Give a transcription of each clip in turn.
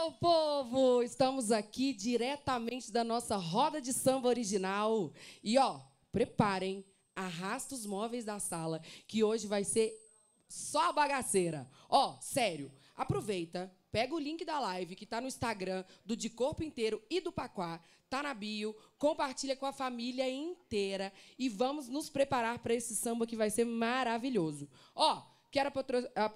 Alô, povo! Estamos aqui diretamente da nossa roda de samba original. E, ó, preparem, arrasta os móveis da sala, que hoje vai ser só bagaceira. Ó, sério, aproveita, pega o link da live que tá no Instagram do De Corpo Inteiro e do Paquá, tá na bio, compartilha com a família inteira e vamos nos preparar para esse samba que vai ser maravilhoso. Ó, quero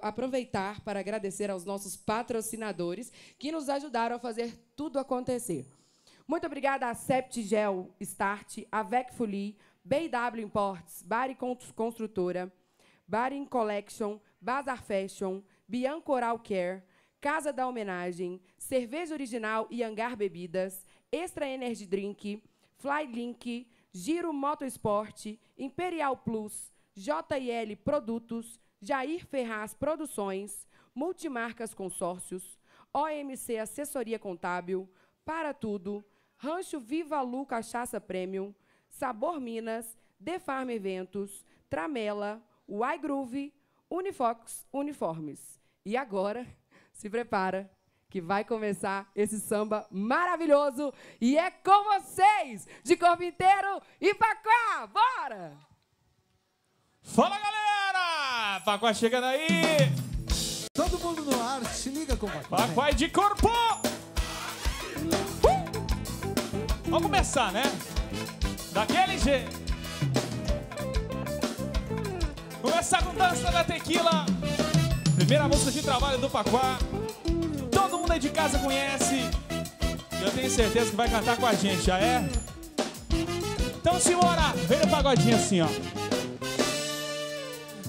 aproveitar para agradecer aos nossos patrocinadores que nos ajudaram a fazer tudo acontecer. Muito obrigada a Septigel Start, a Vecfolie, BW Imports, Bari Construtora, Barin Collection, Bazar Fashion, Bianco Oral Care, Casa da Homenagem, Cerveja Original e Hangar Bebidas, Extra Energy Drink, Flylink, Giro Motorsport, Imperial Plus, JL Produtos, Jair Ferraz Produções, Multimarcas Consórcios, OMC Assessoria Contábil, Para Tudo, Rancho Viva Lu Cachaça Premium, Sabor Minas, Defarm Eventos, Tramela, Y-Groove, Unifox Uniformes. E agora, se prepara que vai começar esse samba maravilhoso. E é com vocês, de corpo inteiro e Paquá. Bora! Fala, galera! Paquá chegando aí! Todo mundo no ar, se liga com o Paquá. Paquá de corpo! Uh! Vamos começar, né? Daquele jeito. Começar com Dança da Tequila. Primeira música de trabalho do Paquá todo mundo aí de casa conhece. Eu tenho certeza que vai cantar com a gente, já é? Então simbora, vem no pagodinho assim, ó.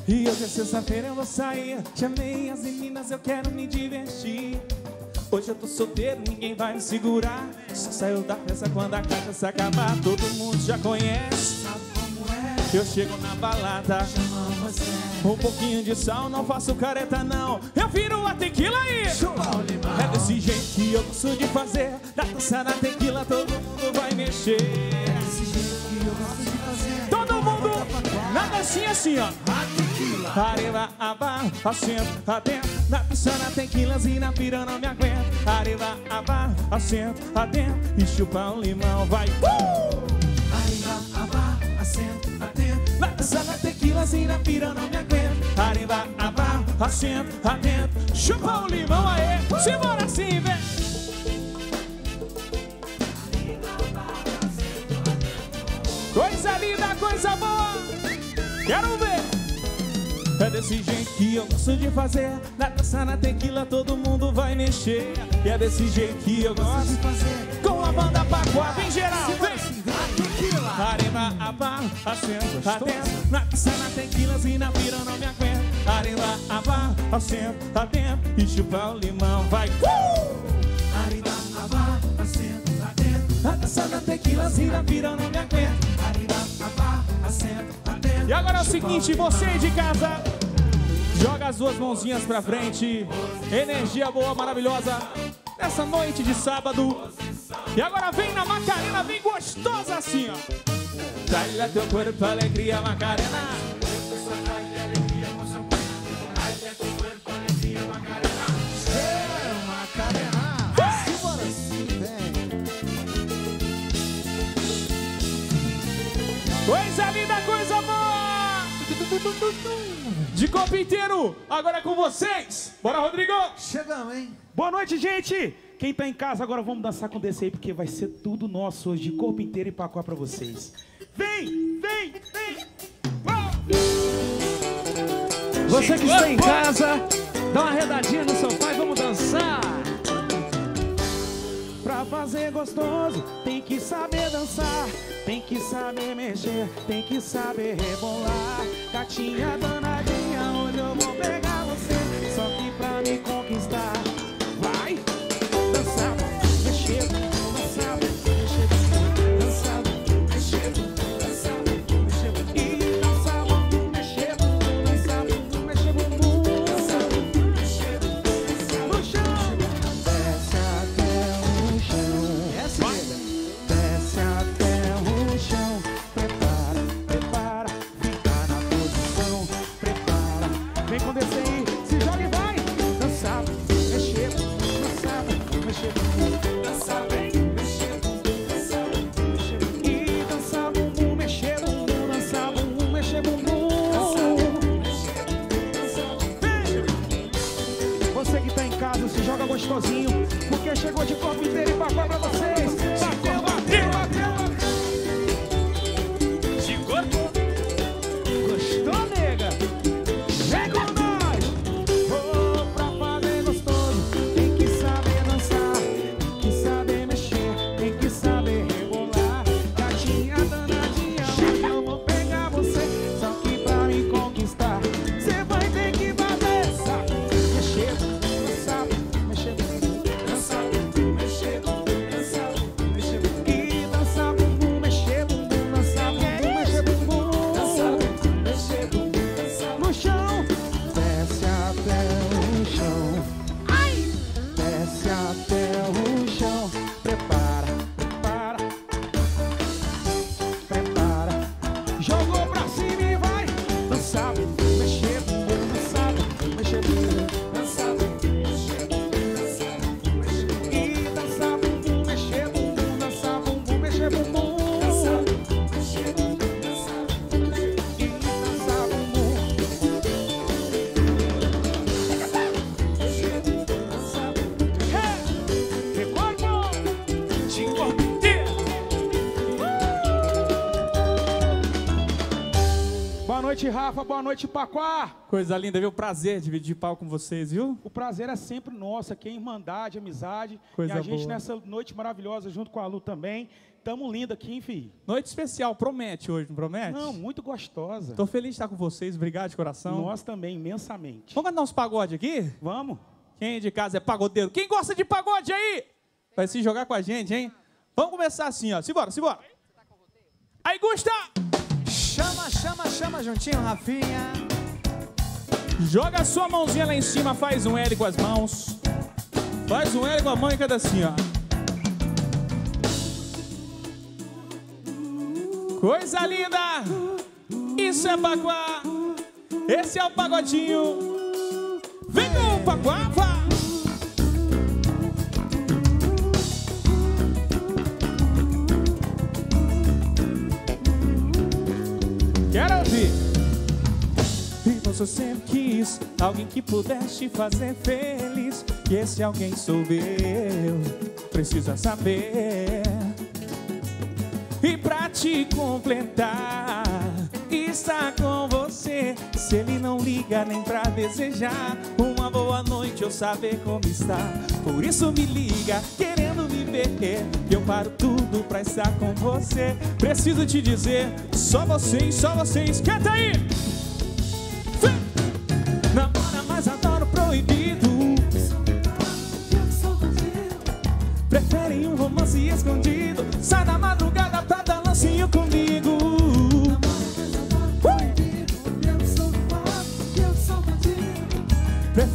E hoje é sexta-feira, eu vou sair. Chamei as meninas, eu quero me divertir. Hoje eu tô solteiro, ninguém vai me segurar. Só saiu da festa quando a se acabar. Todo mundo já conhece. Como é? Eu chego na balada. Um pouquinho de sal, não faço careta não Eu viro a tequila aí É desse jeito que eu gosto de fazer Da dança na tequila todo mundo vai mexer na dancinha assim ó. A tequila Arriba, abaixo, assento, adentro Na dança na tequila e na não me aguento Arriba, abaixo, assento, adentro E chupa um limão, vai. Uh! Arriba, abaixo, assento, adentro Na dança na tequila e na não me aguento Arimba, abaixo, assento, adentro Chupa o limão aí, simbora assim, vem Coisa linda, coisa boa. Quero ver. É desse jeito que eu gosto de fazer. Na dança, na tequila, todo mundo vai mexer. E é desse jeito que eu gosto de fazer. Com a banda Pacoa, vem geral, vem. Arimba, abaixo, assento, adentro Na dança, na tequila, e na pira não me aguento. Arimba, abaixo, assento, adentro E chupa o limão, vai. Uh! Arimba, abaixo, assento, adentro Na dança, na tequila, e na pira não me aguento E agora é o seguinte, você de casa Joga as duas mãozinhas pra frente Energia boa, maravilhosa Nessa noite de sábado e agora vem na Macarena, vem gostosa assim, ó. Dá-lhe teu corpo, alegria, Macarena. De copo inteiro, agora é com vocês. Bora, Rodrigo! Chegamos, hein? Boa noite, gente! Quem tá em casa agora vamos dançar com DC aí, porque vai ser tudo nosso hoje, de corpo inteiro e pacoá pra vocês. Vem, vem, vem! Você que está em casa, dá uma redadinha no sofá e vamos dançar. Pra fazer gostoso, tem que saber dançar, tem que saber mexer, tem que saber rebolar. Gatinha danadinha, hoje eu vou pegar você, só que pra me conquistar. Gostosinho. Porque chegou de corpo inteiro e pra vocês. Noite, Rafa. Boa noite, Paquá. Coisa linda, viu? Prazer dividir pau com vocês, viu? O prazer é sempre nosso, aqui é irmandade, amizade. Coisa e a gente boa. nessa noite maravilhosa, junto com a Lu também. Tamo lindo aqui, hein, filho? Noite especial, promete hoje, não promete? Não, muito gostosa. Tô feliz de estar com vocês, obrigado de coração. Nós também, imensamente. Vamos cantar uns pagode aqui? Vamos? Quem de casa é pagodeiro? Quem gosta de pagode aí? Vai se jogar com a gente, hein? Vamos começar assim, ó. Simbora, simbora. Aí, Gusta! Chama, chama, chama juntinho, Rafinha. Joga a sua mãozinha lá em cima, faz um L com as mãos. Faz um L com a mão em cada assim, ó. Coisa linda! Isso é Paquá! Esse é o pagodinho! Vem com o Paquá, vá! Quero ouvir! E você sempre quis alguém que pudesse fazer feliz. E esse alguém sou eu, precisa saber. E pra te completar, está com você. Se ele não liga nem pra desejar uma boa noite ou saber como está. Por isso me liga, querendo me ver. Eu paro tudo pra estar com você. Preciso te dizer, só vocês, só vocês. Canta aí! Namora, mas adoro proibido. Preferem um romance escondido. Sai da madrugada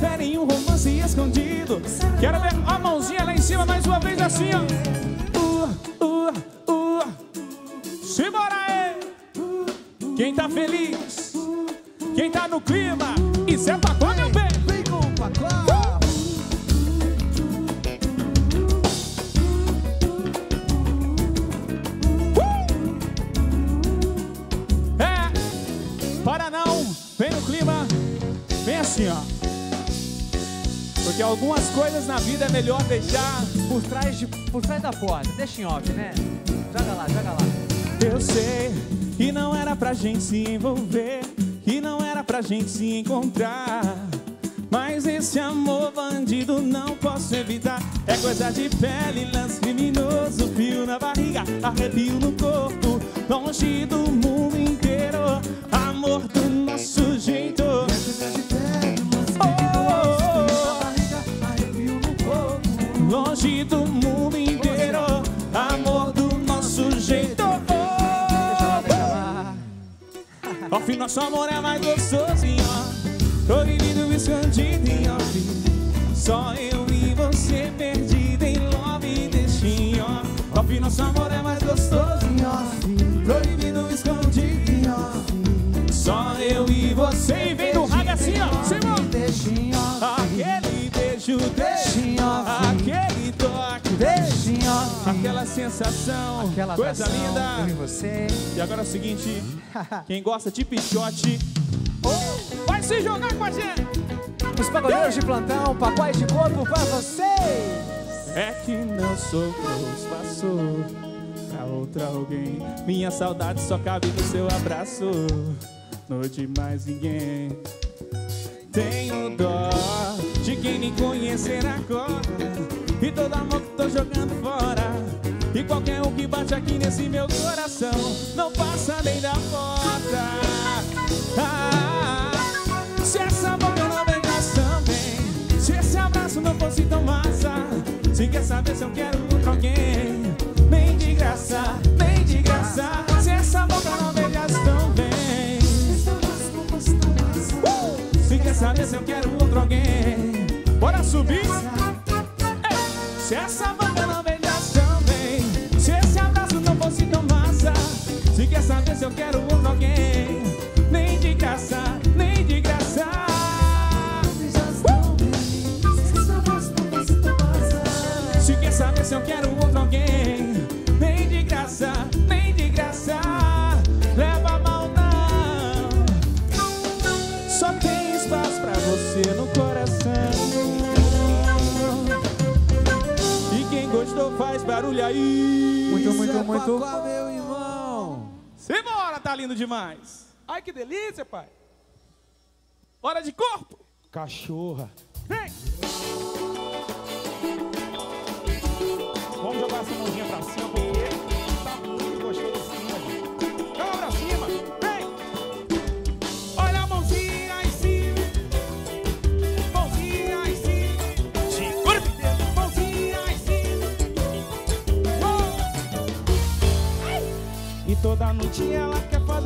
Preferem um romance escondido. Quero ver a mãozinha lá em cima mais uma vez assim, ó. Uh, uh, uh. Simbora aí! Quem tá feliz? Quem tá no clima? Isso é pacote, meu bem! Vem com o Pacó. É, para não, vem no clima, vem assim, ó. Porque algumas coisas na vida é melhor deixar. Por trás, de, por trás da porta. Deixa em off, né? Joga lá, joga lá. Eu sei que não era pra gente se envolver, que não era pra gente se encontrar. Mas esse amor bandido não posso evitar. É coisa de pele, lance criminoso, fio na barriga, arrepio no corpo, longe do mundo inteiro. Amor do nosso jeito. Oh, longe do mundo inteiro, amor do nosso jeito. Oh, Off, nosso amor é mais off Proibido, escondido em off. Só eu e você perdido em love Deixa em off nosso amor é mais off Proibido, escondido em off. Só eu e você E vem do rádio assim, ó. Simão. Aquele beijo, Deixa off. Aquela sensação Aquela Coisa linda Eu e você. E agora é o seguinte, quem gosta de pichote, vai se jogar com a gente. Os pagodeiros de plantão, papai de corpo pra vocês. É que não sou Deus, passou pra outra alguém. Minha saudade só cabe no seu abraço. Noite mais ninguém. Tenho dó de quem me conhecer agora. E todo amor que tô jogando fora. E qualquer um que bate aqui nesse meu coração não passa nem da porta. Ah, se essa boca não beijasse também, se esse abraço não fosse tão massa, se quer saber se eu quero outro alguém, nem de graça, nem de graça. Se essa boca não beijasse tão bem, uh, se quer saber se eu quero outro alguém, bora subir. Se essa boca não beijasse tão bem, se esse abraço não fosse tão massa, se quer saber se eu quero outro alguém, nem de graça, barulho aí. Muito, muito, Isso é muito. Pacó, meu irmão. Simbora, tá lindo demais. Ai que delícia, pai. Hora de corpo. Cachorra. Vem! Vamos jogar essa mãozinha pra cima toda noite ela quer fazer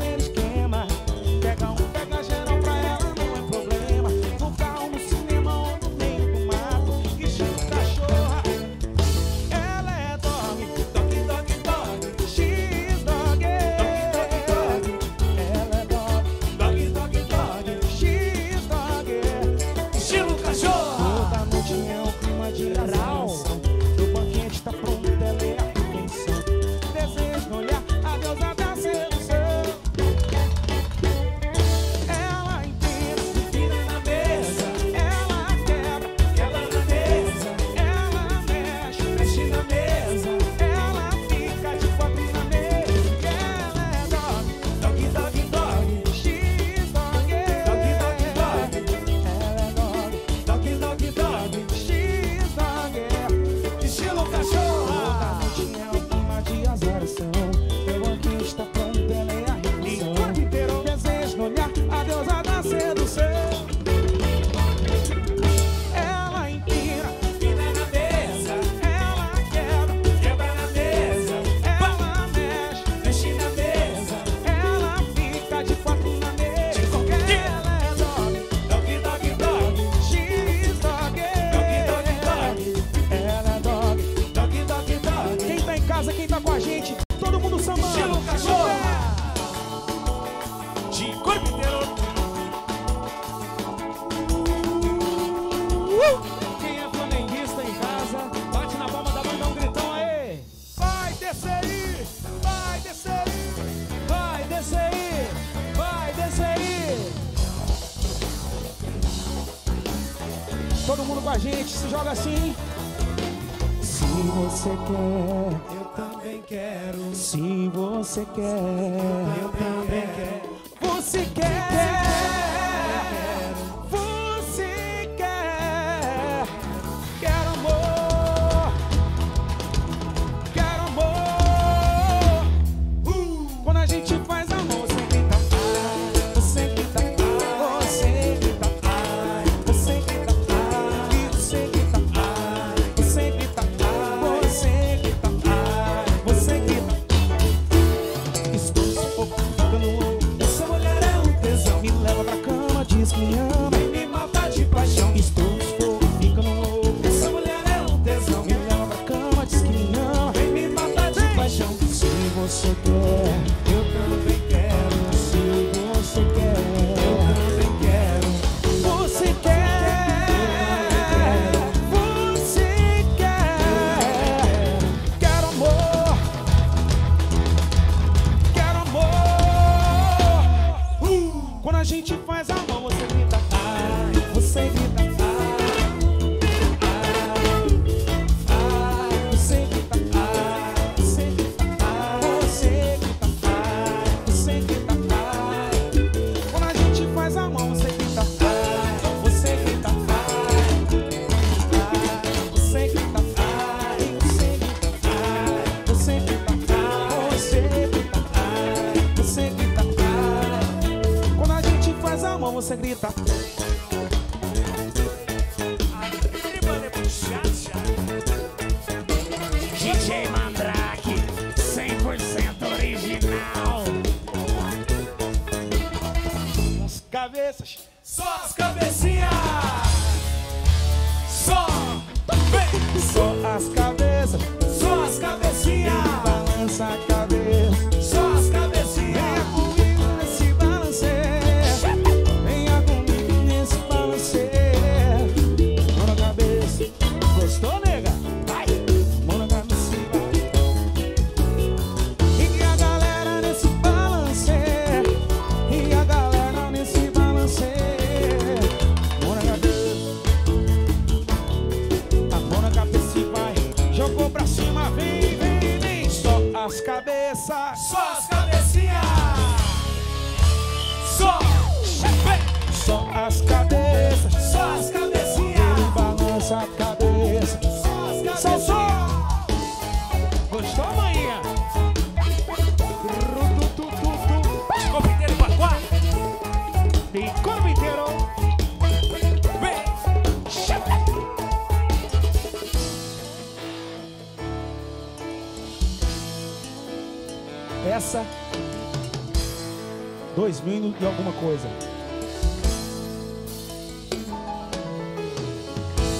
alguma coisa.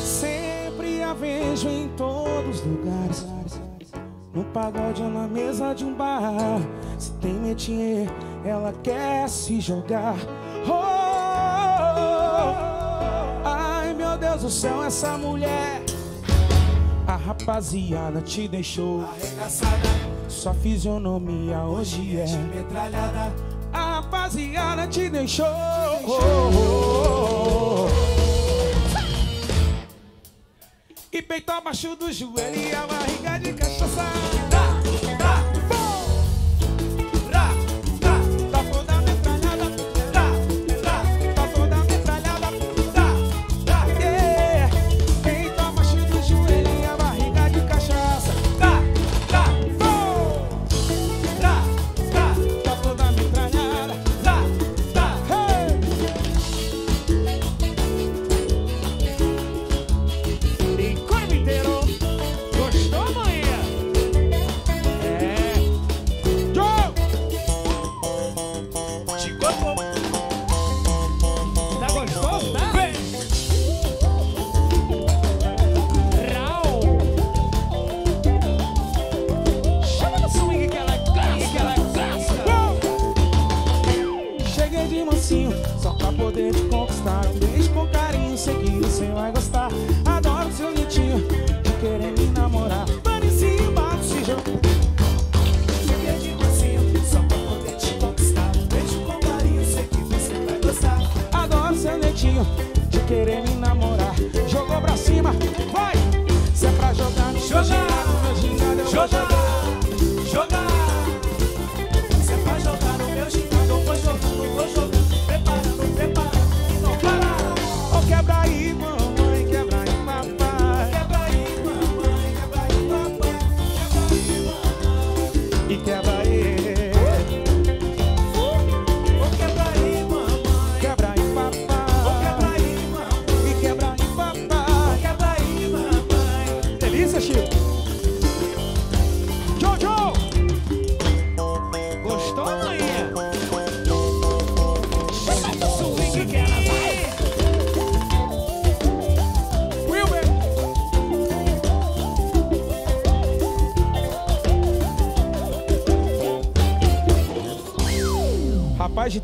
Sempre a vejo em todos os lugares. No pagode ou na mesa de um bar. Se tem métier, ela quer se jogar. Oh, ai meu Deus do céu, essa mulher. A rapaziada te deixou. Arregaçada. Sua fisionomia hoje é. Metralhada baseada te deixou. E peito abaixo do joelho.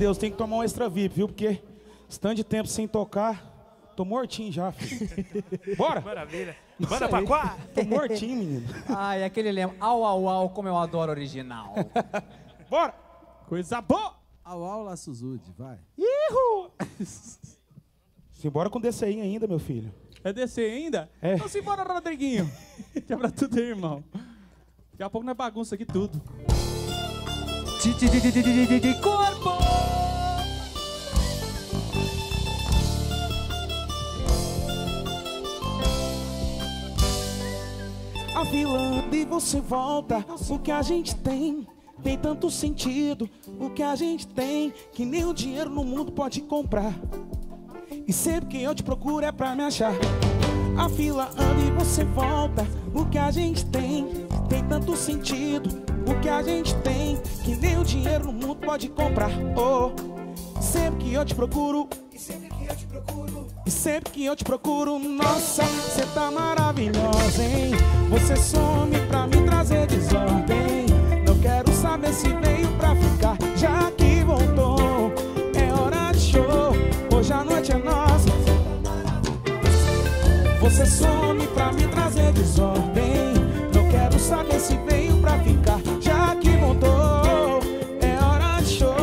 Deus, tem que tomar um extra VIP, viu? Porque tanto de tempo sem tocar, tô mortinho já, filho. Bora! Maravilha! Manda pra qual? Tô mortinho, menino. Ai, aquele lema. Au, au, au, como eu adoro original. Bora! Coisa boa! Au, au, La Suzuki, vai. Ihu! Simbora com DCI ainda, meu filho. É DC ainda? É. Então simbora, Rodriguinho. Quebra tudo aí, irmão. Daqui a pouco não é bagunça aqui tudo. De Corpo! Avilando e você volta, o que a gente tem tem tanto sentido. O que a gente tem que nem o dinheiro no mundo pode comprar. E sempre que eu te procuro é pra me achar. A fila anda e você volta. O que a gente tem tem tanto sentido. O que a gente tem que nem o dinheiro no mundo pode comprar. Oh, sempre que eu te procuro. E sempre que eu te procuro. E sempre que eu te procuro, nossa, você tá maravilhosa, hein? Você some pra me trazer desordem. Não quero saber se vem Você some pra me trazer desordem. Não quero saber se veio pra ficar, já que voltou. É hora de show,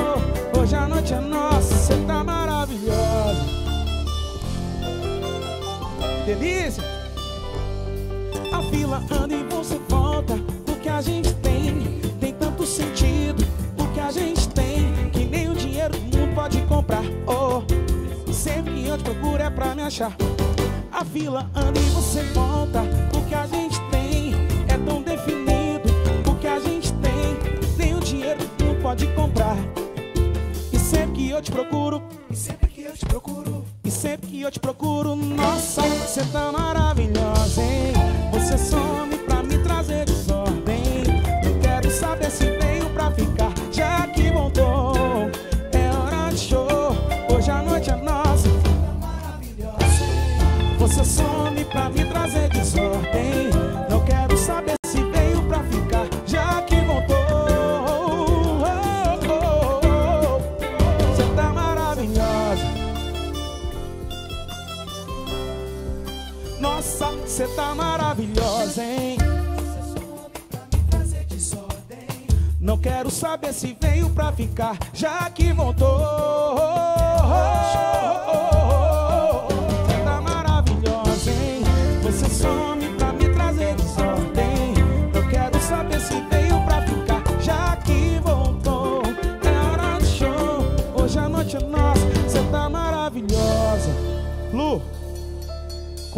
hoje a noite é nossa. Você tá maravilhosa. Delícia! A fila anda e você volta. O que a gente tem tem tanto sentido. O que a gente tem que nem o dinheiro do mundo pode comprar. Oh, sempre que eu te procuro é pra me achar. A fila anda e você volta. O que a gente tem é tão definido. O que a gente tem, nem o dinheiro não pode comprar. E sempre que eu te procuro, e sempre que eu te procuro, e sempre que eu te procuro, nossa, você tá maravilhosa, hein? Você some já que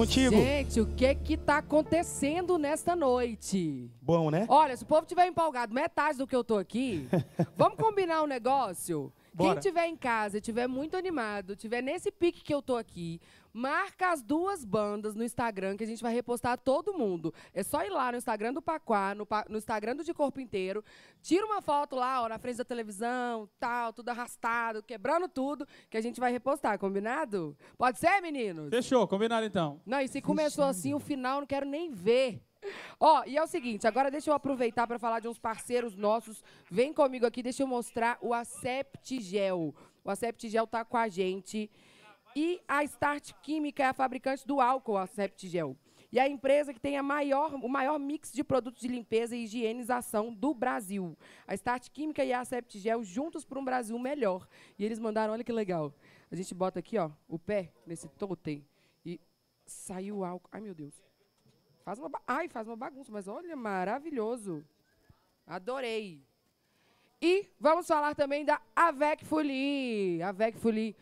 contigo. Gente, o que que tá acontecendo nesta noite? Bom, né? Olha, se o povo tiver empolgado metade do que eu tô aqui, vamos combinar um negócio? Bora. Quem tiver em casa tiver muito animado, tiver nesse pique que eu tô aqui, marca as duas bandas no Instagram que a gente vai repostar todo mundo. É só ir lá no Instagram do Paquá, no, no Instagram do De Corpo Inteiro, tira uma foto lá, ó, na frente da televisão, tal, tudo arrastado, quebrando tudo, que a gente vai repostar, combinado? Pode ser, meninos? Fechou, combinado então. Não, e se começou assim, o final eu não quero nem ver. Ó, e é o seguinte, agora deixa eu aproveitar para falar de uns parceiros nossos. Vem comigo aqui, deixa eu mostrar o Acept Gel. O Acept Gel tá com a gente. E a Start Química é a fabricante do álcool Acept Gel. E a empresa que tem a maior, o maior mix de produtos de limpeza e higienização do Brasil. A Start Química e a Acept Gel juntos para um Brasil melhor. E eles mandaram, olha que legal. A gente bota aqui, ó, o pé nesse totem e saiu o álcool. Ai, meu Deus. Faz uma, ai, faz uma bagunça, mas olha, maravilhoso. Adorei. E vamos falar também da Avec Folie. Avec Folie.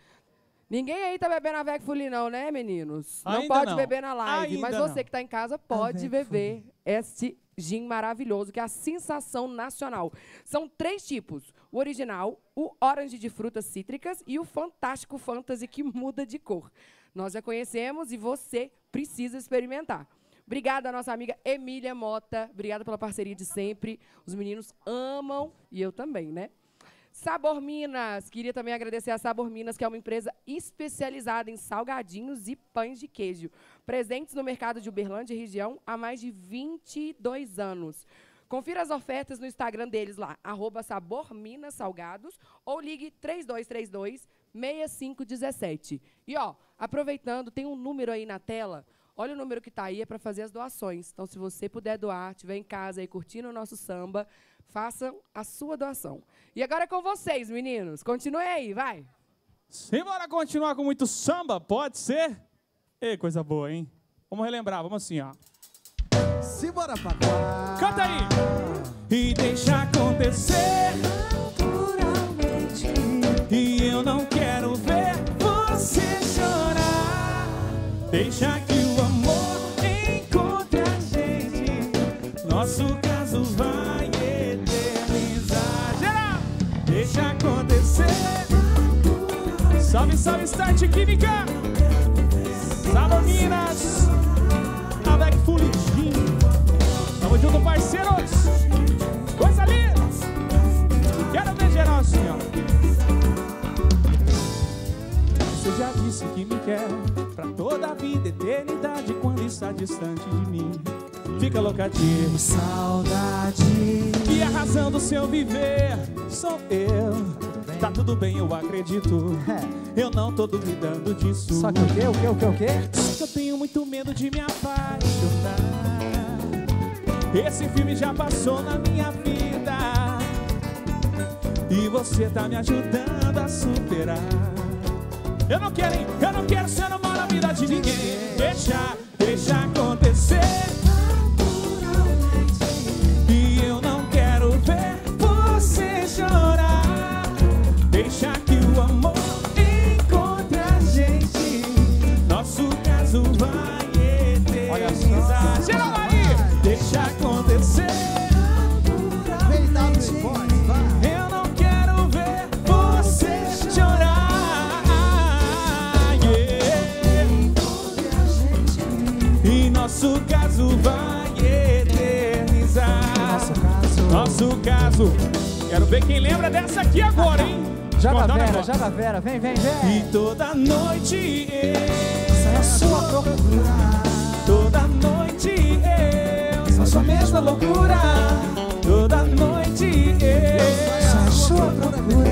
Ninguém aí tá bebendo Avec Folie não, né, meninos? não Ainda pode não. beber na live, Ainda mas não. você que tá em casa pode beber este gin maravilhoso, que é a sensação nacional. São três tipos: o original, o orange de frutas cítricas e o fantástico fantasy que muda de cor. Nós já conhecemos e você precisa experimentar. Obrigada, nossa amiga Emília Mota. Obrigada pela parceria de sempre. Os meninos amam e eu também, né? Sabor Minas. Queria também agradecer a Sabor Minas, que é uma empresa especializada em salgadinhos e pães de queijo, presentes no mercado de Uberlândia e região há mais de 22 anos. Confira as ofertas no Instagram deles lá, arroba Sabor Minas Salgados, ou ligue 3232 6517. E ó, aproveitando, tem um número aí na tela. Olha o número que está aí, é para fazer as doações. Então, se você puder doar, estiver em casa aí curtindo o nosso samba, façam a sua doação. E agora é com vocês, meninos. Continuem aí, vai. Simbora continuar com muito samba, pode ser? Ei, coisa boa, hein? Vamos relembrar, vamos assim, ó. Simbora, Paquá. Canta aí! E deixa acontecer. E eu não quero ver você chorar. Deixa que Salve, salve, Start Química! Salve, Minas! Avec Fuligim! Tamo junto, parceiros! Coisa linda! Quero ver geral assim, ó. Você já disse que me quer Pra toda a vida, eternidade Quando está distante de mim Fica locativa Saudade E é a razão do seu viver Sou eu Tá tudo bem, eu acredito. Eu não tô duvidando disso. Só que o quê? O quê? O quê? O quê? Só que eu tenho muito medo de me apaixonar. Esse filme já passou na minha vida. E você tá me ajudando a superar. Eu não quero, hein? eu não quero ser mal na vida de ninguém. Deixa, deixa Quero ver quem lembra dessa aqui agora, hein? Joga Contar um Vera, negócio. joga Vera. Vem, vem, vem. E toda noite É eu, a sua procura. toda noite eu, faço a mesma loucura. Toda noite É a eu, sua procura.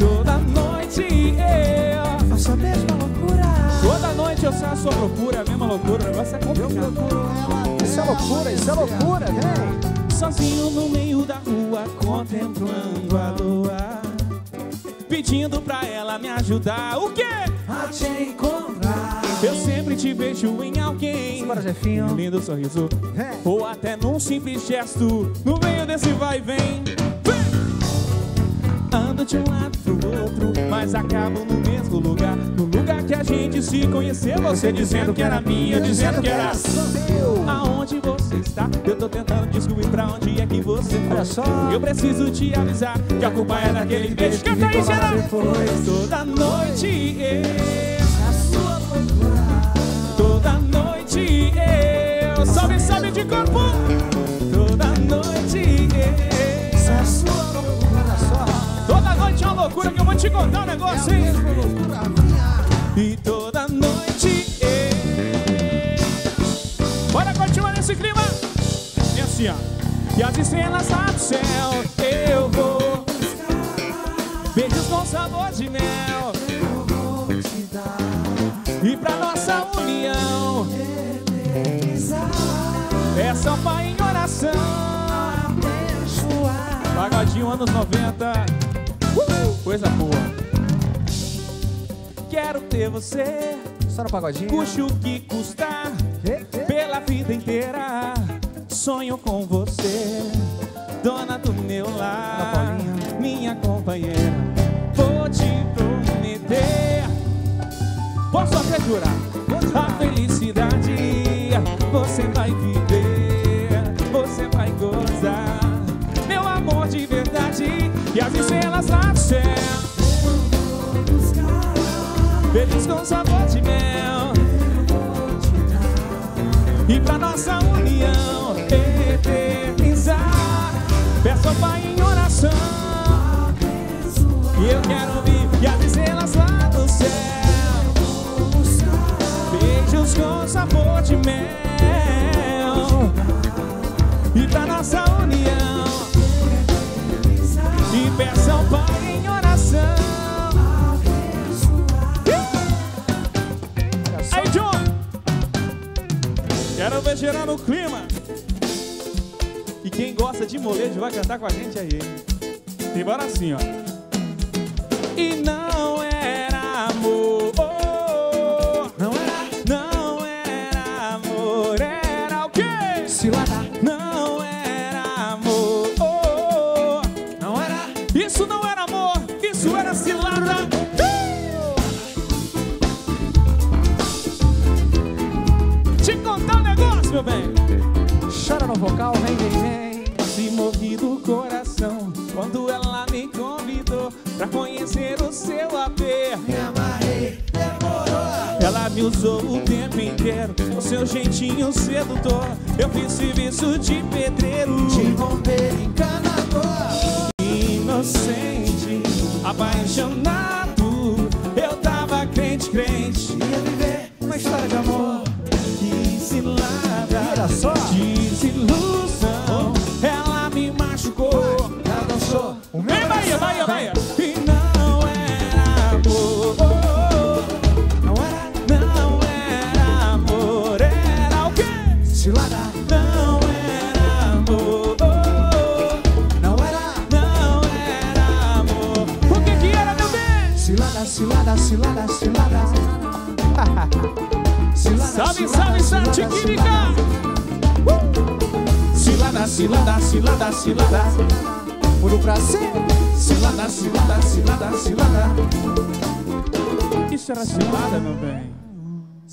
toda noite eu. Faço a mesma loucura. Toda noite eu saio à sua procura, a mesma loucura, o negócio é Eu complicado. Isso é loucura, isso é loucura. Vem. Sozinho no meio da rua, contemplando a lua. Pedindo pra ela me ajudar. O quê? A te encontrar. Eu sempre te vejo em alguém. Bora, Jefinho. Um lindo sorriso. Vem. Ou até num simples gesto. No meio desse vai e vem. Ando de um lado pro outro, mas acabo no mesmo lugar. No lugar que a gente se conheceu. Você dizendo que era minha, dizendo que era Aonde você está? Eu tô tentando descobrir pra onde é que você foi. Olha só. Eu preciso te avisar que a culpa é daquele beijo. Canta aí, geral! Toda noite eu. Toda noite eu. Salve, salve de corpo! Loucura que eu vou te contar um negócio, hein? E toda noite eu. Bora continuar nesse clima. E assim, ó. E as estrelas lá do céu eu vou. Beijos com sabor de mel. E pra nossa união. É só pai em oração. Pagodinho anos 90. Coisa boa. Quero ter você, Só no pagodinho. custe o que custar, Vê, vê. pela vida inteira. Sonho com você, dona do meu lar, minha companheira. Vou te prometer, posso até jurar, a felicidade você vai viver, e as estrelas lá do céu. Feliz com sabor de mel. E pra nossa união eternizar. Peço ao Pai em oração. E eu quero ouvir. E as estrelas lá do céu. Beijos com sabor de mel. E pra nossa união Peço ao Pai em oração Aí, John! Quero ver gerar no clima. E quem gosta de molejo vai cantar com a gente aí. E bora assim, ó. me usou o tempo inteiro O seu jeitinho sedutor. Eu fiz serviço de pedreiro. De bombeiro encanador Inocente, apaixonado. Eu tava crente, crente. Ia viver uma história de amor. Que cilada era só! Cilada, cilada, cilada. Muro pra cima. Cilada, cilada, cilada, cilada. Isso era cilada, meu bem.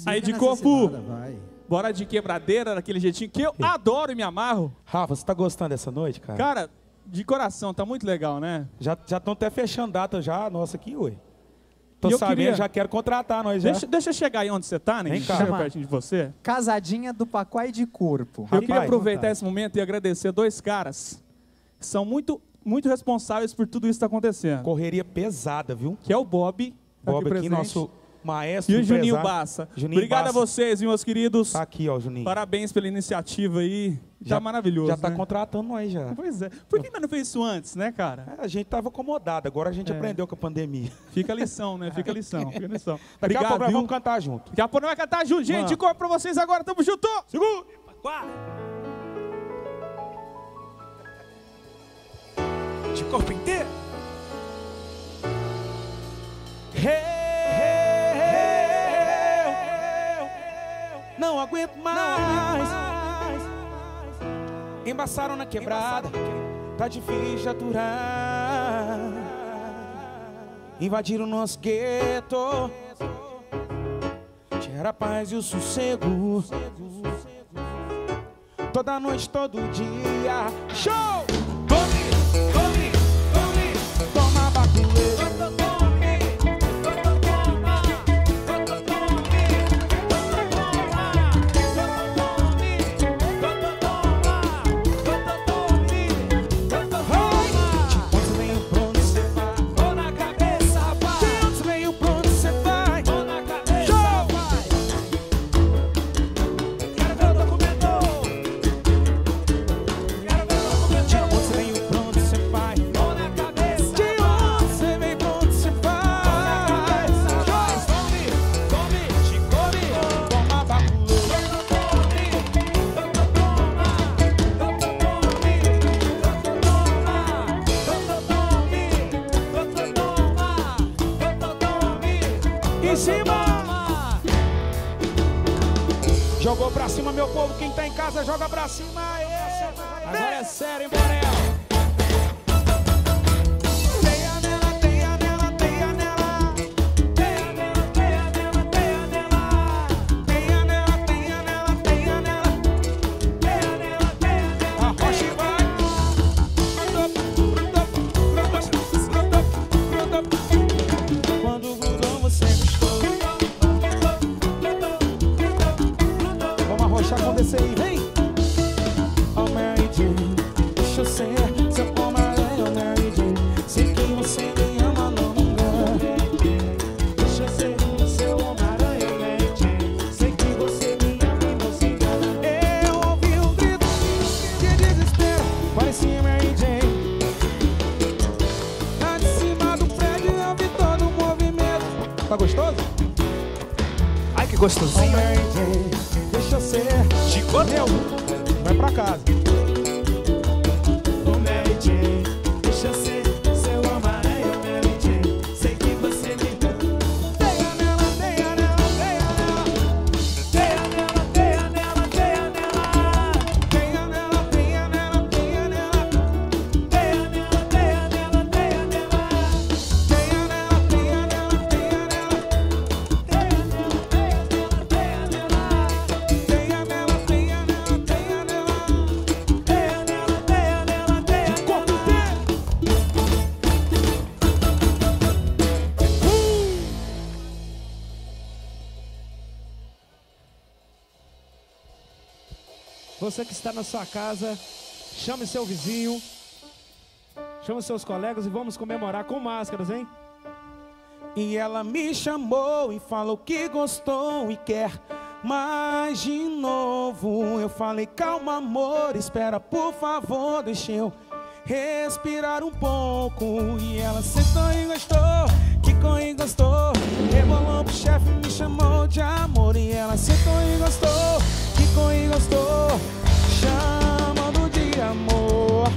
Aí de corpo, bora de quebradeira, daquele jeitinho que eu adoro e me amarro. Rafa, você tá gostando dessa noite, cara? Cara, de coração, tá muito legal, né? Já estão até fechando data já, nossa, aqui, ué. Tô eu sabendo, queria- já quero contratar nós já. Deixa, deixa eu chegar aí onde você tá, né? Vem cá. Chega Chama. pertinho de você. Casadinha do Pacuai de corpo. Eu Rapaz, queria aproveitar vontade. esse momento e agradecer dois caras que são muito, muito responsáveis por tudo isso que está acontecendo. Correria pesada, viu? Que é o Bob, tá Bob aqui aqui, nosso maestro. e o Juninho. Bassa. Juninho Obrigado Bassa. a vocês, meus queridos. Tá aqui, ó, Juninho. Parabéns pela iniciativa aí. Já, Já- maravilhoso. Já tá né? contratando nós já. Pois é. Por que não fez isso antes, né, cara? É, A gente tava acomodado, agora a gente É. aprendeu com a pandemia. Fica a lição, né? Fica a lição. Fica a lição. Daqui Obrigado, a pouco vamos cantar junto. Daqui a pouco nós vai cantar junto. Gente, Vamos. de cor pra vocês agora. Tamo junto. Segura. De corpo inteiro. Eu não aguento mais. Embaçaram na quebrada, tá difícil de aturar. Invadiram nosso gueto. Tira a paz e o sossego. Toda noite, todo dia. Show! Jogou pra cima, meu povo. Quem tá em casa, joga pra cima. Aê! Agora é sério, hein, sua casa, chame seu vizinho, chame seus colegas e vamos comemorar com máscaras, hein? E ela me chamou e falou que gostou e quer Mas de novo eu falei, calma amor, espera por favor, deixa eu respirar um pouco. E ela sentou e gostou, quicou e gostou. Rebolou pro chefe, me chamou de amor. E ela sentou e gostou, quicou e gostou. Chamando de amor.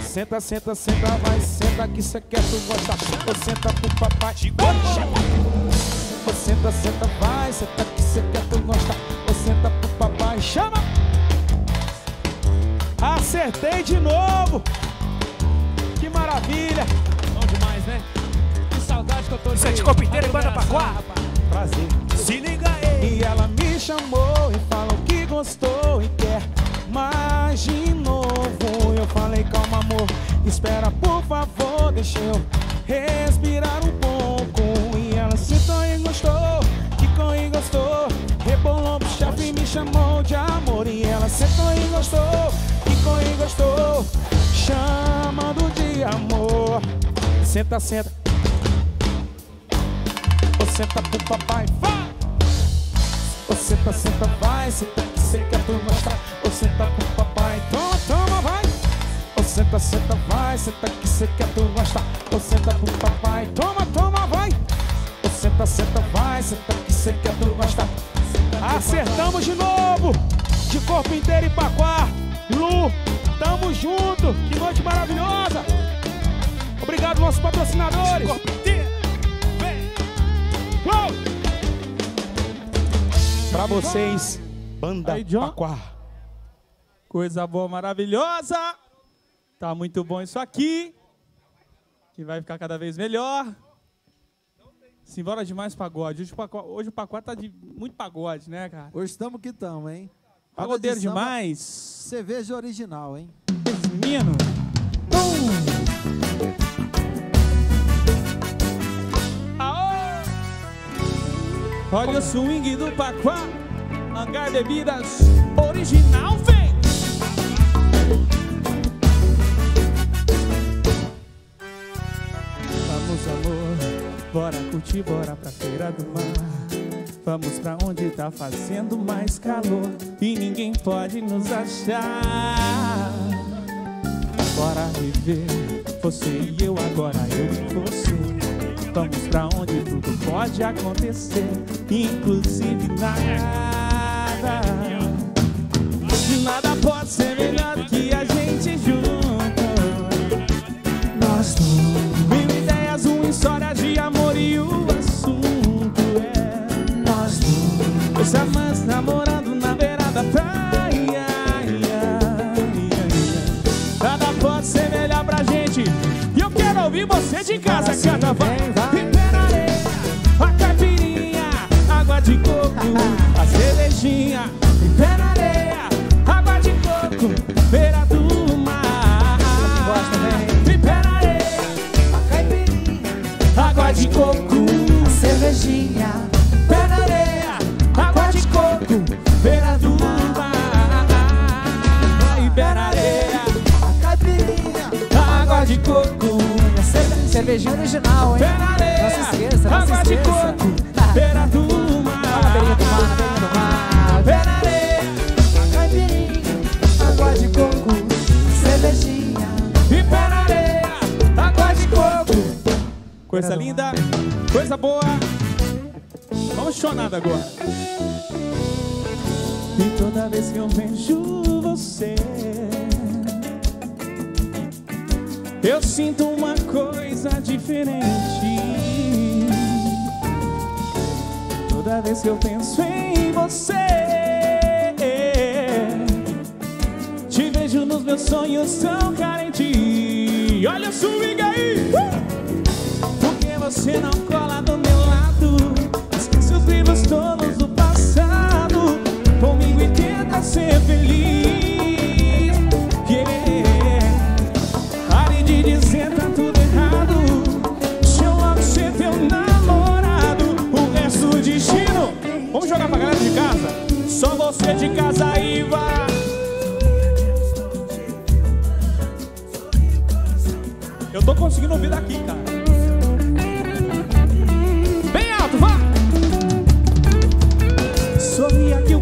Senta, senta, senta, vai, senta que cê quer, tu gosta. Ou senta pro papai. Ou senta, senta, vai, senta que cê quer, tu gosta. Ou senta pro papai. Chama! Acertei de novo! Que maravilha! Bom demais, né? Que saudade que eu tô de corpo inteiro e banda Paquá. Prazer. Se liga aí. E ela me chamou e falou que gostou e quer mais de novo. Eu falei, calma amor, espera por favor, deixa eu respirar um pouco. E ela sentou e gostou, quicou e gostou. Rebolou pro chefe e me chamou de amor. E ela sentou e gostou, quicou e gostou. Chamando de amor. Senta, senta. Ô, senta pro papai, vai! Ô, senta, senta, vai, senta que cê quer tu mostrar. Ô, senta pro papai, toma, toma, vai! Ô, senta, senta, vai, senta que cê quer tu gostar. Ô, senta pro papai, toma, toma, vai! Ô, senta, senta, vai, senta que cê quer tu gostar. Acertamos de novo! De corpo inteiro e paquá! Lu, tamo junto! Que noite maravilhosa! Obrigado, nossos patrocinadores! Uou! Pra vocês, Banda Aí. Paquá. Coisa boa, maravilhosa. Tá muito bom isso aqui. Que vai ficar cada vez melhor. Simbora de mais pagode. Hoje o pacote, hoje o tá de muito pagode, né, cara? Hoje estamos que estamos, hein? Pagodeiro demais. Cerveja original, hein? Menino. Aô! Olha o swing do Paquá. Hangar Bebidas original, vem! Bora curtir, bora pra feira do mar. Vamos pra onde tá fazendo mais calor e ninguém pode nos achar. Bora viver, você e eu, agora eu e você. Vamos pra onde tudo pode acontecer, inclusive nada. Nada pode ser melhor que a gente junto. Dois amantes namorando na beira da praia. Nada pode ser melhor pra gente. E eu quero ouvir você de casa, canta, vai. Na areia, a caipirinha, água de coco, a cervejinha. Na areia, água de coco, beira do mar. Na areia, a caipirinha, água de coco, a cervejinha. Beira do mar. E pé na areia, Caipirinha, água de coco. Cervejinha original, hein? Pé na areia, Não se esqueça, não se água de esqueça. coco, beira do mar. Na beirinha do mar, na beirinha do mar. Pé na areia, Caipirinha, água de coco, cervejinha. e pé na areia, água de coco. Coisa linda, coisa boa. Vamos chonada agora. E toda vez que eu vejo você, eu sinto uma coisa diferente. Toda vez que eu penso em você, te vejo nos meus sonhos tão carente. Olha o swing aí! Porque você não cola do meu lado Esquece os brilhos todos ser feliz. Yeah. Pare de dizer tá tudo errado. Deixa eu logo ser teu namorado. O resto do destino. Vamos jogar pra galera de casa? Só você de casa e vai Eu tô conseguindo ouvir daqui, cara. Bem alto, vá! Sorria que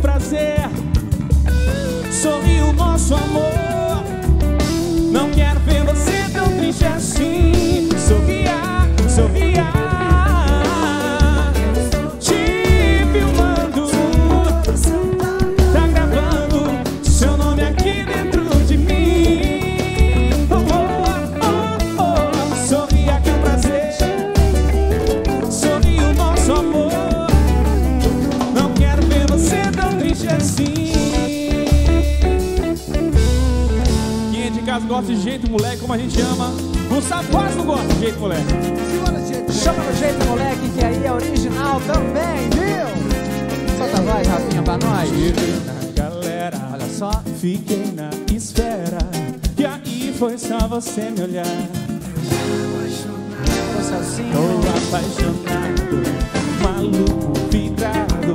sobre o nosso amor. Não quero ver você tão triste assim. Sorria, sorria. Gosta de jeito, moleque, como a gente ama. Gustavo quase não gosta de jeito, moleque. Segura. Chama no jeito, moleque, que aí é original também, viu? Solta a voz, Rafinha, pra nós. Na galera, Olha só. fiquei na esfera. E aí foi só você me olhar. Ô, Celcinho. Tô apaixonado, maluco, vidrado.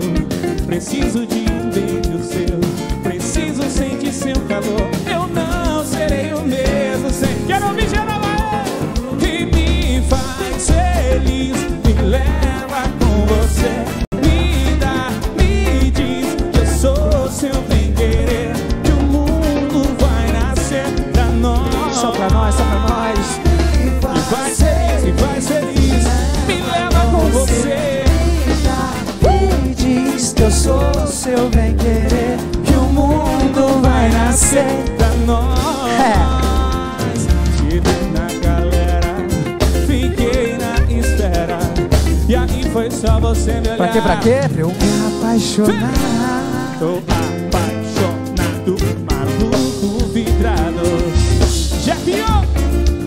Preciso de um beijo seu, preciso sentir seu calor. Eu não você me olhar Pra quê, pra quê? Pra eu me apaixonar. Tô apaixonado, maluco, vidrado. Jefinho,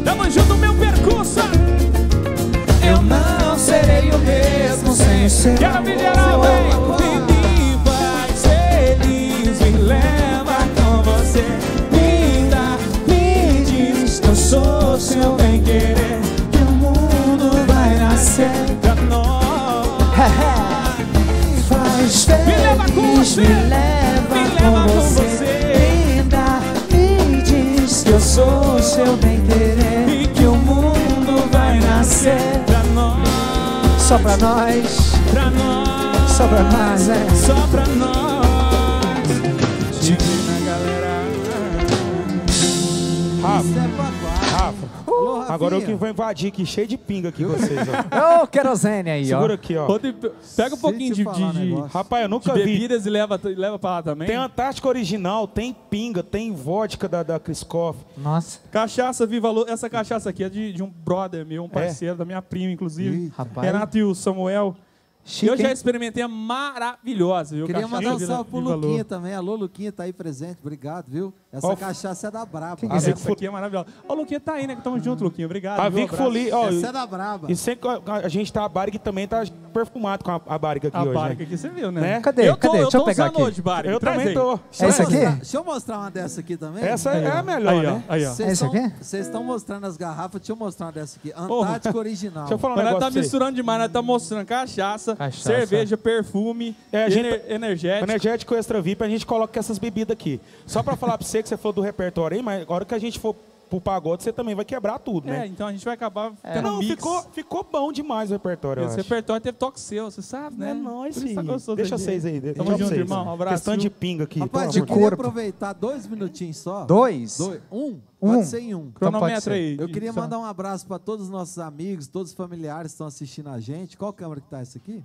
tamo junto, meu percurso. Eu não serei o mesmo sem o seu Quero me geral, vem você. me leva, Me leva com com você. você. Me diz que eu sou seu bem querer. E que o mundo vai nascer Pra nós, Só pra nós, pra nós só pra nós, é. Só pra nós Agora eu que vou invadir aqui, cheio de pinga aqui vocês, ó. Ô, querosene aí, ó. Segura aqui, ó. Pega um pouquinho de, de, de. Rapaz, eu de nunca vi. bebidas e leva, leva pra lá também. Tem Antártica original, tem pinga, tem vodka da, da Criscoff. Nossa, Cachaça Viva Luz. Essa cachaça aqui é de, de um brother meu, um parceiro da minha prima, inclusive. Ih, rapaz. Renato e o Samuel. Chique, eu já experimentei a maravilhosa, viu? Queria Cachaça mandar um salve pro. Luquinha também. Alô, Luquinha, tá aí presente. Obrigado, viu? Essa Ó, cachaça é da Braba. Quem Ah, quiser. essa aqui é maravilhosa. Ó, o Luquinha tá aí, né? Que tamo junto, Luquinha. Obrigado. A? Vic. Folie, ó. Essa é da Braba. E sempre que a- a gente tá, a Barig também tá perfumado com a, a Barig aqui A hoje. barca né? aqui, você viu, né? Né? Cadê? Eu tô, Cadê? eu Deixa eu pegar usando aqui. hoje, barca. Eu Traz também aí. tô. É eu aqui? mostrar- Deixa eu mostrar uma dessa aqui também. Essa Aí, é ó. a melhor, Aí, ó. né? Aí, ó. É estão- aqui? Vocês estão mostrando as garrafas, deixa eu mostrar uma dessa aqui. Antártica original. Deixa eu falar um nós negócio tá misturando demais, nós tá mostrando cachaça, cerveja, perfume, É, a tá- energético. Energético Extra VIP, a gente coloca essas bebidas aqui. Só pra falar pra você que você falou do repertório aí, mas agora que a gente for pro pagode, você também vai quebrar tudo, É, né? então a gente vai acabar tendo um Não, mix. ficou, ficou bom demais o repertório, eu Esse acho. repertório teve toque seu, você sabe, né? É nóis, tá Deixa vocês aí. Deixa Tamo vocês. junto, irmão. Um abraço. Questão de pinga aqui. Rapaz, eu amor queria corpo. aproveitar dois minutinhos só. Dois? Dois. Um? Um. Pode ser em um. Então ser. aí. Eu queria mandar um abraço para todos os nossos amigos, todos os familiares que estão assistindo a gente. Qual câmera que tá essa aqui?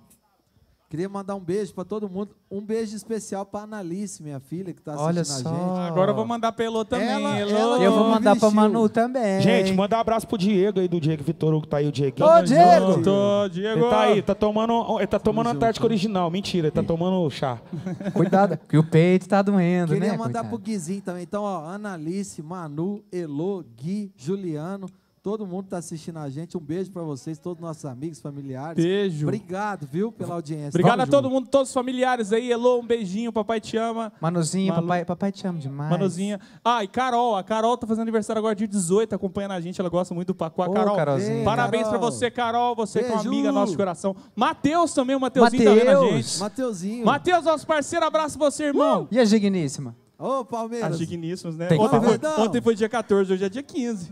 Queria mandar um beijo para todo mundo. Um beijo especial para Analice, minha filha, que está Olha assistindo a só. gente. Agora eu vou mandar pra Elô também. Ela- Elô. ela- Eu vou mandar pra Vinícius. Manu também. Gente, manda um abraço pro Diego aí, do Diego Vitor Hugo, que tá aí o Diego. Ô, Diego! Junto, Diego. Ele tá aí, tá tomando, ele tá tomando. Antártica original. Mentira, ele tá tomando chá. Cuidado, que o peito tá doendo, Queria né? mandar coitado? pro Guizinho também. Então, ó, Analice, Manu, Elô, Gui, Juliano. Todo mundo tá assistindo a gente. Um beijo para vocês, todos nossos amigos, familiares. Beijo. Obrigado, viu, pela audiência. Obrigado Tamo a todo junto. mundo, todos os familiares aí. Elô, um beijinho, papai te ama. Manuzinho, Malu- papai, papai te ama demais. Manuzinha. Ah, e Carol. A Carol tá fazendo aniversário agora dia 18, acompanhando a gente. Ela gosta muito do Pacu. A Ô, Carol. Carolzinha. Parabéns pra você, Carol. Você que é uma Beijo. amiga nossa de coração. Matheus também, o Mateuzinho tá vendo a Mateus. gente. Mateuzinho. Matheus, nosso parceiro, abraço pra você, irmão. E a digníssima? Ô, As Palmeiras. digníssimas, né? Tem que Ontem falar. foi, ontem foi dia 14, hoje é dia 15.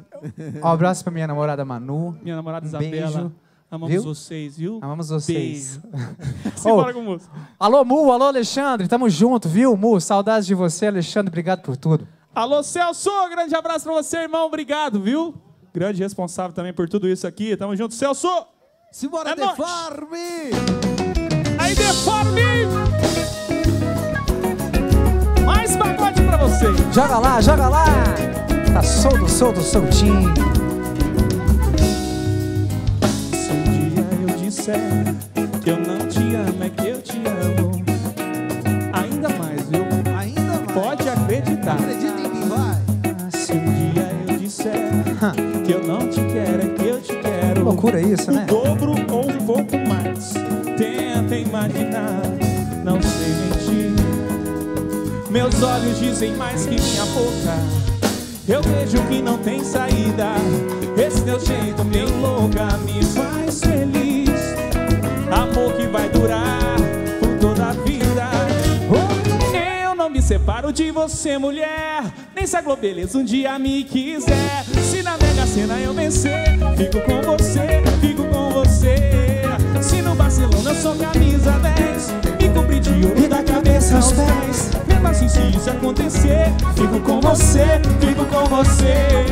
Um abraço pra minha namorada Manu. Minha namorada Um Isabela. beijo. Amamos Viu? vocês, viu? Amamos vocês. Beijo. Simbora com música. Alô, Mu, alô, Alexandre, tamo junto, viu, Mu? Saudades de você, Alexandre, obrigado por tudo. Alô, Celso, grande abraço pra você, irmão. Obrigado, viu? Grande responsável também por tudo isso aqui. Tamo junto, Celso. Simbora, É nóis. Deforme! Aí, deforme! Mais pacote pra você. Joga lá, joga lá. Tá solto, solto, soltinho. Se um dia eu disser que eu não te amo, é que eu te amo. Ainda mais, viu? Ainda mais. Pode acreditar. Acredita em mim, vai. Se um dia eu disser que eu não te quero, é que eu te quero. Loucura isso, o né? dobro ou um pouco mais. Tenta imaginar. Meus olhos dizem mais que minha boca. Eu vejo que não tem saída. Esse teu jeito meio louca me faz feliz. Amor que vai durar por toda a vida. Eu não me separo de você, mulher. Nem se a Globeleza um dia me quiser. Se na Mega Sena eu vencer, fico com você, fico com você. Se no Barcelona eu sou camisa 10, me cobri de ouro da aos pés. Mesmo assim, se isso acontecer, fico com você, fico com você.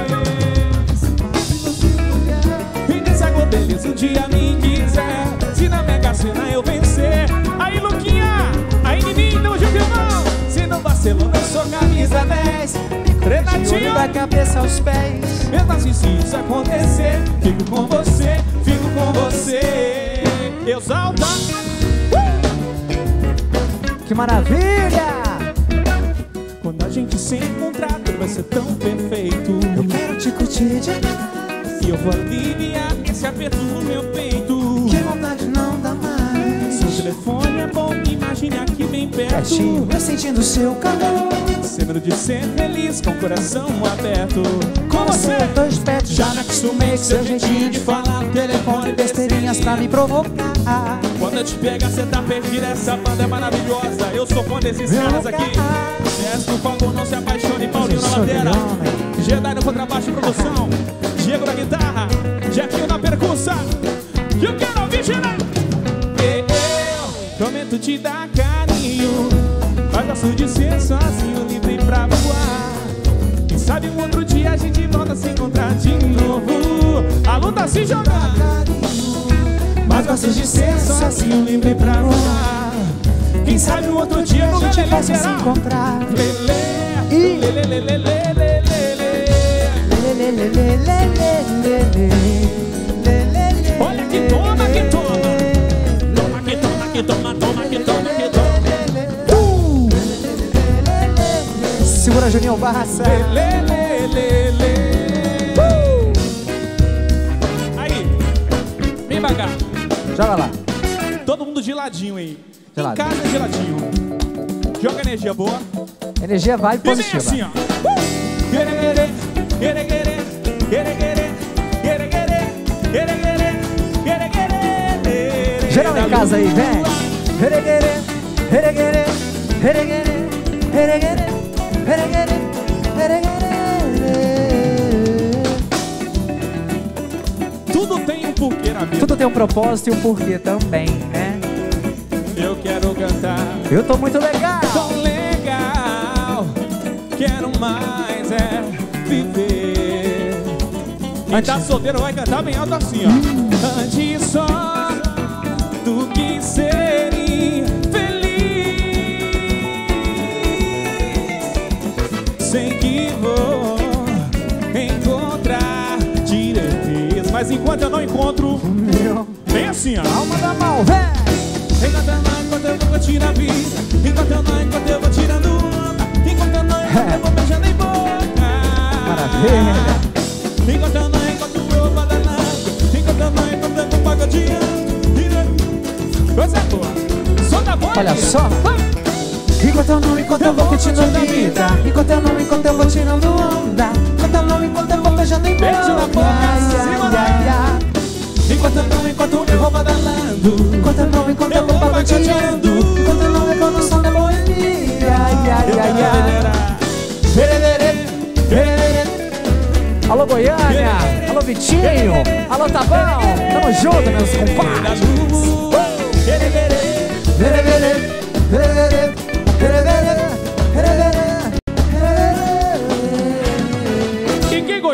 E se a Globeleza um dia me quiser, se na Mega Sena eu vencer. Aí, Luquinha, aí, Nini, tamo junto, irmão. Se no Barcelona eu sou camisa 10, Renatinho. Da cabeça aos pés. Mesmo assim, se isso acontecer, fico com você, fico com você. Exalta. Que maravilha! Quando a gente se encontrar, tudo vai ser tão perfeito. Eu quero te curtir de E eu vou aliviar esse aperto no meu peito. Telefone é bom, imagine aqui bem Pertinho, perto. eu sentindo seu calor. Sempre de ser feliz, com o coração aberto. Com você, dois pés, já me acostumei com seu jeitinho de falar no telefone, besteirinhas pra me provocar. Quando eu te pegar, cê tá perdida, essa banda é maravilhosa. Eu sou fã desses caras aqui. Peço, por favor, não se apaixone, Paulinho na ladeira. Jedi no contrabaixo e produção. Diego na guitarra. Jefinho na percussa. E eu te dar carinho. Mas gosto de ser sozinho, livre pra voar. Quem sabe um outro dia a gente volta a se encontrar de novo. A luta se jogar. Mas gosto de ser sozinho, livre pra voar. Quem sabe um outro dia a gente possa se encontrar. Lelê, lelê, lelê, lelê, lelê. Olha que toma, que toma. Toma, que toma, que toma, toma, Segura Juninho Barça. Lê, lê, lê, uh! Aí, vem devagar. Joga lá. Todo mundo geladinho aí. Gelado. Em casa geladinho. Joga energia boa. Energia vai positiva. E vem assim, ó. Uh! Guerreguerê, guerreguerê, guerreguerê, guerreguerê. Geral em casa aí, vem. Tudo tem um porquê na vida. Tudo tem um propósito e um porquê também, né? Eu quero cantar Eu tô muito legal. tão legal. Quero mais é viver. Quem tá solteiro vai cantar bem alto assim, ó. Antes só enquanto eu não encontro, Meu, vem assim, ó. alma da mão, vem. Enquanto eu não, enquanto eu vou a vida Enquanto eu não, enquanto eu vou tirando onda Enquanto eu não, enquanto eu vou beijando em boca Maravilha. Enquanto eu não, enquanto eu vou badalando Enquanto eu não, enquanto eu vou pagodeando Coisa boa Som da boa Olha só. Enquanto eu não, enquanto eu vou curtindo a vida. Enquanto eu não, enquanto eu vou tirando onda. Beijando em. Beijo na boca, cima da-. Enquanto não, enquanto eu vou badalando Enquanto não, enquanto eu vou pagodeando. Enquanto não, enquanto o som da boemia. Ai, ai, ai, ai. Alô, Goiânia. Alô, Vitinho. Alô, Tabão. Tamo junto, meus compadres.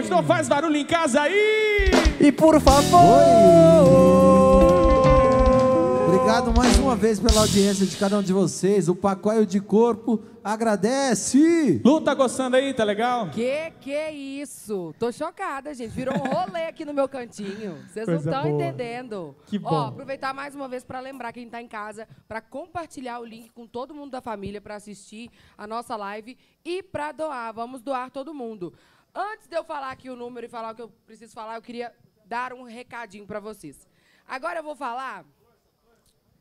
Gostou? Faz barulho em casa aí! E por favor... Obrigado mais uma vez pela audiência de cada um de vocês. O Pacoio de Corpo agradece. Lu, tá gostando aí? Tá legal? Que que é isso? Tô chocada, gente. Virou um rolê aqui no meu cantinho. Vocês não estão entendendo. Que Ó, bom. aproveitar mais uma vez para lembrar quem tá em casa, para compartilhar o link com todo mundo da família para assistir a nossa live e para doar. Vamos doar todo mundo. Antes de eu falar aqui o número e falar o que eu preciso falar, eu queria dar um recadinho para vocês. Agora eu vou falar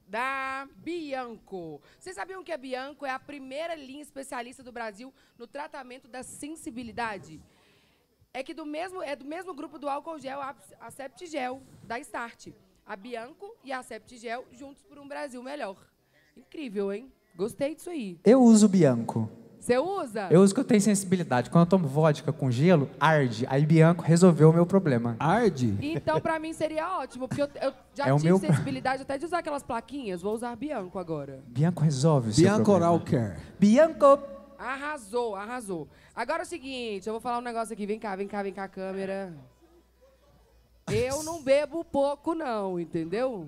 da Bianco. Vocês sabiam que a Bianco é a primeira linha especialista do Brasil no tratamento da sensibilidade? É que do mesmo, é do mesmo grupo do álcool gel, a, Septigel, da Start. A Bianco e a Septigel juntos por um Brasil melhor. Incrível, hein? Gostei disso aí. Eu uso Bianco. Você usa? Eu uso que eu tenho sensibilidade. Quando eu tomo vodka com gelo, arde. Aí Bianco resolveu o meu problema. Arde? Então, pra mim, seria ótimo, porque eu, eu já É tive meu- sensibilidade até de usar aquelas plaquinhas. Vou usar Bianco agora. Bianco resolve o Bianco. Oral Care. Bianco. Arrasou, arrasou. Agora é o seguinte, eu vou falar um negócio aqui. Vem cá, vem cá, vem cá, câmera. Eu não bebo pouco, não, entendeu?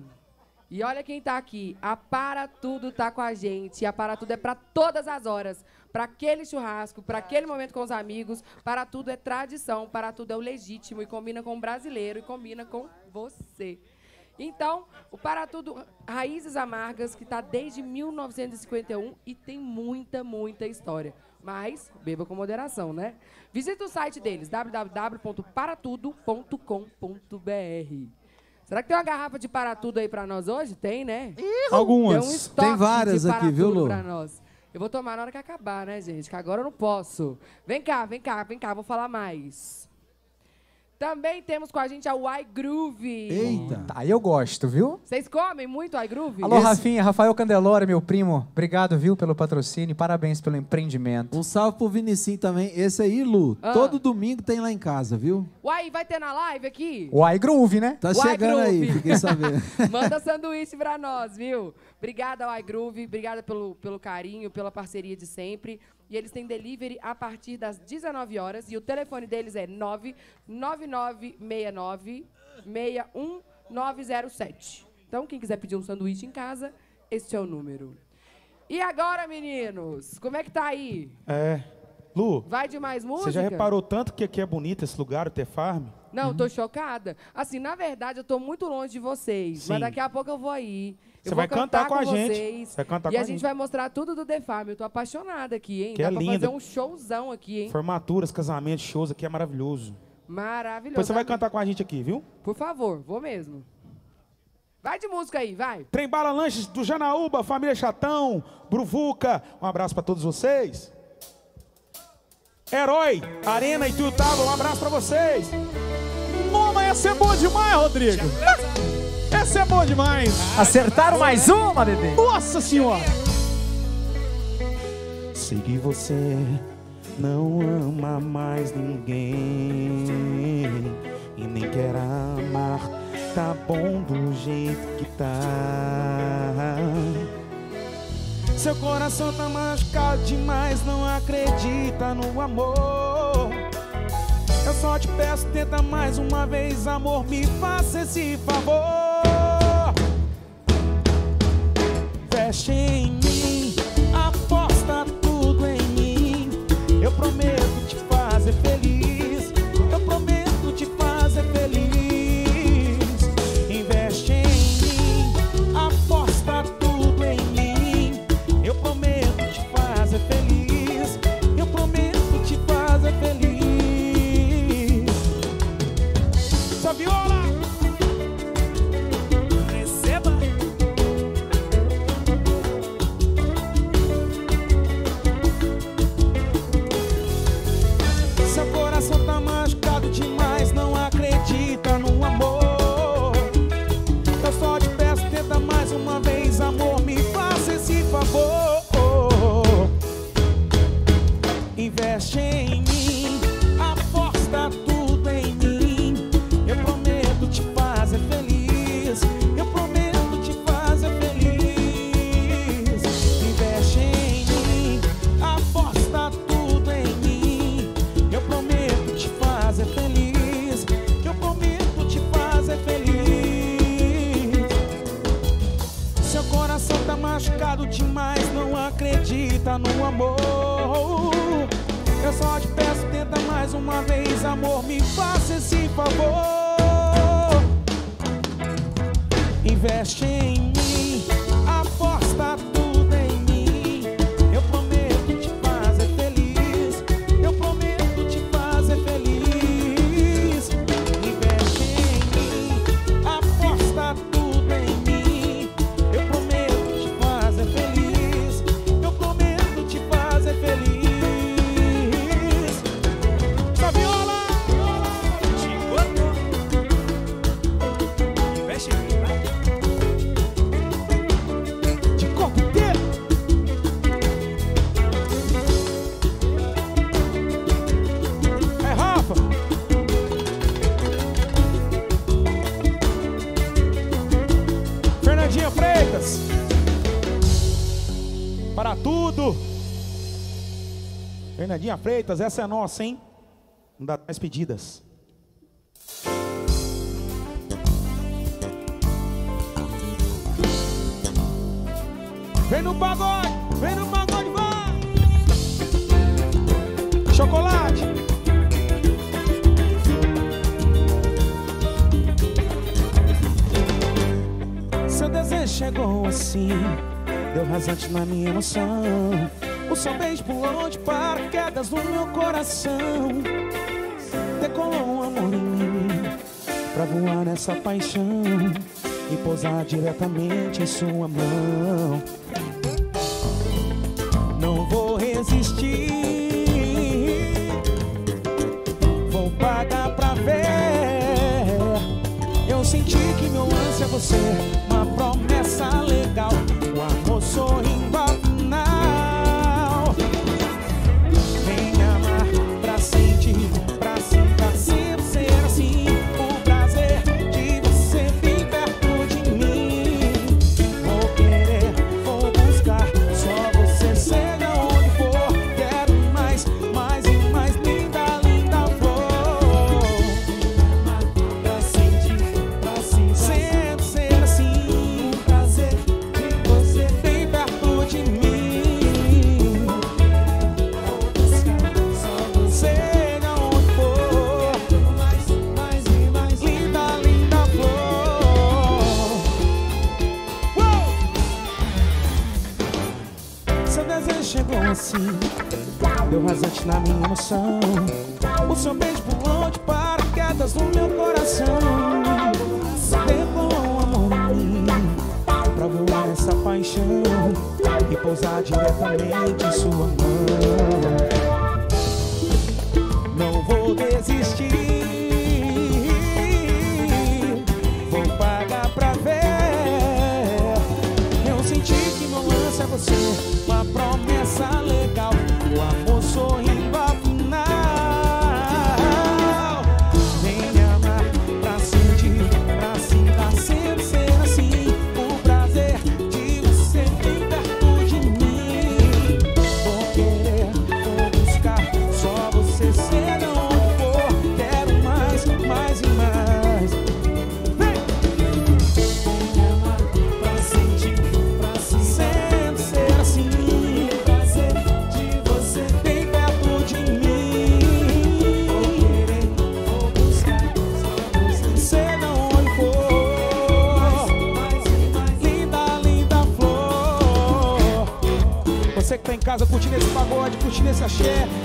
E olha quem tá aqui. A Para Tudo tá com a gente. A Para Tudo é para todas as horas. Para aquele churrasco, para aquele momento com os amigos. Para Tudo é tradição. Para Tudo é o legítimo e combina com o brasileiro e combina com você. Então, o Para Tudo Raízes Amargas, que está desde 1951 e tem muita, muita história. Mas, beba com moderação, né? Visita o site deles, www.paratudo.com.br. Será que tem uma garrafa de Para Tudo aí para nós hoje? Tem, né? Tem um Algumas. Tem várias aqui, viu, Lu? pra nós. Eu vou tomar na hora que acabar, né, gente? Que agora eu não posso. Vem cá, vem cá, vem cá, vou falar mais. Também temos com a gente a Y Groove. Eita. Aí eu gosto, viu? Vocês comem muito Y Groove? Alô, Rafinha, Rafael Candelora, meu primo. Obrigado, viu, pelo patrocínio. Parabéns pelo empreendimento. Um salve pro Vinicinho também. Esse aí, Lu, Ah. todo domingo tem lá em casa, viu? Uai, vai ter na live aqui? O iGroove, né? Tá Uai, chegando aí, Groove. fiquei sabendo. Manda sanduíche pra nós, viu? Obrigada ao iGroove, obrigada pelo, pelo carinho, pela parceria de sempre. E eles têm delivery a partir das 19 horas. E o telefone deles é 99969-61907. Então, quem quiser pedir um sanduíche em casa, este é o número. E agora, meninos? Como é que tá aí? É. Lu, Vai de mais música? você já reparou tanto que aqui é bonito esse lugar, o T-Farm? Não, eu tô chocada. Assim, na verdade, eu tô muito longe de vocês. Sim. Mas daqui a pouco eu vou aí. Eu Você vou vai cantar com a gente. Vocês, Vai cantar e com a a gente gente. vai mostrar tudo do The Farm. Eu tô apaixonada aqui, hein? Que Dá é pra linda. fazer um showzão aqui, hein? Formaturas, casamentos, shows aqui é maravilhoso. Maravilhoso. Depois você vai cantar com a gente aqui, viu? Por favor, vou mesmo. Vai de música aí, vai. Trem Bala Lanches do Janaúba, família Chatão, Bruvuca. Um abraço pra todos vocês. Herói, Arena e Tuiutaba, um abraço pra vocês. Mama, essa é boa demais, Rodrigo. Essa é boa demais. Acertaram mais uma, bebê. Nossa senhora. Sei que você não ama mais ninguém e nem quer amar. Tá bom do jeito que tá. Seu coração tá machucado demais, não acredita no amor. Eu só te peço, tenta mais uma vez, amor, me faça esse favor. Investe em mim, aposta tudo em mim. Eu prometo te fazer feliz. investe em mim, aposta tudo em mim. Eu prometo te fazer feliz. Eu prometo te fazer feliz. Investe em mim, aposta tudo em mim. Eu prometo te fazer feliz. Eu prometo te fazer feliz. Seu coração tá machucado demais, não acredita no amor. Eu só te peço, tenta mais uma vez, amor, me faça esse favor. Investe em Sardinha Freitas, essa é nossa, hein? Não dá mais pedidas. Vem no pagode, vem no pagode, vai! Chocolate! Seu desejo chegou assim, deu rasante na minha emoção. O seu beijo por onde passa apenas no meu coração decolou um amor em mim pra voar nessa paixão e pousar diretamente em sua mão. continência axé.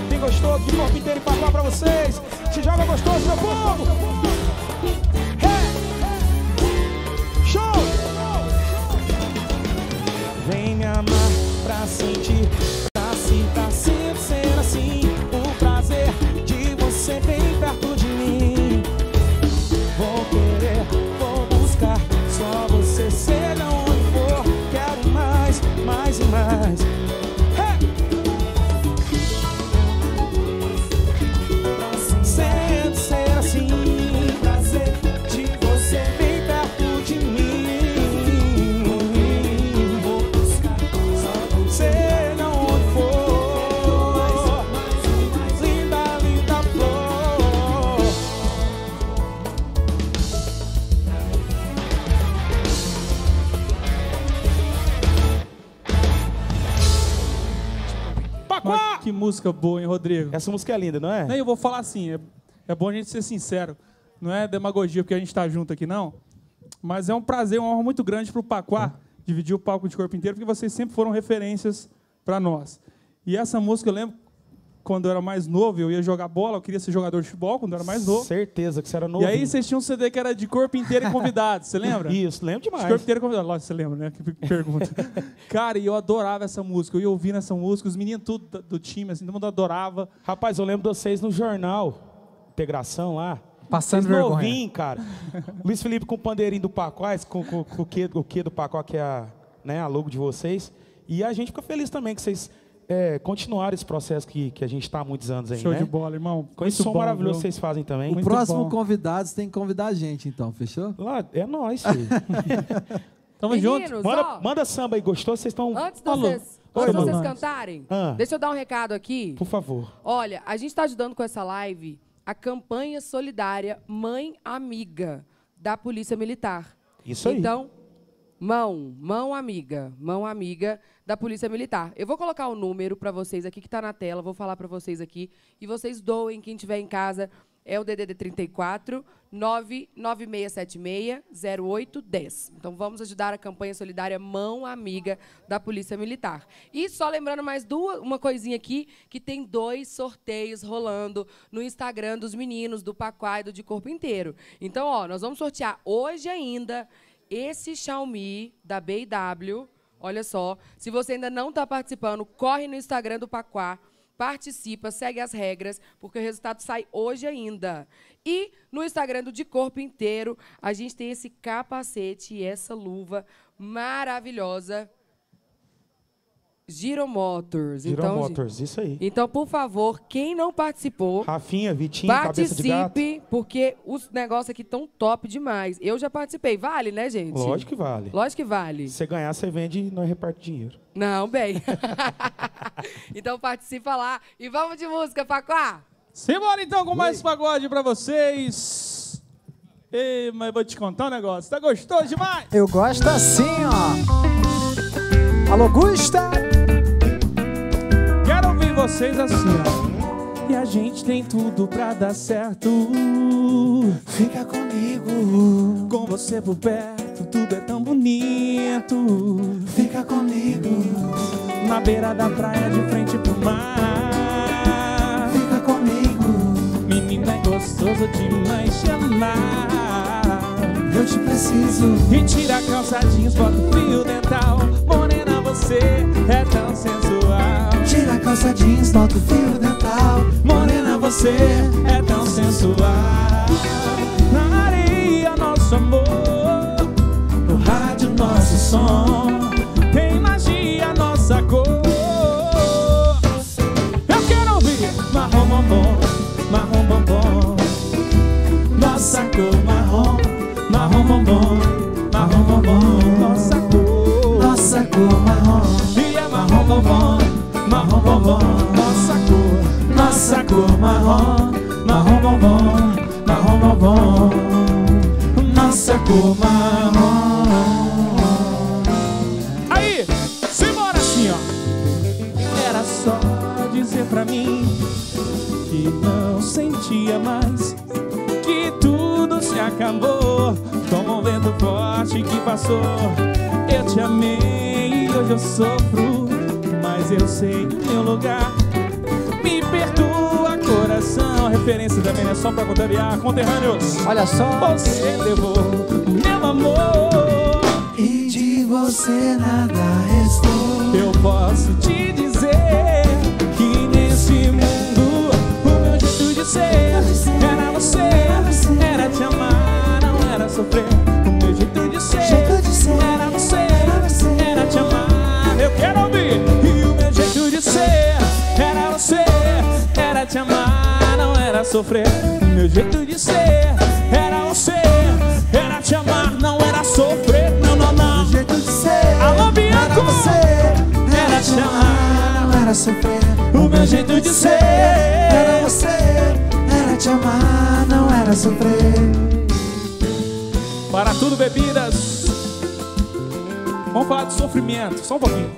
Música boa, hein, Rodrigo? Essa música é linda, não é? Não, eu vou falar assim, é, é bom a gente ser sincero. Não é demagogia porque a gente tá junto aqui, não. Mas é um prazer, uma honra muito grande pro Paquá dividir o palco de corpo inteiro, porque vocês sempre foram referências para nós. E essa música eu lembro quando eu era mais novo, eu ia jogar bola, eu queria ser jogador de futebol quando eu era mais novo. Certeza que você era novo. E aí vocês tinham um CD que era de corpo inteiro e convidados, você lembra? Isso, lembro De demais. corpo inteiro e convidado. Lógico, você lembra, né? Que pergunta. Cara, e eu adorava essa música. Eu ia ouvindo essa música, os meninos tudo do- do time, assim, todo mundo adorava. Rapaz, eu lembro de vocês no jornal, integração lá. Passando Vocês vergonha. novinho, cara. Luiz Felipe com o pandeirinho do Pacoás, com, com, com o, que, o que do Pacó, que é a, né, a logo de vocês. E a gente fica feliz também que vocês é, continuaram esse processo que, que a gente está há muitos anos aí, Show né? de bola, irmão. Com esse som bom, maravilhoso que vocês fazem também. O Muito próximo bom. convidado, você tem que convidar a gente, então, fechou? Lá, é nóis, filho. Tamo junto. Manda, ó, manda samba aí, gostou? Vocês estão... antes de vocês, Oi, antes de vocês cantarem, Ah. deixa eu dar um recado aqui. Por favor. Olha, a gente está ajudando com essa live a campanha solidária Mãe Amiga da Polícia Militar. Isso aí. Então, mão, mão amiga, mão amiga da Polícia Militar. Eu vou colocar o número para vocês aqui que está na tela, vou falar para vocês aqui e vocês doem quem tiver em casa. É o DDD 34 99676 0810. Então vamos ajudar a campanha solidária Mão Amiga da Polícia Militar. E só lembrando mais duas, uma coisinha aqui, que tem dois sorteios rolando no Instagram dos meninos do Paquá e do De Corpo Inteiro. Então, ó, nós vamos sortear hoje ainda esse Xiaomi da BW. Olha só, se você ainda não está participando, corre no Instagram do Paquá, participa, segue as regras, porque o resultado sai hoje ainda. E no Instagram do De Corpo Inteiro, a gente tem esse capacete e essa luva maravilhosa. Giro Motors. Girou então, Motors, isso aí. então, por favor, quem não participou, Rafinha, Vitinho, cabeça de gato. participe, porque os negócios aqui estão top demais. Eu já participei. Vale, né, gente? Lógico que vale. Lógico que vale. Se você ganhar, você vende e nós reparte dinheiro. Não, bem. então participa lá. E vamos de música, Paquá. Simbora então com mais pagode pra vocês. Ei, mas vou te contar um negócio. Tá gostoso demais? Eu gosto assim, ó. Alô, Gusta! Vocês assim, ó. E a gente tem tudo pra dar certo. Fica comigo, Com você por perto, tudo é tão bonito. fica comigo, Na beira da praia, de frente pro mar. fica comigo. Menina é gostoso demais chamar. Eu te preciso, E tira a calça jeans, bota o fio dental. Morena, você é tão sensual. Tira a calça jeans, bota o fio dental. Morena, você é tão sensual. Na areia, nosso amor. No rádio, nosso som. Tem magia, nossa cor. Eu quero ouvir marrom bombom, marrom bombom. Nossa cor marrom, marrom bombom, marrom bombom. Nossa cor, Nossa cor marrom, e é marrom bombom, marrom bombom. Nossa cor, nossa cor marrom, marrom bombom, marrom bombom. Nossa cor marrom. Aí, simbora assim, ó. Era só dizer pra mim que não sentia mais, que tudo se acabou. Como um vento forte que passou. Eu te amei e hoje eu sofro, mas eu sei o meu lugar. Me perdoa, coração. Referência também não é só pra contrariar conterrâneos. Olha só. Você levou meu amor. E de você nada restou. Eu posso te dizer que nesse mundo o meu jeito de ser era você, era te amar, não era sofrer. Te amar, não era sofrer. O meu jeito de ser era você, era te amar, não era sofrer. Não, não, não. Jeito de ser, Alô, Bianco! era você, Era te amar, não era sofrer. O meu jeito de ser Era você, era te amar, não era sofrer. Para tudo bebidas Vamos falar de sofrimento, só um pouquinho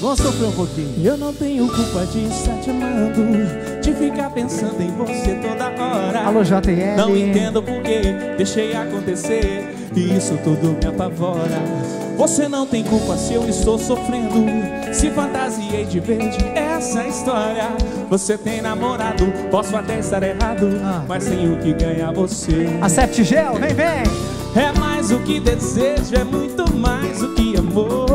Vamos sofrer um pouquinho. Eu não tenho culpa de estar te amando, de ficar pensando em você toda hora. Alô, JL. Não entendo por que deixei acontecer e isso tudo me apavora. Você não tem culpa se eu estou sofrendo, se fantasiei de verde essa história. Você tem namorado, posso até estar errado, Ah. mas tenho que ganhar você. A Septigel, vem, vem. É mais o que desejo, é muito mais o que amor.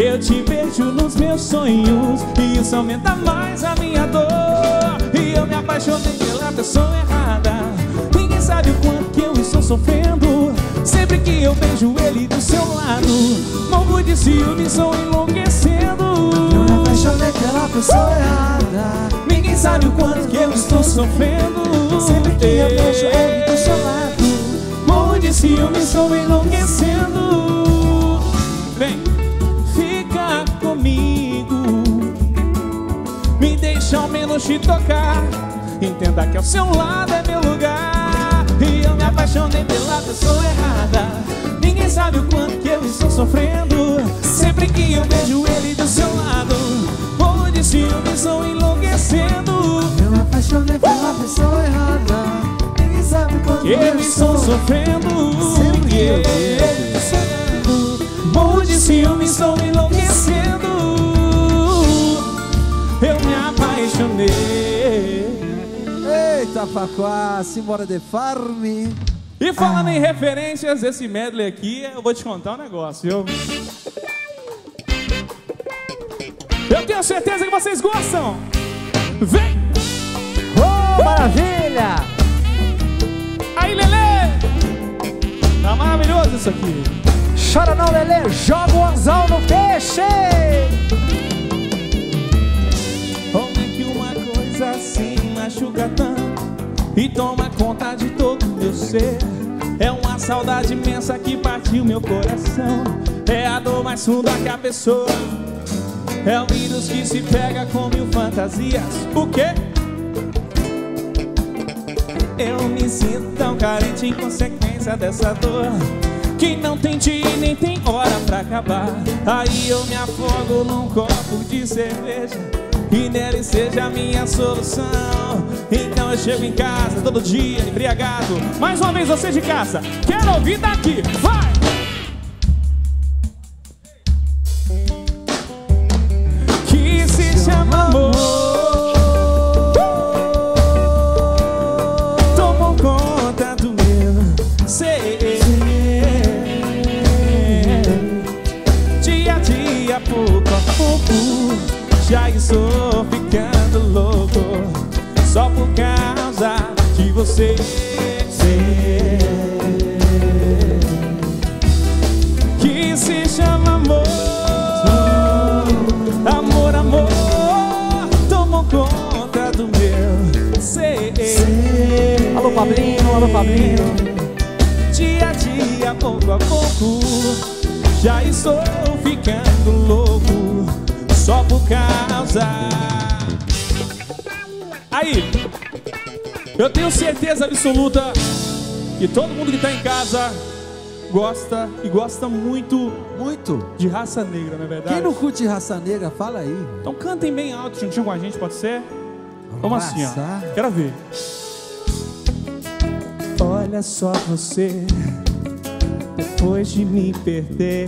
Eu te vejo nos meus sonhos e isso aumenta mais a minha dor. E eu me apaixonei pela pessoa errada. Ninguém sabe o quanto que eu estou sofrendo. Sempre que eu vejo ele do seu lado, morro de ciúme, estou enlouquecendo. Eu me apaixonei pela pessoa errada. Ninguém sabe o quanto que eu estou sofrendo. Sempre que eu vejo ele do seu lado. Morro de ciúme, estou enlouquecendo. Ao menos te tocar. Entenda que ao seu lado é meu lugar. E eu me apaixonei pela pessoa errada. Ninguém sabe o quanto que eu estou sofrendo. Sempre que eu vejo ele do seu lado, morro de ciúme, estou enlouquecendo. Eu me apaixonei pela pessoa errada. Ninguém sabe quanto Eu estou sofrendo Sempre que eu yeah. Morro de ciúme, estou enlouquecendo apaixonei Eita, Paquá, simbora de farm. E falando em referências, esse medley aqui, eu vou te contar um negócio, viu? Eu tenho certeza que vocês gostam Vem! Ô, maravilha. Aí, Lelê! Tá maravilhoso isso aqui Chora não, Lelê. Joga o anzol no peixe. Coisa assim machuca tanto e toma conta de todo o meu ser? É uma saudade imensa que partiu meu coração. É a dor mais funda que a pessoa. É o vírus que se pega com mil fantasias. O quê? Eu me sinto tão carente em consequência dessa dor Que não tem dia e nem tem hora pra acabar Aí eu me afogo num copo de cerveja E nele seja a minha solução. Então eu chego em casa todo dia embriagado. Mais uma vez você de casa, quero ouvir daqui, vai! Absoluta que todo mundo que tá em casa gosta e gosta muito Muito. de raça negra, não é verdade? Quem não curte raça negra, fala aí. Então cantem bem alto juntinho com a gente, pode ser? Vamos assim, ó. Quero ver. Olha só você, depois de me perder.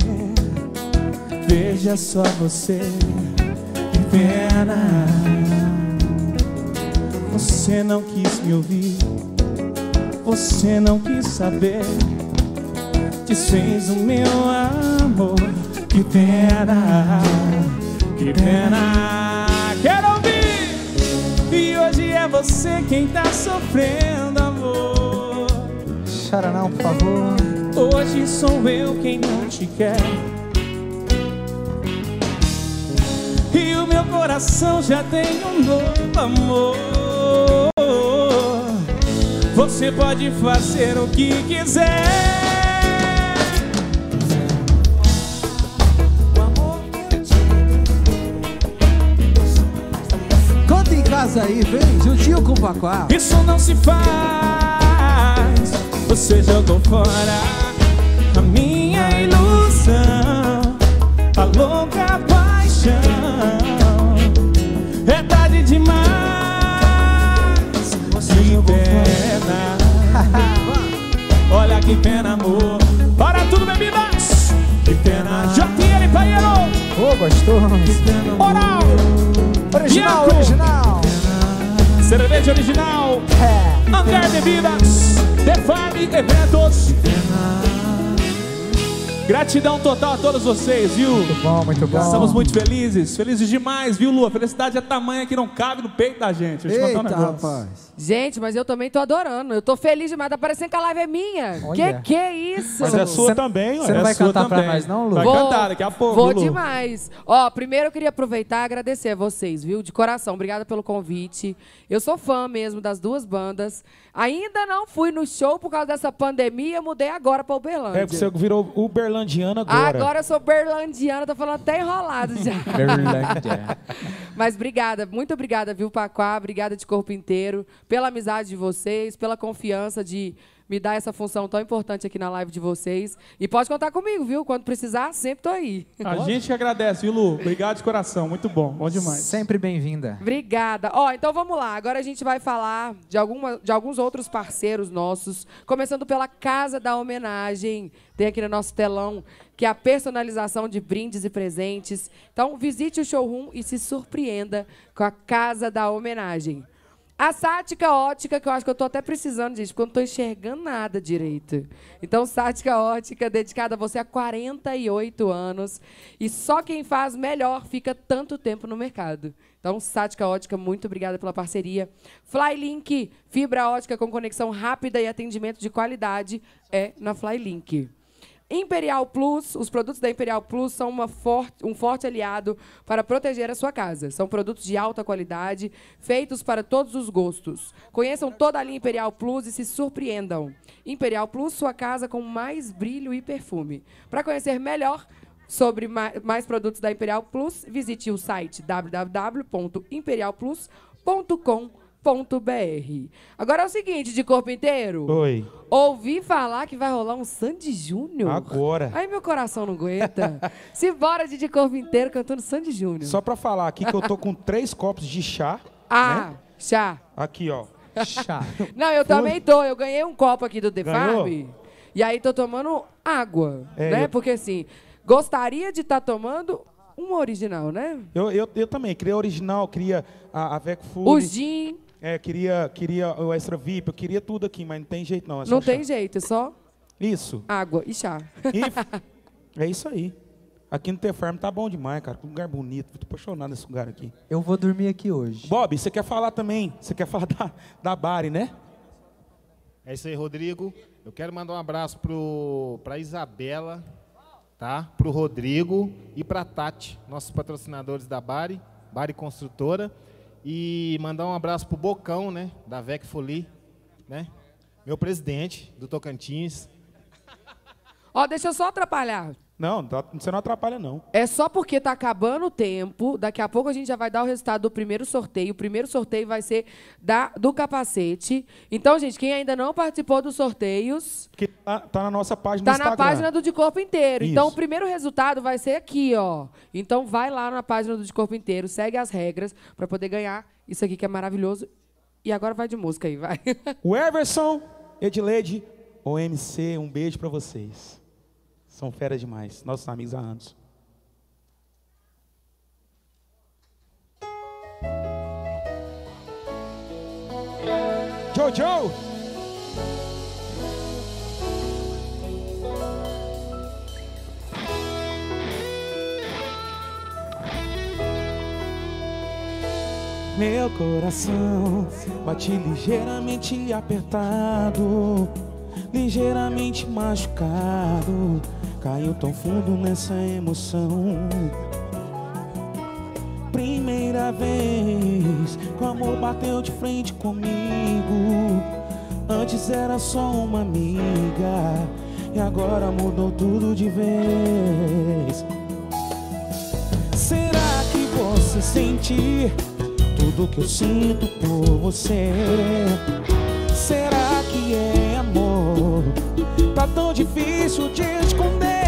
Veja só você, que pena. Você não quis me ouvir, você não quis saber. Desfez o meu amor, que pena, que pena. Quero ouvir! E hoje é você quem tá sofrendo, amor. Chora não, por favor. Hoje sou eu quem não te quer. E o meu coração já tem um novo amor. Você pode fazer o que quiser. Casa aí, vem, juntinho com o Paquá. Isso não se faz. Você jogou fora a minha ilusão, a louca paixão. Que pena, amor. Para tudo, bebidas. Que pena. JL Paieiro. Ô, gostoso. Oral. Original, Bianco. original. Cerveja original. É. André Bebidas. Farm Eventos. Gratidão total a todos vocês, viu? Muito bom, muito bom. Estamos muito felizes, felizes demais, viu, Lu? A felicidade é tamanha que não cabe no peito da gente. Deixa eu te contar um Eita, negócio. rapaz. Gente, mas eu também tô adorando. Eu tô feliz demais. Tá parecendo que a live é minha. Olha. Que que é isso? Mas é sua você- também, você não é vai sua cantar pra também. nós não, Lu? Vai Vou- cantar daqui a pouco, Vou Lu. demais. Ó, primeiro eu queria aproveitar e agradecer a vocês, viu? De coração. Obrigada pelo convite. Eu sou fã mesmo das duas bandas. Ainda não fui no show por causa dessa pandemia. Mudei agora pra Uberlândia. É, você virou Uberlandiana agora. Agora eu sou berlandiana, tô falando até enrolado já. Mas obrigada, muito obrigada, viu, Paquá? Obrigada de corpo inteiro, pela amizade de vocês, pela confiança de me dar essa função tão importante aqui na live de vocês. E pode contar comigo, viu? Quando precisar, sempre tô aí. A gente que agradece, viu, Lu? Obrigado de coração. Muito bom. Bom demais. Sempre bem-vinda. Obrigada. Ó, então vamos lá. Agora a gente vai falar de, alguma, de alguns outros parceiros nossos, começando pela Casa da Homenagem. Tem aqui no nosso telão, que é a personalização de brindes e presentes. Então, visite o showroom e se surpreenda com a Casa da Homenagem. A Sática Ótica, que eu acho que eu tô até precisando, gente, porque eu não tô enxergando nada direito. Então, Sática Ótica, dedicada a você há 48 anos. E só quem faz melhor fica tanto tempo no mercado. Então, Sática Ótica, muito obrigada pela parceria. Flylink, fibra ótica com conexão rápida e atendimento de qualidade, é na Flylink. Imperial Plus, os produtos da Imperial Plus são um forte aliado para proteger a sua casa. São produtos de alta qualidade, feitos para todos os gostos. Conheçam toda a linha Imperial Plus e se surpreendam. Imperial Plus, sua casa com mais brilho e perfume. Para conhecer melhor sobre ma- mais produtos da Imperial Plus, visite o site www.imperialplus.com.br. Agora é o seguinte, de corpo inteiro. Oi. Ouvi falar que vai rolar um Sandy Júnior. Agora. Aí meu coração não aguenta. Se bora de, de corpo inteiro cantando Sandy Júnior. Só pra falar aqui que eu tô com três copos de chá. Ah, chá. Aqui, ó. Chá. Não, eu também tô. Eu ganhei um copo aqui do The Ganhou? Farm. E aí tô tomando água, É, né? eu- Porque assim, gostaria de estar tomando um original, né? Eu, eu, eu também, queria original, queria a, a Vec Food. O gin, É, queria, queria o Extra VIP, eu queria tudo aqui, mas não tem jeito não. É não chá. tem jeito, é só Isso. água e chá. E é isso aí. Aqui no T-Farm tá bom demais, cara. Que lugar bonito. Tô apaixonado nesse lugar aqui. Eu vou dormir aqui hoje. Bob, você quer falar também? Você quer falar da, da Bari, né? É isso aí, Rodrigo. Eu quero mandar um abraço pro para Isabela, tá? Pro Rodrigo e pra Tati, nossos patrocinadores da Bari, Bari Construtora, e mandar um abraço pro Bocão, né, da Vec Folie, né? Meu presidente do Tocantins. Ó, deixa eu só atrapalhar. Não, tá- você não atrapalha, não. É só porque tá acabando o tempo. Daqui a pouco a gente já vai dar o resultado do primeiro sorteio. O primeiro sorteio vai ser da, do capacete. Então, gente, quem ainda não participou dos sorteios, Porque tá, tá na nossa página tá do na Instagram. página do De Corpo Inteiro. Então, o Isso. primeiro resultado vai ser aqui, ó. Então, vai lá na página do De Corpo Inteiro, segue as regras para poder ganhar isso aqui que é maravilhoso. E agora vai de música aí, vai. O Everson, Edileide, OMC, um beijo pra vocês. São feras demais, nossos amigos há anos. Jojo! Meu coração bate ligeiramente apertado, ligeiramente machucado. Caiu tão fundo nessa emoção. Primeira vez que o amor bateu de frente comigo. Antes era só uma amiga, e agora mudou tudo de vez. Será que você sente tudo que eu sinto por você? Será que é amor? Tá tão difícil de esconder.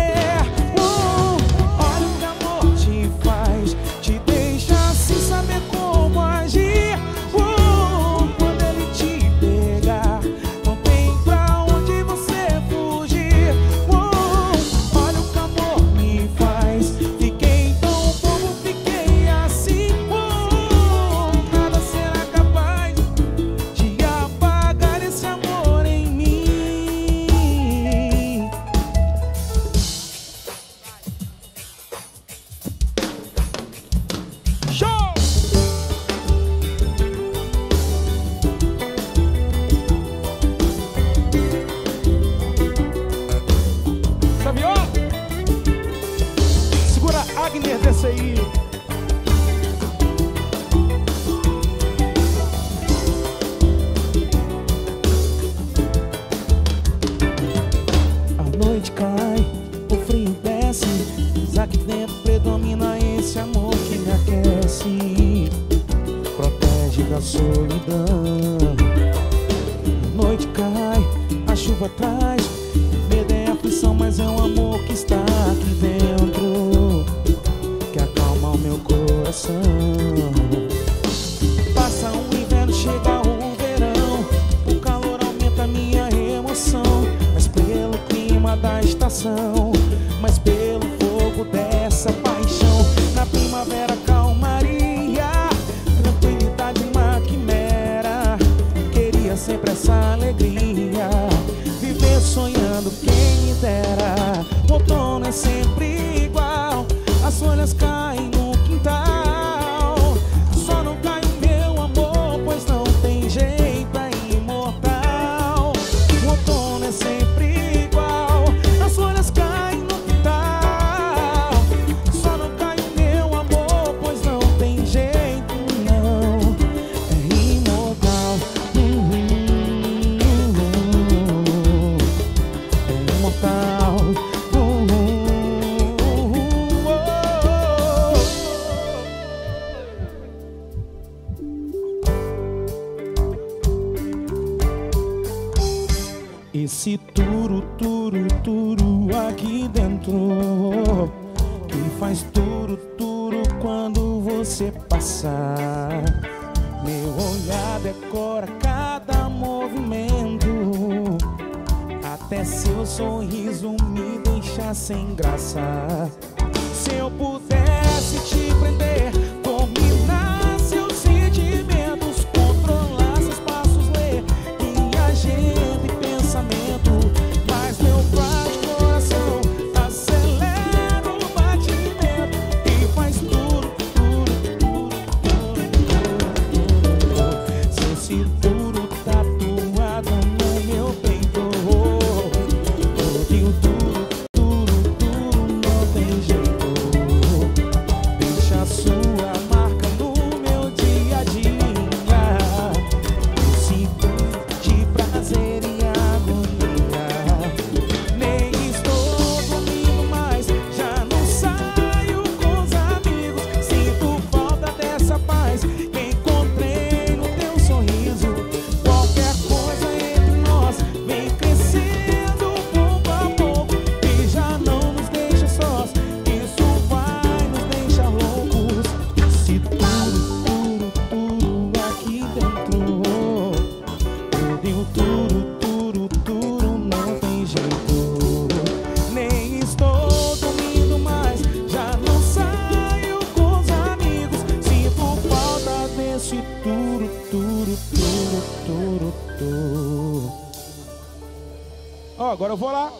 Agora eu vou lá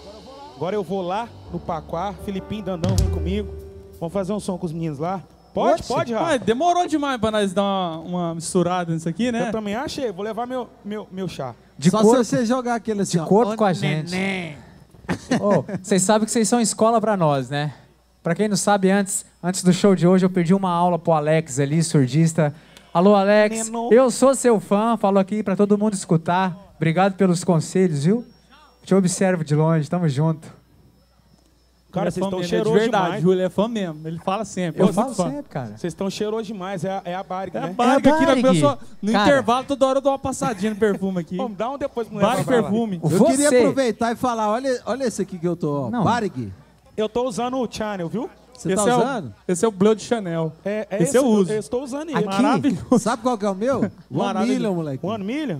Agora eu vou lá no Paquá Filipinho Dandão vem comigo Vamos fazer um som com os meninos lá Pode, pode, Rafa demorou demais pra nós dar uma, uma misturada nisso aqui, né? Eu também achei, vou levar meu, meu, meu chá De Só corpo, se você jogar aquele assim, de ó, corpo "Ô, com a gente. neném". Ô, Vocês sabem que vocês são escola pra nós, né? Pra quem não sabe, antes, antes do show de hoje, eu perdi uma aula pro Alex ali, surdista. Alô, Alex, Neno. eu sou seu fã, falo aqui pra todo mundo escutar. Obrigado pelos conselhos, viu? Te observo de longe, tamo junto. Cara, é vocês estão cheirosos é de verdade, demais. Ele é fã mesmo. Ele fala sempre. Eu sou falo fã. sempre, cara. Vocês estão cheirosos demais, é a, é a É a né? Barig aqui, Barig. na pessoa, no Cara. intervalo, toda hora eu dou uma passadinha no perfume aqui. Vamos dar um depois pro lá. perfume. Eu Você- queria aproveitar e falar, olha, olha esse aqui que eu tô, ó. Não. Eu tô usando o Channel, viu? Você esse tá é usando? O, esse é o Bleu de Chanel. É, é Esse eu uso. Eu estou usando ele. Aqui, Maravilhoso. sabe qual que é o meu? One. Million, moleque. One Million?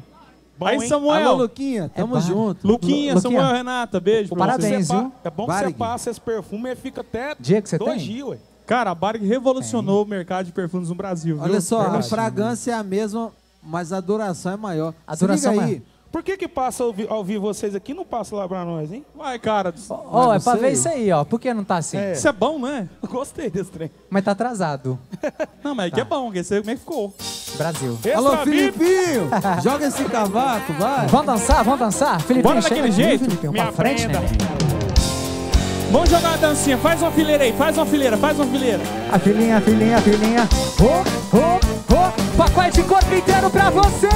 Bom, Aí, hein? Samuel. Alô, Luquinha, tamo Barig. junto. Luquinha, Lu- Samuel, Luquinha. Renata, beijo Parabéns. pa- viu? É bom que Varig. você passa esse perfume e fica até Dia que você dois tem? dias, ué. Cara, a Barig revolucionou o mercado de perfumes no Brasil, viu? Olha só, a Verdade. fragrância é a mesma, mas a duração é maior. A duração aí. é- Por que que passa ao vi- ao ouvir vocês aqui e não passa lá pra nós, hein? Vai, cara. Ó, não é pra sei. ver isso aí, ó. Por que não tá assim? É. Isso é bom, né? Gostei desse trem. Mas tá atrasado. Não, mas aqui é bom, porque você como é que ficou. Brasil. Alô, Extra. Filipinho! Joga esse cavaco, vai. Vamos dançar? Vamos dançar? Felipe, Bora daquele jeito? Felipe, Me pra frente, né? Vamos jogar a dancinha. Faz uma fileira aí, faz uma fileira, faz uma fileira. A filhinha, a filhinha, a filhinha. Ô, ô, ô. Pacote de corpo inteiro pra você.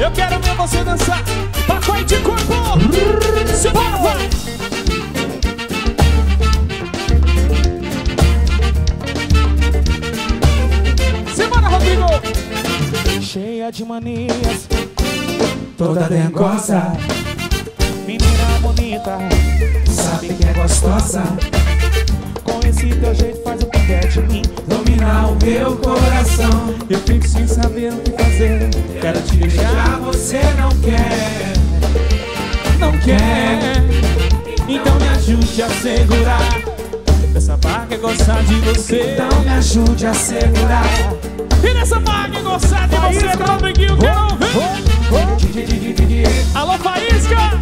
Eu quero ver você dançar. Pacote de corpo. Simbora, vai. Simbora, Rodrigo. cheia de manias, toda dengosa. Menina bonita, sabe que é gostosa. Esse teu jeito faz o que de mim, dominar o meu coração. Eu fico sem saber o que fazer. Quero te beijar, você não quer. não quer. Então me ajude a segurar. Essa barca é gostar de você. Então me ajude a segurar. E nessa barca é gostar de você, Rodriguinho, quero ouvir. Alô, Faísca!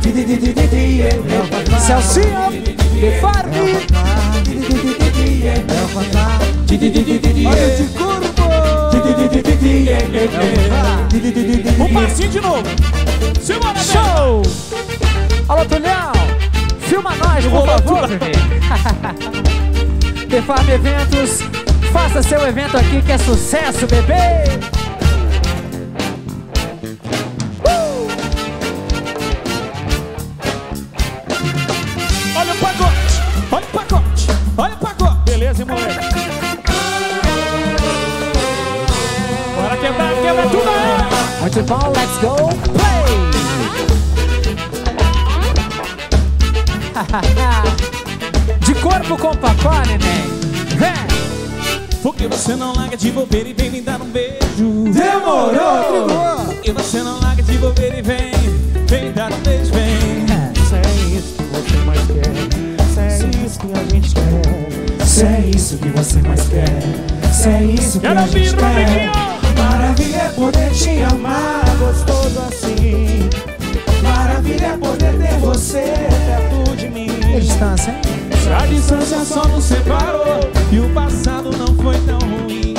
Celcinho, de Farm. Olha de corpo! Um passinho de novo. Simbora. Show! Alô, Tulhão, filma nós, por favor. The Farm Eventos, faça seu evento aqui que é sucesso, bebê. Olha o pacote, olha o pacote, olha o pacote. Let's go, play! De corpo com papá, neném. Vem! Porque você não larga de bobeira e vem me dar um beijo. Demorou! Porque você não larga de bobeira e vem, vem me dar um beijo, vem. Se é isso que você mais quer, se é isso que a gente quer, se é isso que você mais quer, se é isso que a gente quer. Distância só nos separou e o passado não foi tão ruim.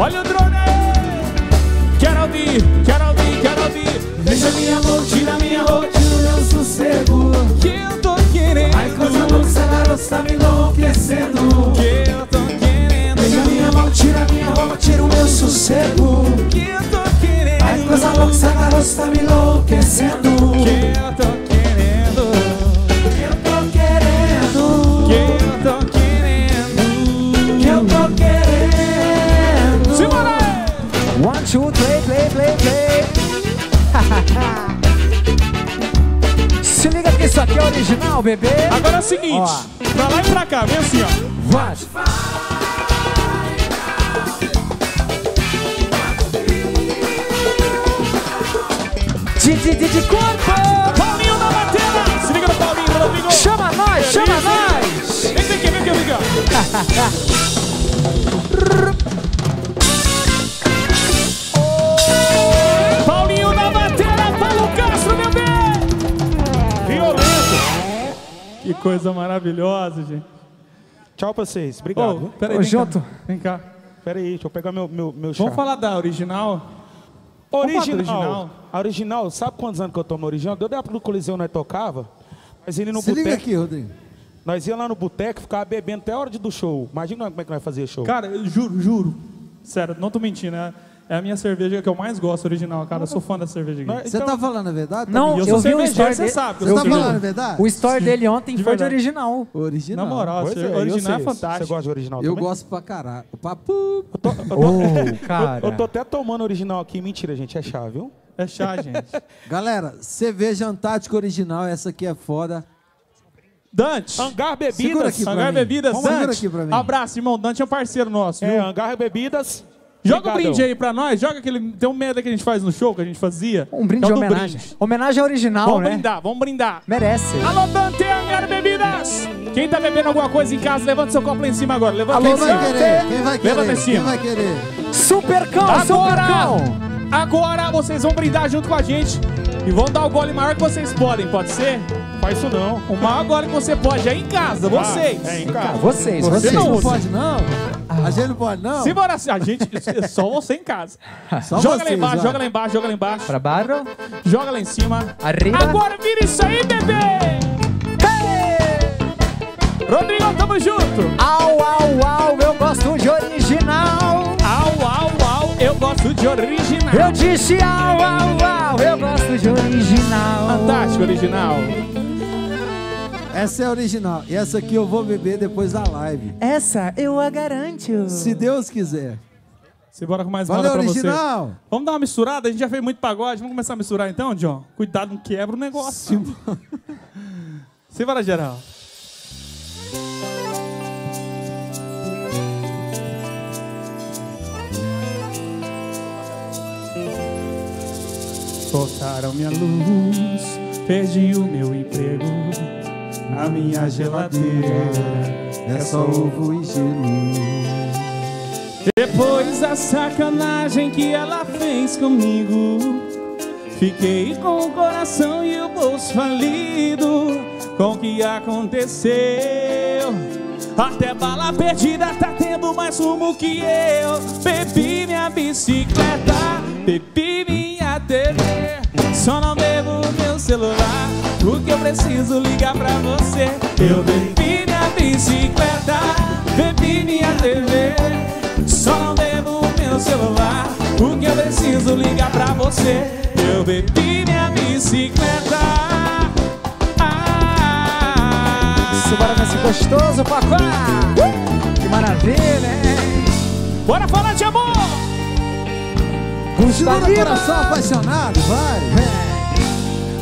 Olha o drone aí! Quero ouvir, quero ouvir, quero ouvir. Deixa minha mão, tira minha roupa, tira o meu sossego. Que eu tô querendo, Ai, coisa louca, essa garota tá me enlouquecendo. que eu tô querendo, Deixa minha mão, tira minha roupa, tira o meu sossego. que eu tô querendo, Ai, coisa louca, essa garota tá me seguinte, Ó. pra lá e pra cá, vem assim, ó. Vai. De, de, de, de corpo! Paulinho na bateria! Se liga no Paulinho, Rodrigo! Chama nós, chama nós! Vem, vem aqui, vem aqui, vem aqui. ó. coisa maravilhosa, gente. Tchau pra vocês, obrigado. Viu? peraí, Ô, vem junto. cá. Vem cá. Pera aí, deixa eu pegar meu, meu, meu chá. Vamos falar da original? Original. original. A original, sabe quantos anos que eu tomo original? Deu da época do Coliseu nós tocava. Nós ia no Se liga boteco. aqui, Rodrigo. Nós ia lá no boteco, ficava bebendo até a hora de- do show. Imagina como é que nós fazia show. Cara, eu juro, juro. Sério, não tô mentindo. É, é a minha cerveja que eu mais gosto, original, cara. Eu sou fã da cerveja Você então- tá falando a verdade? Não, eu eu, sou vi o cervejeiro, story você dele. sabe. eu Você tá falando a verdade? O story dele ontem De foi de original. Original. Na moral, Pois é, eu original é fantástico. Você gosta de original Eu também? gosto pra caralho. O papo. Eu tô, eu tô- Ô, cara. eu tô até tomando original aqui. Mentira, gente, é chá, viu? É chá, gente. Galera, cerveja Antártica original, essa aqui é foda. Dante. Hangar Segura Bebidas. Hangar mim. Bebidas, Vamos, Dante. aqui pra mim. Abraço, irmão. Dante é um parceiro nosso, viu? É, Hangar Bebidas. Joga o Obrigadão. brinde aí pra nós. Joga aquele. Tem um merda que a gente faz no show que a gente fazia. Um brinde de é homenagem. brinde. Homenagem original, Vamos né? brindar, vamos brindar. Merece. Alô, Dante Hangar Bebidas. Quem tá bebendo alguma coisa em casa, levanta seu copo lá em cima agora. Levanta Quem lá em vai cima. querer? Quem vai Levanta querer? em Quem cima. vai querer? Supercão, Agora, supercão. agora vocês vão brindar junto com a gente e vão dar o gole maior que vocês podem, pode ser? Faz isso não. O maior gole que você pode é em casa, vocês. É, em casa. Vocês, Você vocês. não você. pode, não? A gente não pode, não? Se for assim, a gente, é só você em casa. Só joga lá vocês, embaixo, ó. joga lá embaixo, joga lá embaixo. Pra barro, Joga lá em cima. arriba. Agora vira isso aí, bebê! Rodrigo, tamo junto! Au, au, au, eu gosto de original. Au, au, eu gosto de original. Eu disse au, au, au, eu gosto de original. Fantástico, original. Essa é a original. E essa aqui eu vou beber depois da live. Essa eu a garanto. Se Deus quiser. Simbora com mais Valeu, moda pra original. você. Vamos dar uma misturada? A gente já fez muito pagode. Vamos começar a misturar então, John? Cuidado, não quebra o negócio. Simbora, geral. Cortaram minha luz, perdi o meu emprego, a minha geladeira É só ovo e gelo. Depois da sacanagem que ela fez comigo, fiquei com o coração e o bolso falido com o que aconteceu. Até bala perdida tá tendo mais rumo que eu. Bebi minha bicicleta, bebi minha TV. Só não bebo meu celular, porque eu preciso ligar pra você. Eu bebi minha bicicleta, bebi minha TV. Só não bebo meu celular, porque eu preciso ligar pra você. Eu bebi minha bicicleta. Ah, Simbora nesse gostoso, papai. Que maravilha, hein? Bora falar de amor! Continua no coração apaixonado, vai.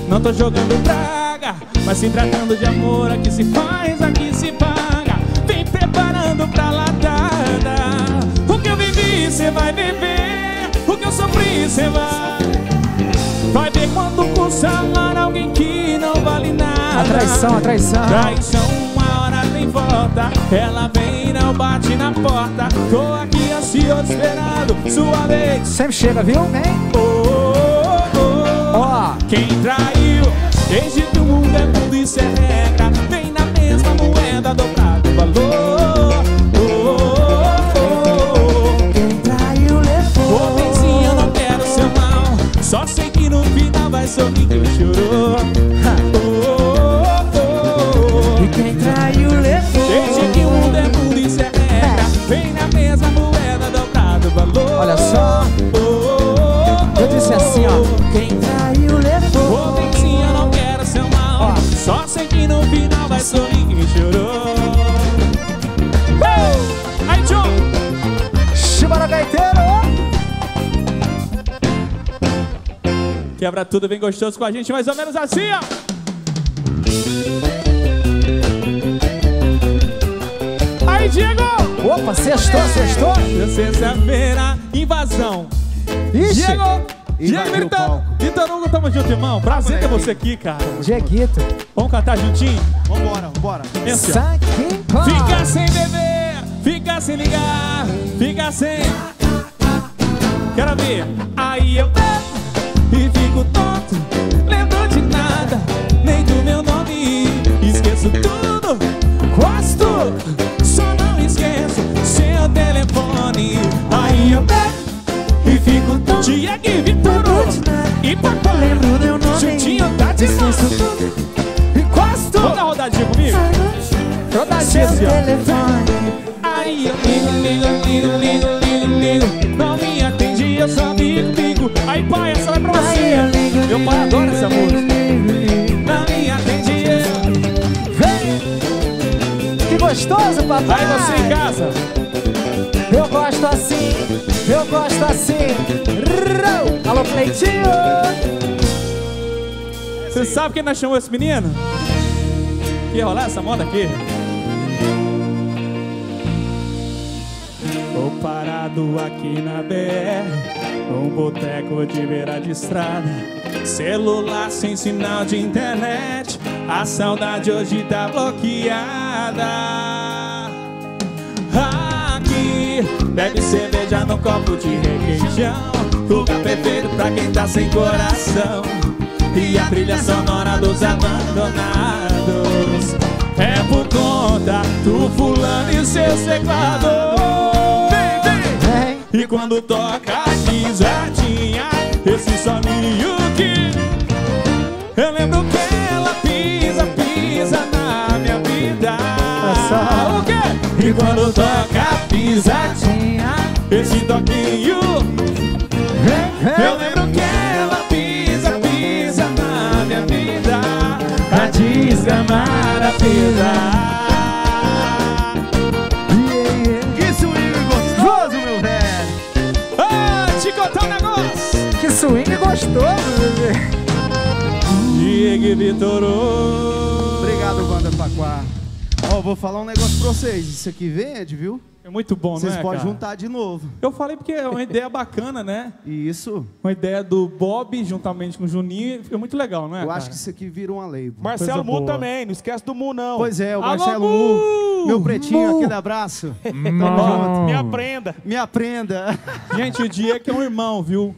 Não tô jogando praga, mas se tratando de amor, aqui se faz, aqui se paga. Vem preparando pra latada. O que eu vivi, cê vai viver. O que eu sofri, cê vai. Vai ver quando custa amar alguém que não vale nada. A traição, a traição. Traição, hora tem volta. Ela vem, não bate na porta. Tô aqui ansioso, esperando sua vez. Sempre chega, viu? Hein? Oh, oh, oh. Ó. Quem traiu, desde que o mundo é mundo, isso é regra. Vem na mesma moeda, dobrado o valor. Oh, oh, oh. Quem traiu benzinha, eu não quero seu mal. Só sei que no final vai sorrir quem chorou. Vem na mesma moeda, dobrado valor. Olha só. Oh, oh, oh, Eu disse assim, ó. Quem traiu levou. benzinha, eu não quero seu mal. Ó. Só sei que no final vai sorrir quem chorou. Uh! Aí, John! Simbora, gaiteiro. Quebra tudo bem gostoso com a gente, mais ou menos assim, ó. Aí, Diego! Opa, sextou, sextou. Sexta-feira, invasão. Ixi. Diego! Diego Vitor. Vitor Hugo, tamo junto, irmão. Prazer ter você aqui, cara. Dieguito. Vamos cantar juntinho? Vambora, vambora. Fica sem beber, fica sem ligar, fica sem. Quero ver. Aí eu Diego e Vitor e Papai. Lembro meu nome. Juntinho tá demais. E tudo. Vamos dar rodadinha comigo? Rodadinha. Seu telefone. Aí eu ligo, ligo, ligo, ligo, ligo, ligo Não me atende, eu só ligo, ligo Aí pai, essa vai pra você Meu pai adora essa música Não me atende, eu Vem. Que gostoso, papai. Aí você em casa gosto assim, eu gosto assim. Rau. Alô, Cleitinho. Você sabe quem nós chamou esse menino? Que ia rolar essa moda aqui Tô parado aqui na BR Num boteco de beira de estrada Celular sem sinal de internet A saudade hoje tá bloqueada bebe cerveja no copo de requeijão Lugar perfeito pra quem tá sem coração E a trilha sonora dos abandonados É por conta do fulano e seus teclados Vem, vem! Vem. E quando toca já tinha esse soninho que Eu lembro que ela pisa, pisa na minha vida só. O quê? E quando toca Eu lembro que ela pisa, pisa na minha vida Pra desgamar a vida Que swing gostoso, meu velho. te contar negócio. Que swing gostoso, bebê. Diego e Vitor Hugo. Obrigado, Banda Paquá. Ó, vou falar um negócio pra vocês. Isso aqui vende, viu? Muito bom, Vocês não é, podem cara? juntar de novo. Eu falei porque é uma ideia bacana, né? Isso. Uma ideia do Bob juntamente com o Juninho. Foi muito legal, não é, Eu cara? acho que isso aqui vira uma lei. Marcelo Mu também, não esquece do Mu, não. Pois é, o Alô, Marcelo Mu! Meu pretinho, Mu! aquele abraço. Me aprenda. Me aprenda. Gente, o Diego é um irmão, viu?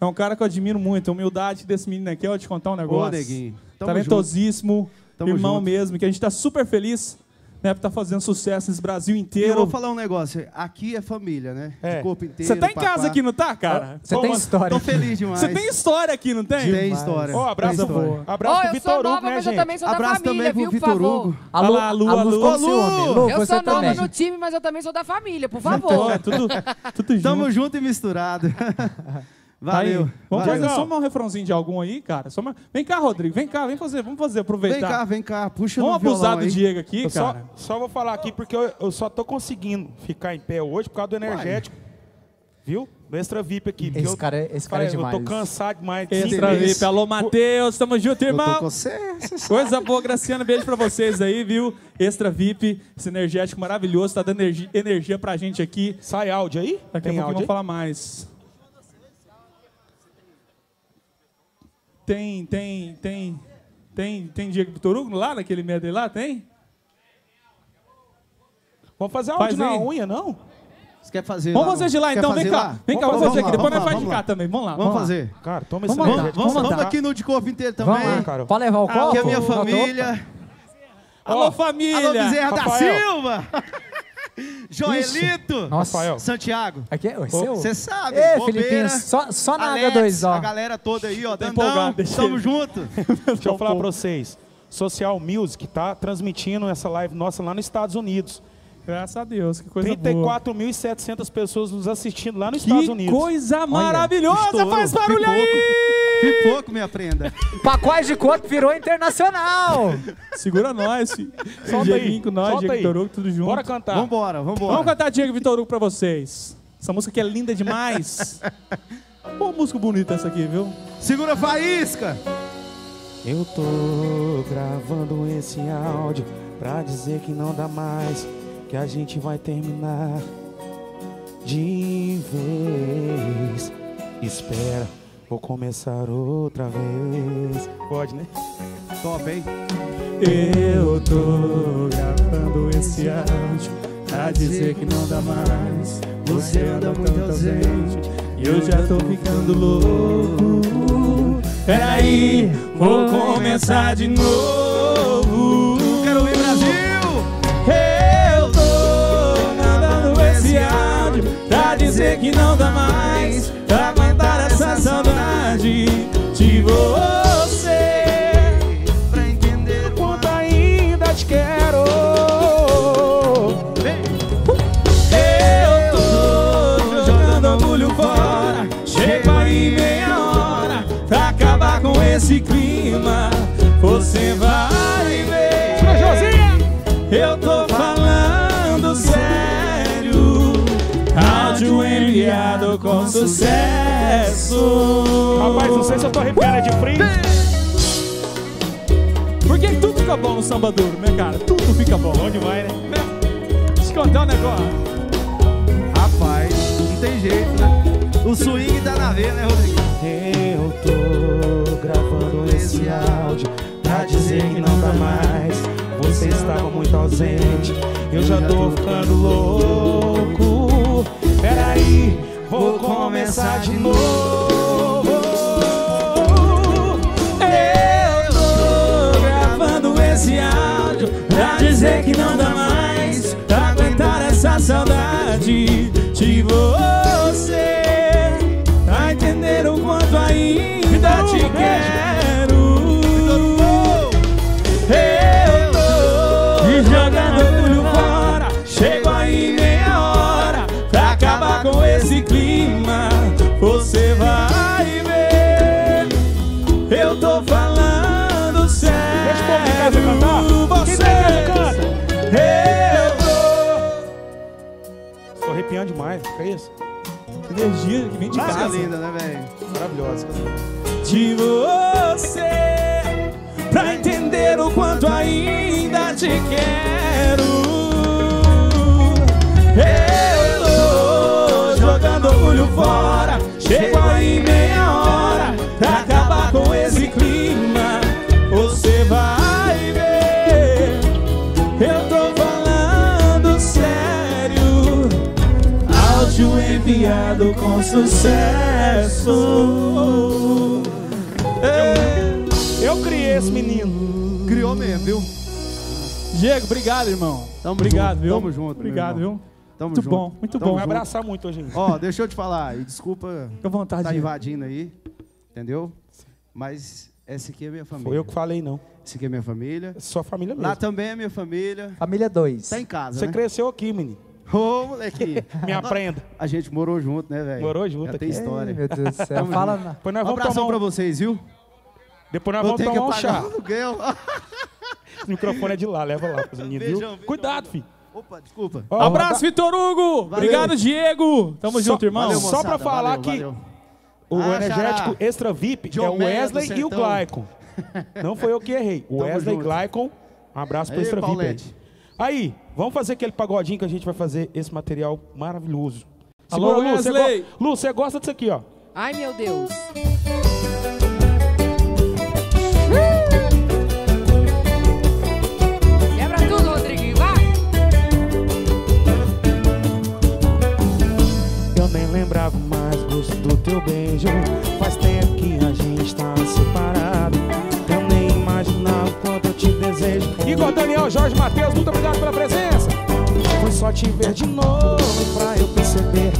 É um cara que eu admiro muito. A humildade desse menino aqui, eu vou te contar um negócio. Ô, neguinho. Tamo Talentosíssimo, Tamo irmão junto. mesmo, que a gente tá super feliz, né, estar fazendo sucesso nesse Brasil E eu inteiro. vou falar um negócio. Aqui é família, né? É. De corpo inteiro. Você tá em casa aqui, não tá, cara? Você tem Ô, história. Tô feliz demais. Você tem história aqui, não tem? Tem história. Ó, abraço, Tem história. abraço Ô, pro eu Vitor sou Hugo, nova, né, mas eu gente? também sou da Abraço família, também pro viu, Vitor favor. Hugo. Alô, Alô, alô. ciúme. Lu, Eu sou nova também. no time, mas eu também sou da família, por Então, favor. é tudo, tudo junto. Tamo junto e misturado. Valeu. Aí, vamos Valeu. fazer só um refrãozinho de algum aí, cara. Só uma- Vem cá, Rodrigo. Vem cá, vem fazer. Vamos fazer, aproveitar. Vem cá, vem cá. Puxa Vamos no abusar violão do aí. Diego aqui, Eu só, cara. só vou falar aqui porque eu, eu só tô conseguindo ficar em pé hoje por causa do energético. Viu? Do extra VIP aqui. Esse eu, cara é- esse cara é falei, Eu tô demais. cansado demais. de Extra VIP. Alô, Matheus. Tamo junto, Eu irmão. tô com você. Coisa boa, Graciana. Beijo pra vocês aí, viu? Extra VIP, esse energético maravilhoso. Tá dando energia, energia pra gente aqui. Sai áudio aí? Daqui a Tem pouquinho áudio vamos falar mais. Tem, tem, tem. Tem, tem Diego Vitor Hugo lá naquele dele lá? Tem? Vamos fazer áudio Faz na aí. unha, não? Você quer fazer Vamos lá, fazer de lá então, vem fazer cá. lá? Vem cá, Vamos vamos fazer lá, aqui. Depois nós vamos faz de vamos cá também. Vamos lá. Vamos lá. fazer. Cara, toma Vamos esse mandar. Vamos, Vamos vamos aqui no de corpo inteiro também. Vamos lá. Carol. Pode levar o copo? Que é minha Não, tô- família. Alô, família. Alô, Bezerra da. Silva. Joelito. Nossa. Rafael. Santiago. Aqui é seu? Você sabe. Ei, bobeira. Filipinho, só, só na Alex, H2, ó. A galera toda aí, ó. Dandão, tamo junto. Deixa eu falar pra vocês. Social Music tá transmitindo essa live nossa lá nos Estados Unidos. Graças a Deus, que coisa boa. 34.700 pessoas nos assistindo lá nos Estados Que Unidos. coisa maravilhosa! Estouro. Faz barulho Pipoco. aí! Pipoco, me aprenda. Pacote de corpo virou internacional. Segura nós, filho. Solta aí, Dieguinho com nós, Diego. Vitor Hugo, tudo junto. Bora cantar. Vambora, vambora. Vamos cantar Diego Vitor Hugo pra vocês. Essa música aqui é linda demais. Pô, música bonita essa aqui, viu? Segura a faísca. Eu tô gravando esse áudio pra dizer que não dá mais, que a gente vai terminar de vez. Espera, vou começar outra vez. Pode, né? Top, hein? Eu tô gravando esse áudio pra dizer que não dá mais. Você anda muito ausente e eu já tô ficando louco. Peraí, vou começar de novo. Dizer que não dá mais pra aguentar essa saudade de você. Pra entender Quanto ainda te quero. Eu tô jogando orgulho fora. Chego aí meia hora pra acabar com esse clima. Você vai Enviado com sucesso. Rapaz, não sei se eu tô arrepiando é de frio. Porque tudo fica bom no samba duro, né, cara? Tudo fica bom. Bom demais, né? Deixa eu contar um negócio. Rapaz, não tem jeito, né? O swing tá na veia, né, Rodrigo? Eu tô gravando esse áudio pra dizer que não dá mais. Você estava muito ausente, eu já tô ficando louco. Peraí, vou começar de novo. Eu tô gravando esse áudio pra dizer que não dá mais pra aguentar essa saudade de você. Pra entender o quanto ainda te quero. Arrepiando demais, que é isso? energia que vem de Música casa. linda, né, velho? Maravilhosa. de você pra entender o quanto ainda te quero. Eu tô jogando orgulho fora, chego aí meia Áudio enviado com sucesso. Eu criei esse menino. Criou mesmo, viu? Diego, obrigado, irmão. Tamo obrigado, junto, viu? tamo junto, meu Obrigado, irmão. viu? Tamo muito junto. bom, muito Tamo bom. Vai abraçar muito hoje. Ó, deixa eu te falar, e desculpa Fica à vontade. tá invadindo aí, entendeu? Mas essa aqui é minha família. Foi eu que falei, não. Essa aqui é minha família. Sua família mesmo. Lá também é minha família. Família 2. Tá em casa, Você né? cresceu aqui, menino. Ô, moleque. Me aprenda. A gente morou junto, né, velho? Morou junto aqui. tem história. Ei, meu Deus do céu. Fala na... Depois nós Um vamos abração tomar pra um... vocês, viu? Depois nós Eu vamos tomar um chá. o microfone é de lá, leva lá pros meninos, viu? Beijão, beijão. Cuidado, filho. Opa, desculpa. Ó, Abraço, Vitor Hugo. Obrigado, Diego. Tamo Só- junto, irmão. Valeu, Só pra falar valeu, que valeu. O Ah, energético xará. extra VIP John é o Wesley e o. Glycon. Não foi eu que errei. O Tamo Wesley junto. Glycon. Um abraço pro extra VIP. Paulette. Aí, vamos fazer aquele pagodinho que a gente vai fazer esse material maravilhoso. Alô, Lu, você Wesley. go- Lu, você gosta disso aqui, ó. Ai, meu Deus. Quebra tudo, Rodriguinho, vai! Eu nem lembrava mais gosto do teu beijo. Faz tempo que a gente tá separado. Igor Daniel, Jorge Matheus, muito obrigado pela presença. Foi só te ver de novo pra eu perceber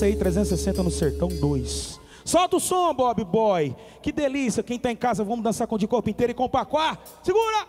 aí, desça aí 360 no Sertão 2 Solta o som, Bob Boy. Que delícia, quem tá em casa, vamos dançar com de corpo inteiro e com paquá Segura!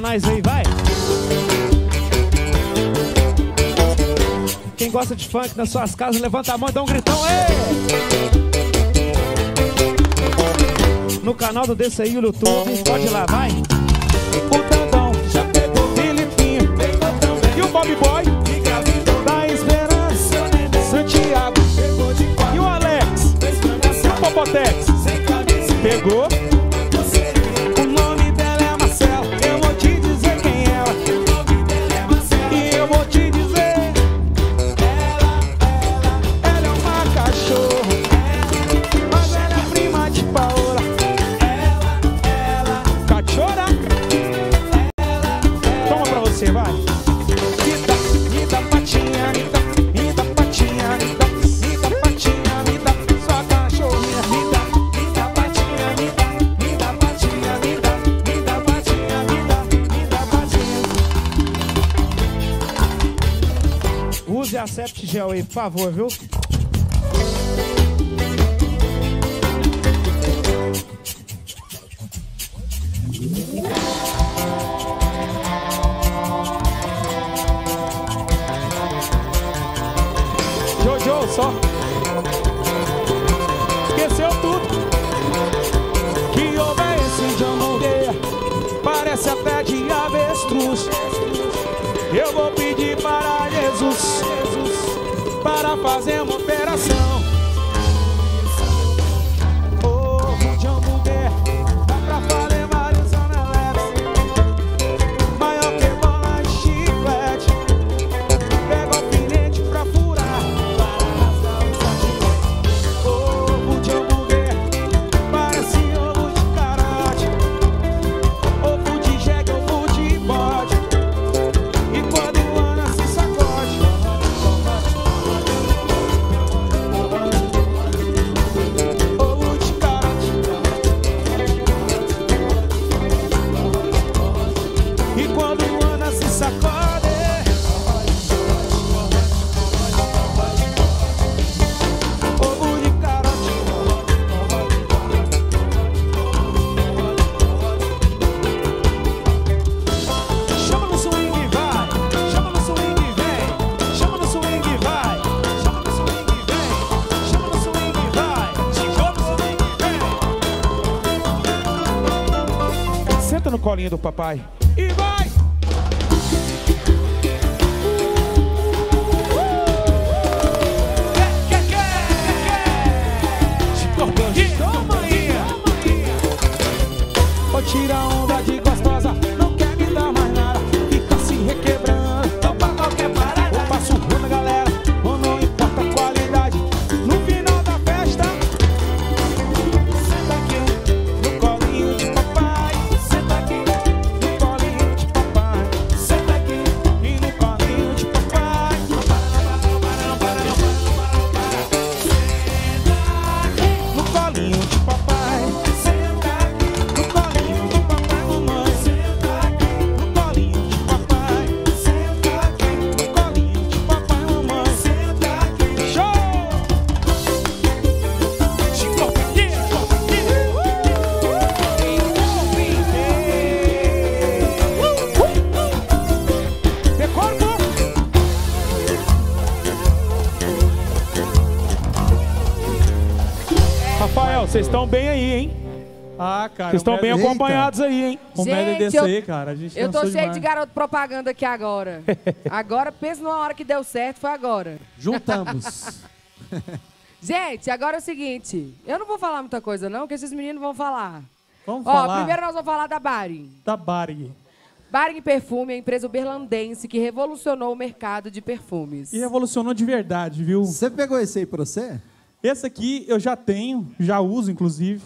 nós aí, vai! Quem gosta de funk nas suas casas, levanta a mão e dá um gritão, ei! No canal do DCI no YouTube, pode ir lá, vai! O Tandão já pegou Filipinho, pegou. E o Bob Boy, da Esperança, Santiago, e o Alex, e o Popotex, pegou. Piauí, por favor, viu? Do papai e vai. Toma aí. Vou tirar Vocês estão bem Eita. acompanhados aí, hein? O Gente, desse eu- aí, cara. A gente Eu tô cansou cheio demais. de garoto propaganda aqui agora. Agora, pensa numa hora que deu certo, foi agora. Juntamos. Gente, agora é o seguinte. Eu não vou falar muita coisa, não, que esses meninos vão falar. Vamos Ó, falar primeiro nós vamos falar da Baring. da Baring. Baring Perfume é a empresa berlandense que revolucionou o mercado de perfumes. E revolucionou de verdade, viu? Você pegou esse aí pra você? Esse aqui eu já tenho, já uso, inclusive,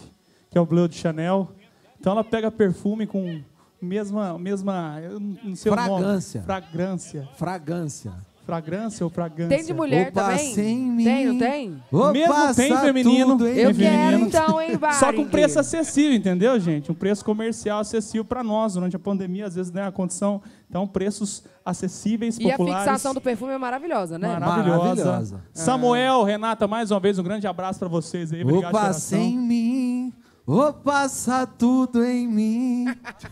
que é o Bleu de Chanel. Então ela pega perfume com mesma, mesma eu não sei o nome. Fragrância. Fragrância. Fragrância. Fragrância ou fragância? Tem de mulher Opa, também? sem mim. Tem, não tem? Vou Mesmo tem feminino. tudo, hein? Eu Tem quero feminino. então, hein, Baring? Só com preço acessível, entendeu, gente? Um preço comercial acessível para nós. Durante a pandemia, às vezes, não é a condição. Então, preços acessíveis, E a populares. fixação do perfume é maravilhosa, né? Maravilhosa. Maravilhosa. Samuel, Renata, mais uma vez, um grande abraço para vocês aí. Obrigado Opa, sem mim. Vou passar tudo em mim.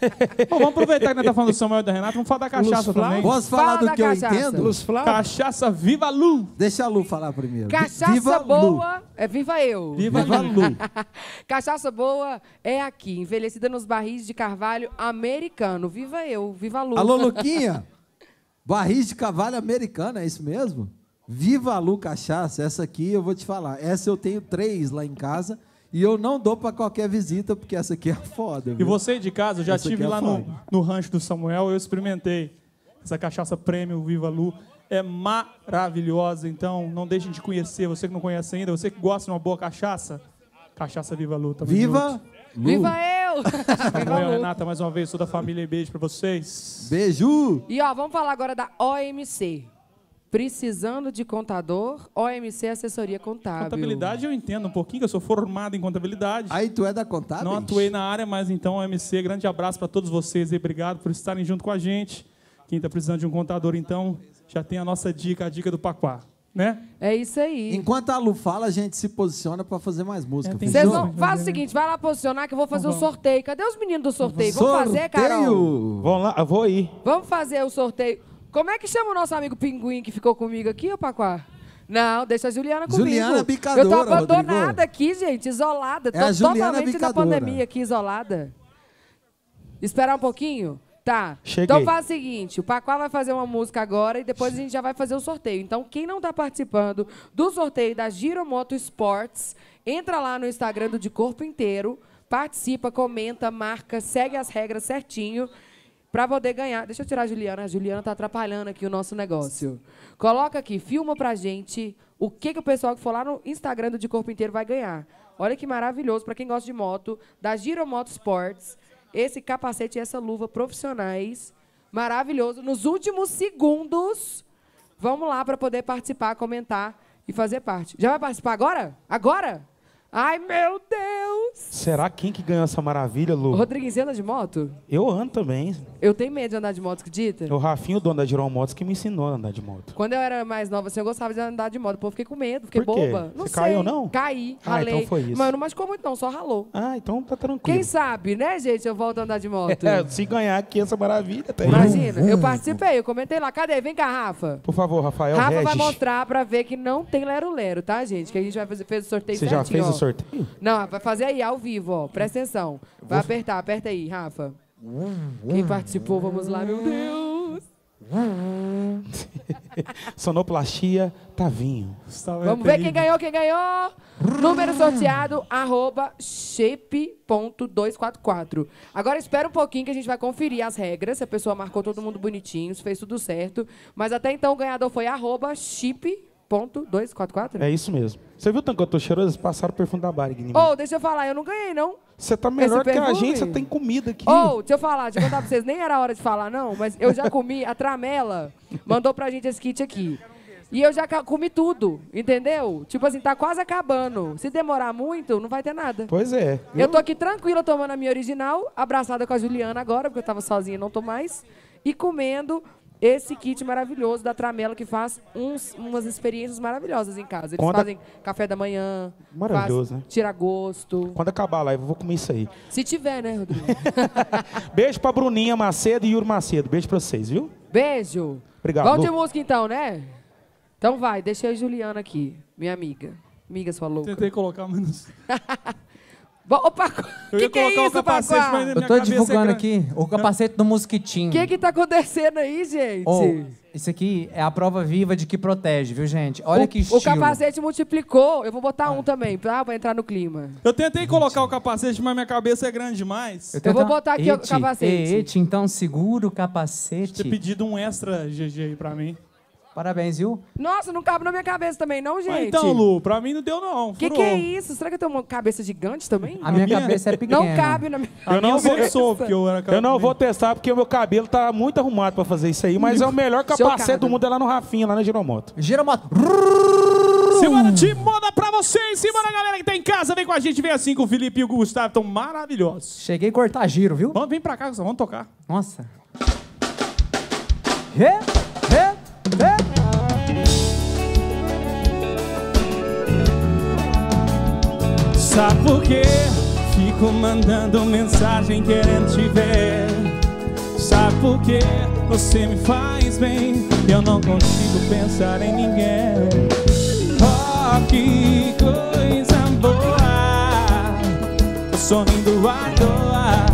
Bom, vamos aproveitar que nós tá falando do Samuel e da Renata, vamos falar da cachaça Flávio. também. Posso falar Fala do que eu cachaça. entendo? Luz. Cachaça Viva Lu! Deixa a Lu falar primeiro. Cachaça Viva Lu. boa é viva eu. Viva, Viva Lu! Lu. Cachaça boa é aqui, envelhecida nos barris de carvalho americano. Viva eu, viva Lu. Alô, Luquinha. Barris de cavalo americano, é isso mesmo? Viva a Lu Cachaça. Essa aqui eu vou te falar. Essa eu tenho três lá em casa. E eu não dou pra qualquer visita, porque essa aqui é foda. E viu? você de casa, eu já Essa estive é lá no, no rancho do Samuel, eu experimentei. Essa cachaça premium Viva Lu é maravilhosa, então não deixem de conhecer. Você que não conhece ainda, você que gosta de uma boa cachaça, cachaça Viva Lu. Tamo Viva junto. Lu. Viva eu! Samuel. Renata, mais uma vez, toda a família, e beijo pra vocês. Beijo. E ó, vamos falar agora da OMC. Precisando de contador, OMC Assessoria Contábil. Contabilidade eu entendo um pouquinho, que eu sou formado em contabilidade. Aí tu é da contábil? Não atuei na área, mas então, OMC, grande abraço para todos vocês e obrigado por estarem junto com a gente. Quem está precisando de um contador, então, já tem a nossa dica, a dica do Paquá, né? É isso aí. Enquanto a Lu fala, a gente se posiciona pra fazer mais música. É, Vocês vão, faz o seguinte, vai lá posicionar que eu vou fazer o Então sorteio. Cadê os meninos do sorteio? Vamos fazer, Carol? Sorteio. Vamos lá, eu vou aí. Vamos fazer o sorteio. Como é que chama o nosso amigo Pinguim que ficou comigo aqui, ô Paquá? Não, deixa a Juliana comigo. Juliana Bicadora, Eu tô abandonada Rodrigo. aqui, gente, isolada. É tô a Juliana totalmente na Bicadora. pandemia aqui, isolada. Esperar um pouquinho? Tá. Cheguei. Então faz o seguinte, o Paquá vai fazer uma música agora e depois a gente já vai fazer o sorteio. Então quem não está participando do sorteio da Giromoto Sports, entra lá no Instagram do De Corpo Inteiro, participa, comenta, marca, segue as regras certinho para poder ganhar. Deixa eu tirar a Juliana, a Juliana tá atrapalhando aqui o nosso negócio. Coloca aqui, filma pra gente o que, que o pessoal que for lá no Instagram do De Corpo Inteiro vai ganhar. Olha que maravilhoso para quem gosta de moto, da Giromoto Sports. Esse capacete e essa luva profissionais. Maravilhoso. Nos últimos segundos, vamos lá para poder participar, comentar e fazer parte. Já vai participar agora? Agora? Ai, meu Deus! Será quem que ganhou essa maravilha, Lu? Rodriguinho, você anda de moto? Eu ando também. Eu tenho medo de andar de moto, acredita? O Rafinho, o dono da Giron Motos, que me ensinou a andar de moto. Quando eu era mais nova, assim, eu gostava de andar de moto. Pô, eu fiquei com medo, fiquei Por quê? boba. Não Você sei. caiu, não? Caí, Ah, ralei. então foi isso. Mas não machucou muito, não, só ralou. Ah, então tá tranquilo. Quem sabe, né, gente, eu volto a andar de moto. É, se ganhar aqui essa maravilha, tá aí. Imagina, eu participei, eu comentei lá. Cadê? Vem cá, Rafa. Por favor, Rafael Rafa vai Regis. mostrar pra ver que não tem lero-lero, tá, gente? Que a gente vai fazer fez o sorteio Você já certinho, fez ó. o sorteio? Não, vai fazer aí, ao vivo, ó. Presta atenção. Vai apertar, aperta aí, Rafa. Quem participou, vamos lá, meu Deus. Sonoplastia, Tavinho. Vamos ver quem ganhou, quem ganhou. Número sorteado, arroba shape.244. Agora espera um pouquinho que a gente vai conferir as regras. Se a pessoa marcou todo mundo bonitinho, se fez tudo certo. Mas até então o ganhador foi arroba chip.244. É isso mesmo. Você viu o tanto que eu tô cheiroso? Eles passaram o perfume da mim. Ô, deixa eu falar, eu não ganhei, não. Você tá melhor que a gente, você tem comida aqui. Ô, deixa eu falar, deixa eu contar pra vocês. Nem era hora de falar, não, mas eu já comi. A Tramela mandou pra gente esse kit aqui. E eu já comi tudo, entendeu? Tipo assim, tá quase acabando. Se demorar muito, não vai ter nada. Pois é. Eu tô aqui tranquila tomando a minha original, abraçada com a Juliana agora, porque eu tava sozinha e não tô mais. E comendo esse kit maravilhoso da Tramela, que faz uns- umas experiências maravilhosas em casa. Eles Conta- fazem café da manhã, Maravilhoso, faz né? tira gosto. Quando acabar a live, eu vou comer isso aí. Se tiver, né, Rodrigo? Beijo pra Bruninha Macedo e Yuri Macedo. Beijo pra vocês, viu? Beijo. Obrigado, Vamos de música então, né? Então vai, deixa e Juliana aqui, minha amiga. Amiga sua louca. Tentei colocar, mas não Opa, Eu que ia que é colocar o isso, capacete, Paquá? mas minha Eu tô é divulgando grande. aqui o capacete do Mosquitinho. O que que tá acontecendo aí, gente? Ô, isso aqui é a prova viva de que protege, viu, gente? Olha o, que estilo. O capacete multiplicou. Eu vou botar um também, pra, pra entrar no clima. Eu tentei colocar o capacete, mas minha cabeça é grande demais. Eu vou botar aqui o Ete, capacete. Ete, então segura o Ter capacete. pedido um extra GG aí pra mim. Parabéns, viu? Nossa, não cabe na minha cabeça também, não, gente. Mas então, Lu, pra mim não deu não. Que que furou. é isso? Será que eu tenho uma cabeça gigante também? A minha minha- cabeça é pequena. Não cabe na minha A Eu não minha vou- porque eu era Eu não vou testar porque o meu cabelo tá muito arrumado pra fazer isso aí, mas é o melhor capacete do mundo é lá no Rafinha, lá na Giromoto. Giromoto. Semana de moda pra vocês. Semana, galera que tá em casa. Vem com a gente, vem assim com o Felipe e o Gustavo. Estão maravilhosos. Cheguei a cortar giro, viu? Vamos, vem pra cá, Gustavo. Vamos tocar. Nossa. Rê, rê, Sabe por quê? Fico mandando mensagem querendo te ver. Sabe por quê? Você me faz bem. Eu não consigo pensar em ninguém. Oh, que coisa boa. Tô sorrindo à toa.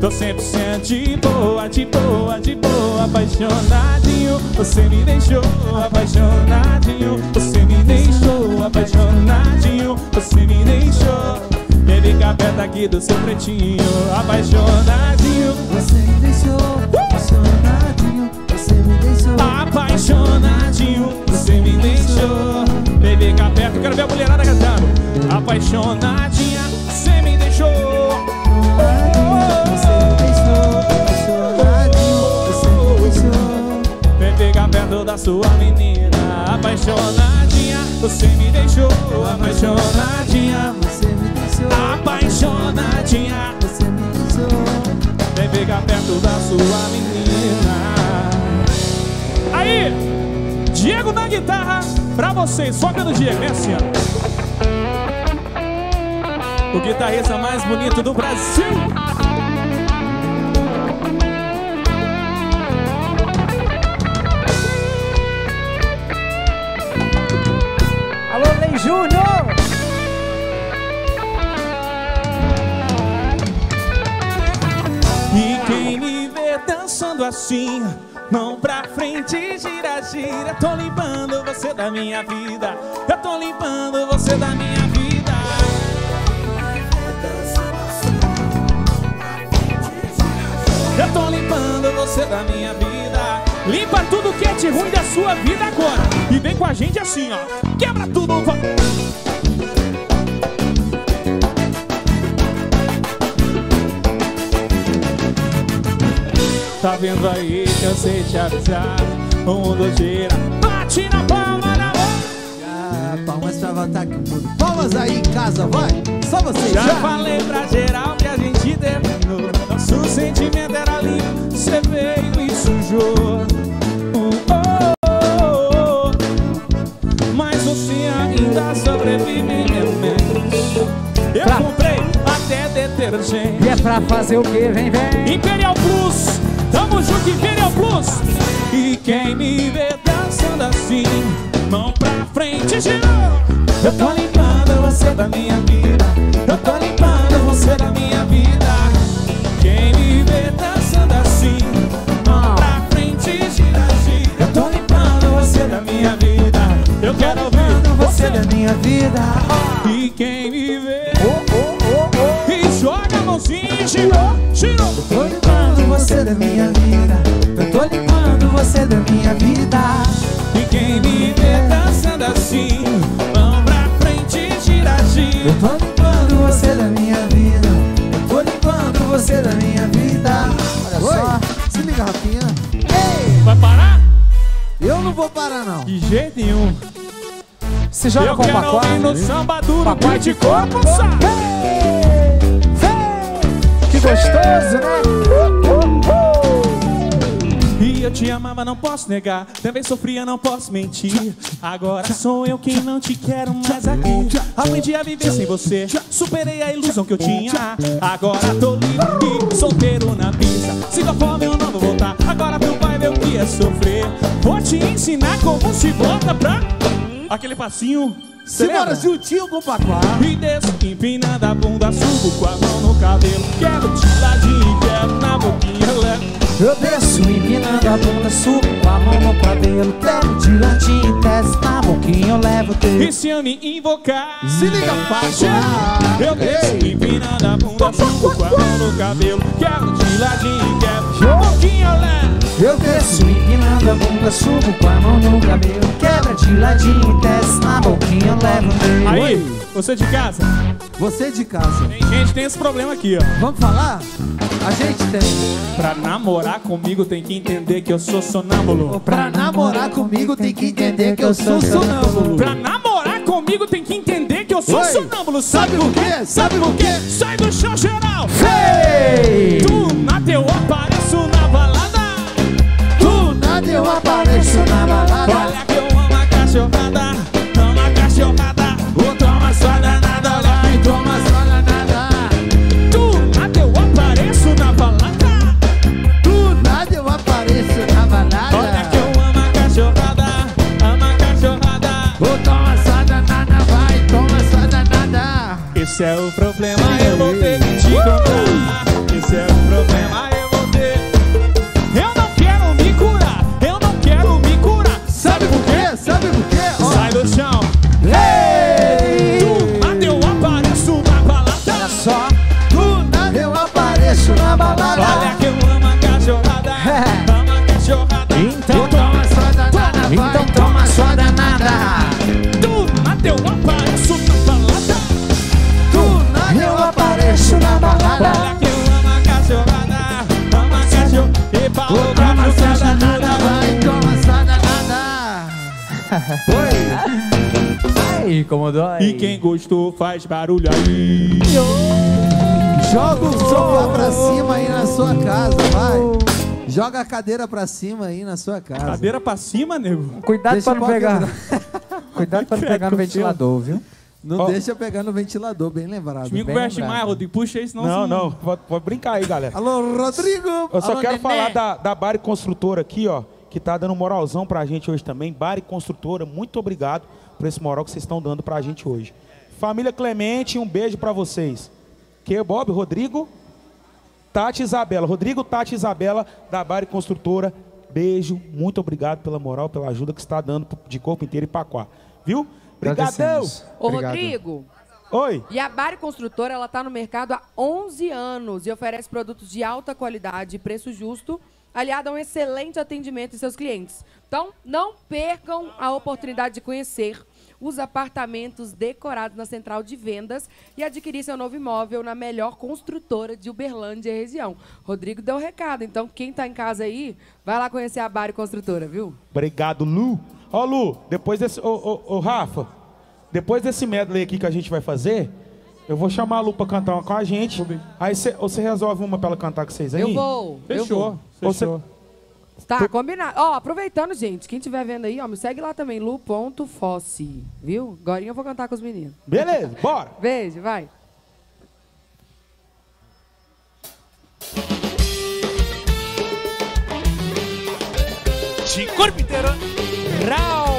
Tô sempre sendo de boa, de boa, de boa, apaixonadinho. Você me deixou apaixonadinho. Você me deixou apaixonadinho. Você me deixou. Ele fica perto aqui do seu pretinho, apaixonadinho. Você me deixou apaixonadinho, você me deixou Apaixonadinho, você me deixou. Fica perto, quero ver a mulherada cantando. Apaixonadinha, você me deixou. Da sua menina. Apaixonadinha, você me deixou. Apaixonadinha, Você me deixou. Apaixonadinha. Você me deixou. Vem ficar perto da sua menina. Aí, Diego na guitarra Pra vocês, foca no Diego, é assim ó. O guitarrista mais bonito do Brasil E quem me vê dançando assim, mão pra frente, gira, gira. Tô limpando você da minha vida. Eu tô limpando você da minha vida. Eu tô limpando você da minha vida. Limpa tudo que é de ruim da sua vida agora. E vem com a gente assim, ó. Quebra tudo. va- Tá vendo aí que eu sei te avisar O mundo gira, bate na palma da mão palmas pra voltar com tudo. Palmas aí em casa, vai! Só vocês, Já já! falei pra geral que a gente terminou Nosso sentimento era lindo Cê veio e sujou Oh, oh, oh, oh. Mas você ainda sobrevive, meu Eu Pra- comprei até detergente E é pra fazer o que? Vem, vem. Imperial Plus E quem me vê dançando assim Mão pra frente, girou. Eu tô limpando você da minha vida. Eu tô limpando você da minha vida. Quem me vê dançando assim Mão pra frente, gira, gira. Eu tô limpando você da minha vida. Eu quero ver você. da minha vida. E quem me vê E joga a mãozinha, girou, girou. Tô limpando você da minha vida. Eu você da minha vida. E quem me vê dançando assim, mão pra frente, gira, gira. Eu tô limpando você da minha vida. Eu tô limpando você da minha vida. Olha só, se liga, Rafinha. Vai parar? Eu não vou parar, não. De jeito nenhum. Você joga Eu com o quero pacote? ouvir no samba duro, Pacote de corpo, sabe? Que gostoso, né? Eu te amava, não posso negar. Também sofria, não posso mentir. Agora sou eu quem não te quero mais aqui. Aprendi a viver sem você. Superei a ilusão que eu tinha. Agora tô livre, solteiro na pista. Sigo a fome, eu não vou voltar. Agora tu vai ver o que é sofrer. Vou te ensinar como se volta pra aquele passinho. Cê Simbora juntinho com o Paquá. E desço empinando a bunda, subo com a mão no cabelo. Quero de ladinho, quero na boquinha. Eu desço empinando a bunda, subo com a mão no cabelo. Pego de latinha, desce na boquinha, eu levo teu. E se eu me invocar? Se liga, Paquá. Eu desço empinando a bunda, subo com a mão no cabelo. Quero de quero na boquinha, eu levo. Eu desço empinando a bunda, subo com a mão no cabelo. Quebra de ladinho, desce na boquinha, eu levo teu. Aí, você de casa, Você de casa. tem gente tem esse problema aqui, ó. Vamos falar? A gente tem. Pra namorar comigo tem que entender que eu sou sonâmbulo. Pra namorar comigo tem que entender que eu sou sonâmbulo. Pra namorar comigo tem que entender que eu sou Oi. sonâmbulo. Sabe por quê? Sabe por quê? Sai do chão geral. Hey! Do nada eu apareço na balada. Do nada eu apareço na balada. Olha danada. Como dói. E quem gostou faz barulho aí. Joga o sofá pra cima aí na sua casa, vai. Joga a cadeira pra cima aí na sua casa. Cadeira pra cima, nego. Cuidado Deixa pra não pegar. Cuidado pra não pegar no ventilador, viu? Não Ó. deixa pegar no ventilador, bem lembrado. Comigo bem veste lembrado. mais, Rodrigo. Puxa aí, senão Não, você não, pode, pode brincar aí, galera. Alô, Rodrigo! Eu só Alô, quero neném. falar da, da Bari Construtora aqui, ó, que tá dando moralzão pra gente hoje também. Bari Construtora, muito obrigado por esse moral que vocês estão dando pra gente hoje. Família Clemente, um beijo pra vocês. Que Bob, Rodrigo, Tati Isabela. Rodrigo, Tati Isabela, da Bari Construtora. Beijo, muito obrigado pela moral, pela ajuda que você está dando de corpo inteiro e paquá. Viu? Obrigadão! Ô, Obrigado. Rodrigo, Oi! e a Bari Construtora, ela tá no mercado há 11 anos e oferece produtos de alta qualidade e preço justo, aliada a um excelente atendimento de seus clientes. Então, não percam a oportunidade de conhecer os apartamentos decorados na central de vendas e adquirir seu novo imóvel na melhor construtora de Uberlândia e região. Rodrigo deu um recado, então quem está em casa aí, vai lá conhecer a Bari Construtora, viu? Obrigado, Lu. Ó, Lu, depois desse. Ô, ô, Rafa, depois desse medley aqui que a gente vai fazer, eu vou chamar a Lu pra cantar uma com a gente. Aí você resolve uma pra ela cantar com vocês aí? Eu vou. Fechou. Eu vou. Fechou. Você... Tá, combinado. Ó, aproveitando, gente, quem estiver vendo aí, ó, me segue lá também, lu.fosse, viu? Agora eu vou cantar com os meninos. Beleza, bora. Beijo, vai. De corpo inteiro. Rau!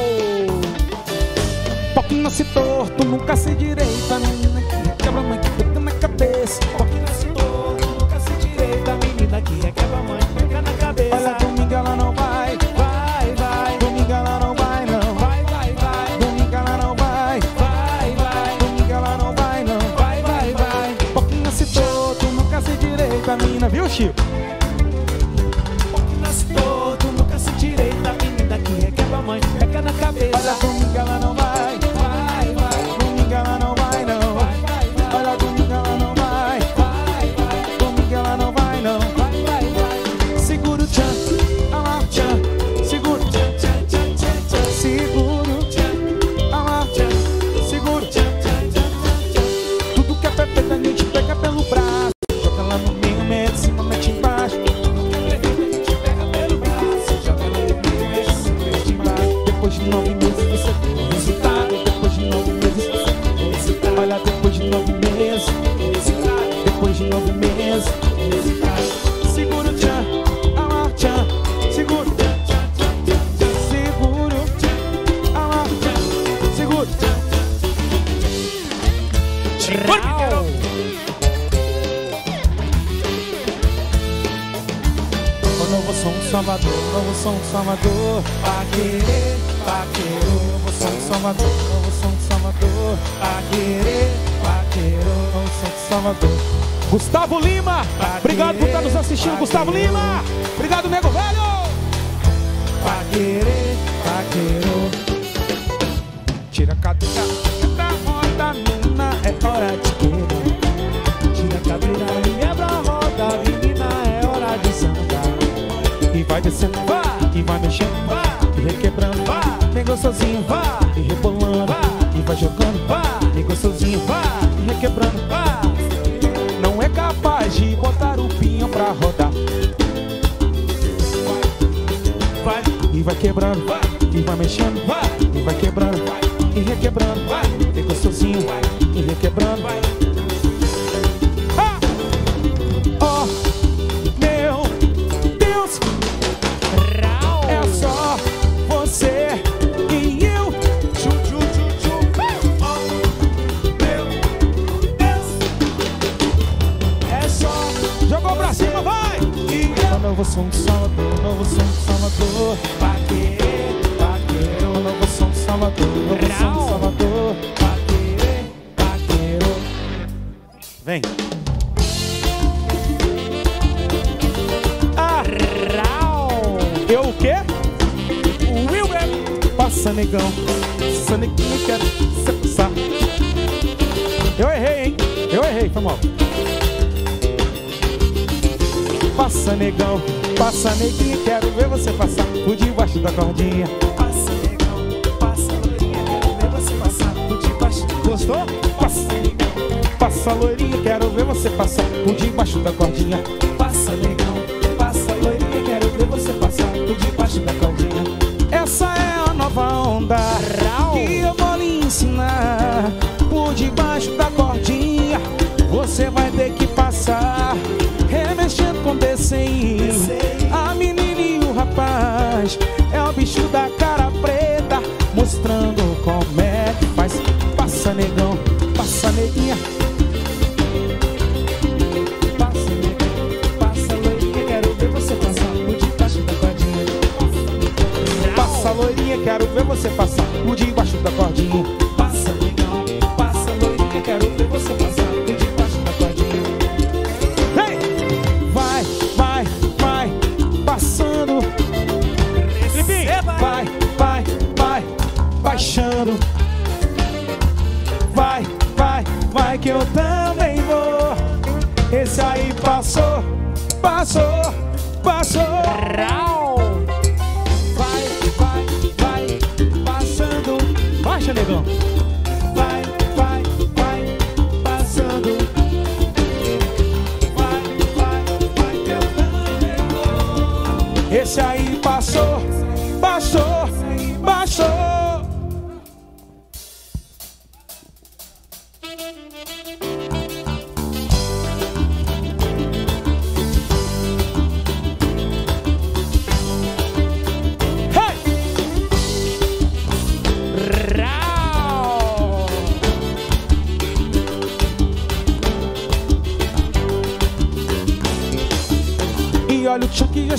Pop nasce torto, nunca se direita, menina quebra mãe que fica na cabeça. Toque todo, nunca se direita. Menina que é quebra mãe, fica na cabeça. Olha, domingo ela não vai. Vai, vai. Domingo ela não vai, não. Vai, vai, vai. Domingo ela não vai. Vai, vai. Domingo ela não vai, não. Vai, vai, vai. Boquinha se todo, nunca se direita. Menina, viu, Chico?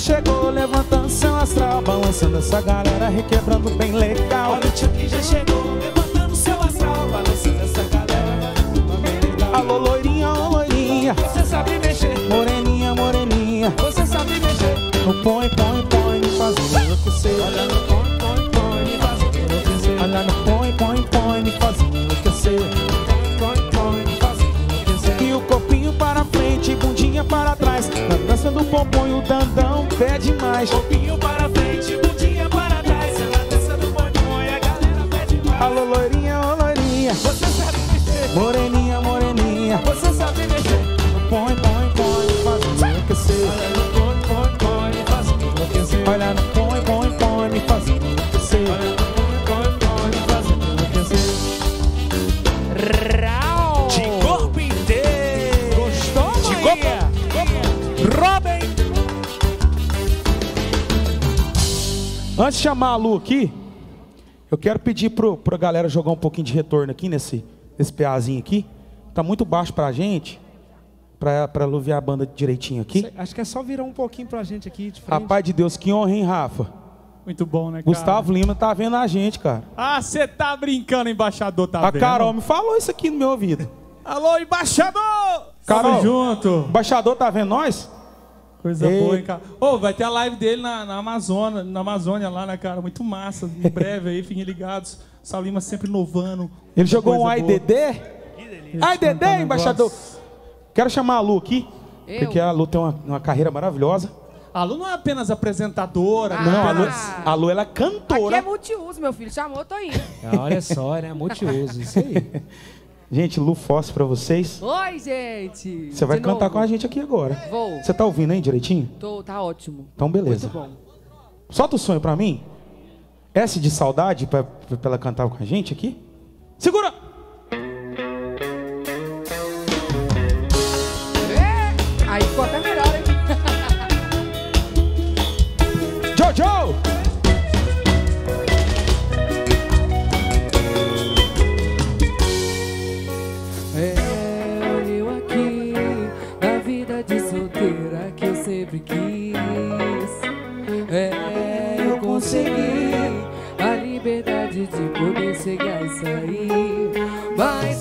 Chegou levantando seu astral Balançando essa galera, requebrando bem legal. Olha o Chuck já Antes de chamar a Lu aqui, eu quero pedir pro, pra galera jogar um pouquinho de retorno aqui nesse, nesse PAzinho aqui. Tá muito baixo pra gente. Pra, pra Lu ver a banda direitinho aqui. Acho que é só virar um pouquinho pra gente aqui de frente. Rapaz de Deus, que honra, hein, Rafa? Muito bom, né, cara? Gustavo Lima tá vendo a gente, cara. Ah, você tá brincando, embaixador, tá a vendo? Carol me falou isso aqui no meu ouvido. Alô, embaixador! Carol, Tamo junto. Embaixador tá vendo nós? Coisa Ei. boa, hein, cara? Ô, vai ter a live dele na, na Amazônia, na Amazônia lá, né, cara? Muito massa. Em breve aí, fiquem ligados. Salima sempre inovando. Ele jogou um? AIDD, cantar um embaixador. Quero chamar a Lu aqui, Eu? porque a Lu tem uma, uma carreira maravilhosa. A Lu não é apenas apresentadora. Ah. Não, a Lu, a Lu ela é Aqui cantora. é multiuso, meu filho. Chamou, tô indo. Olha só, né? Multiuso, isso aí. Gente, Lu Fosse pra vocês. Oi, gente. Você vai De cantar novo. com a gente aqui agora. Vou. Você tá ouvindo aí direitinho? Tô, tá ótimo. Então, beleza. Muito bom. Solta o sonho pra mim. S de saudade pra, pra ela cantar com a gente aqui. Segura! Chegar e sair. Mas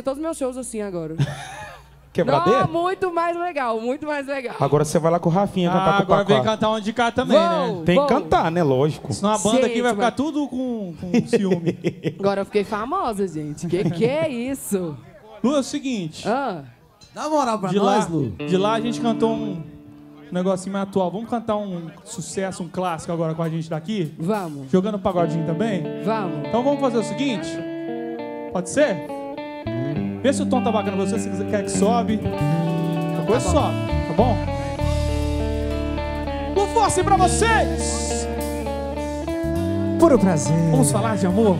fazer todos os meus shows assim agora. Quebradeira? Não, muito mais legal, muito mais legal. Agora você vai lá com o Rafinha cantar Ah, com o agora vem cantar onde de cá também, né? Vou, Tem que vou. cantar, né? Lógico. Senão a banda aqui Gente, vai ficar mas- tudo com, com ciúme. Agora eu fiquei famosa, gente. Que que é isso? Lu, é o seguinte. Ah, Dá moral pra De nós, lá, Lu. de lá a gente cantou um negocinho mais atual. Vamos cantar um sucesso, um clássico agora com a gente daqui? vamos, Jogando pagodinho também? vamos. Então vamos fazer o seguinte. Pode ser? Vê se o tom tá bacana pra você, se você quer que sobe. Depois sobe, tá bom? Um força pra vocês! Puro prazer. Vamos falar de amor?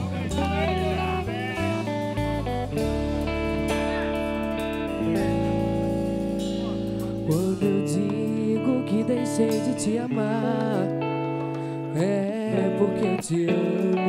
Quando eu digo que deixei de te amar, é porque eu te amo.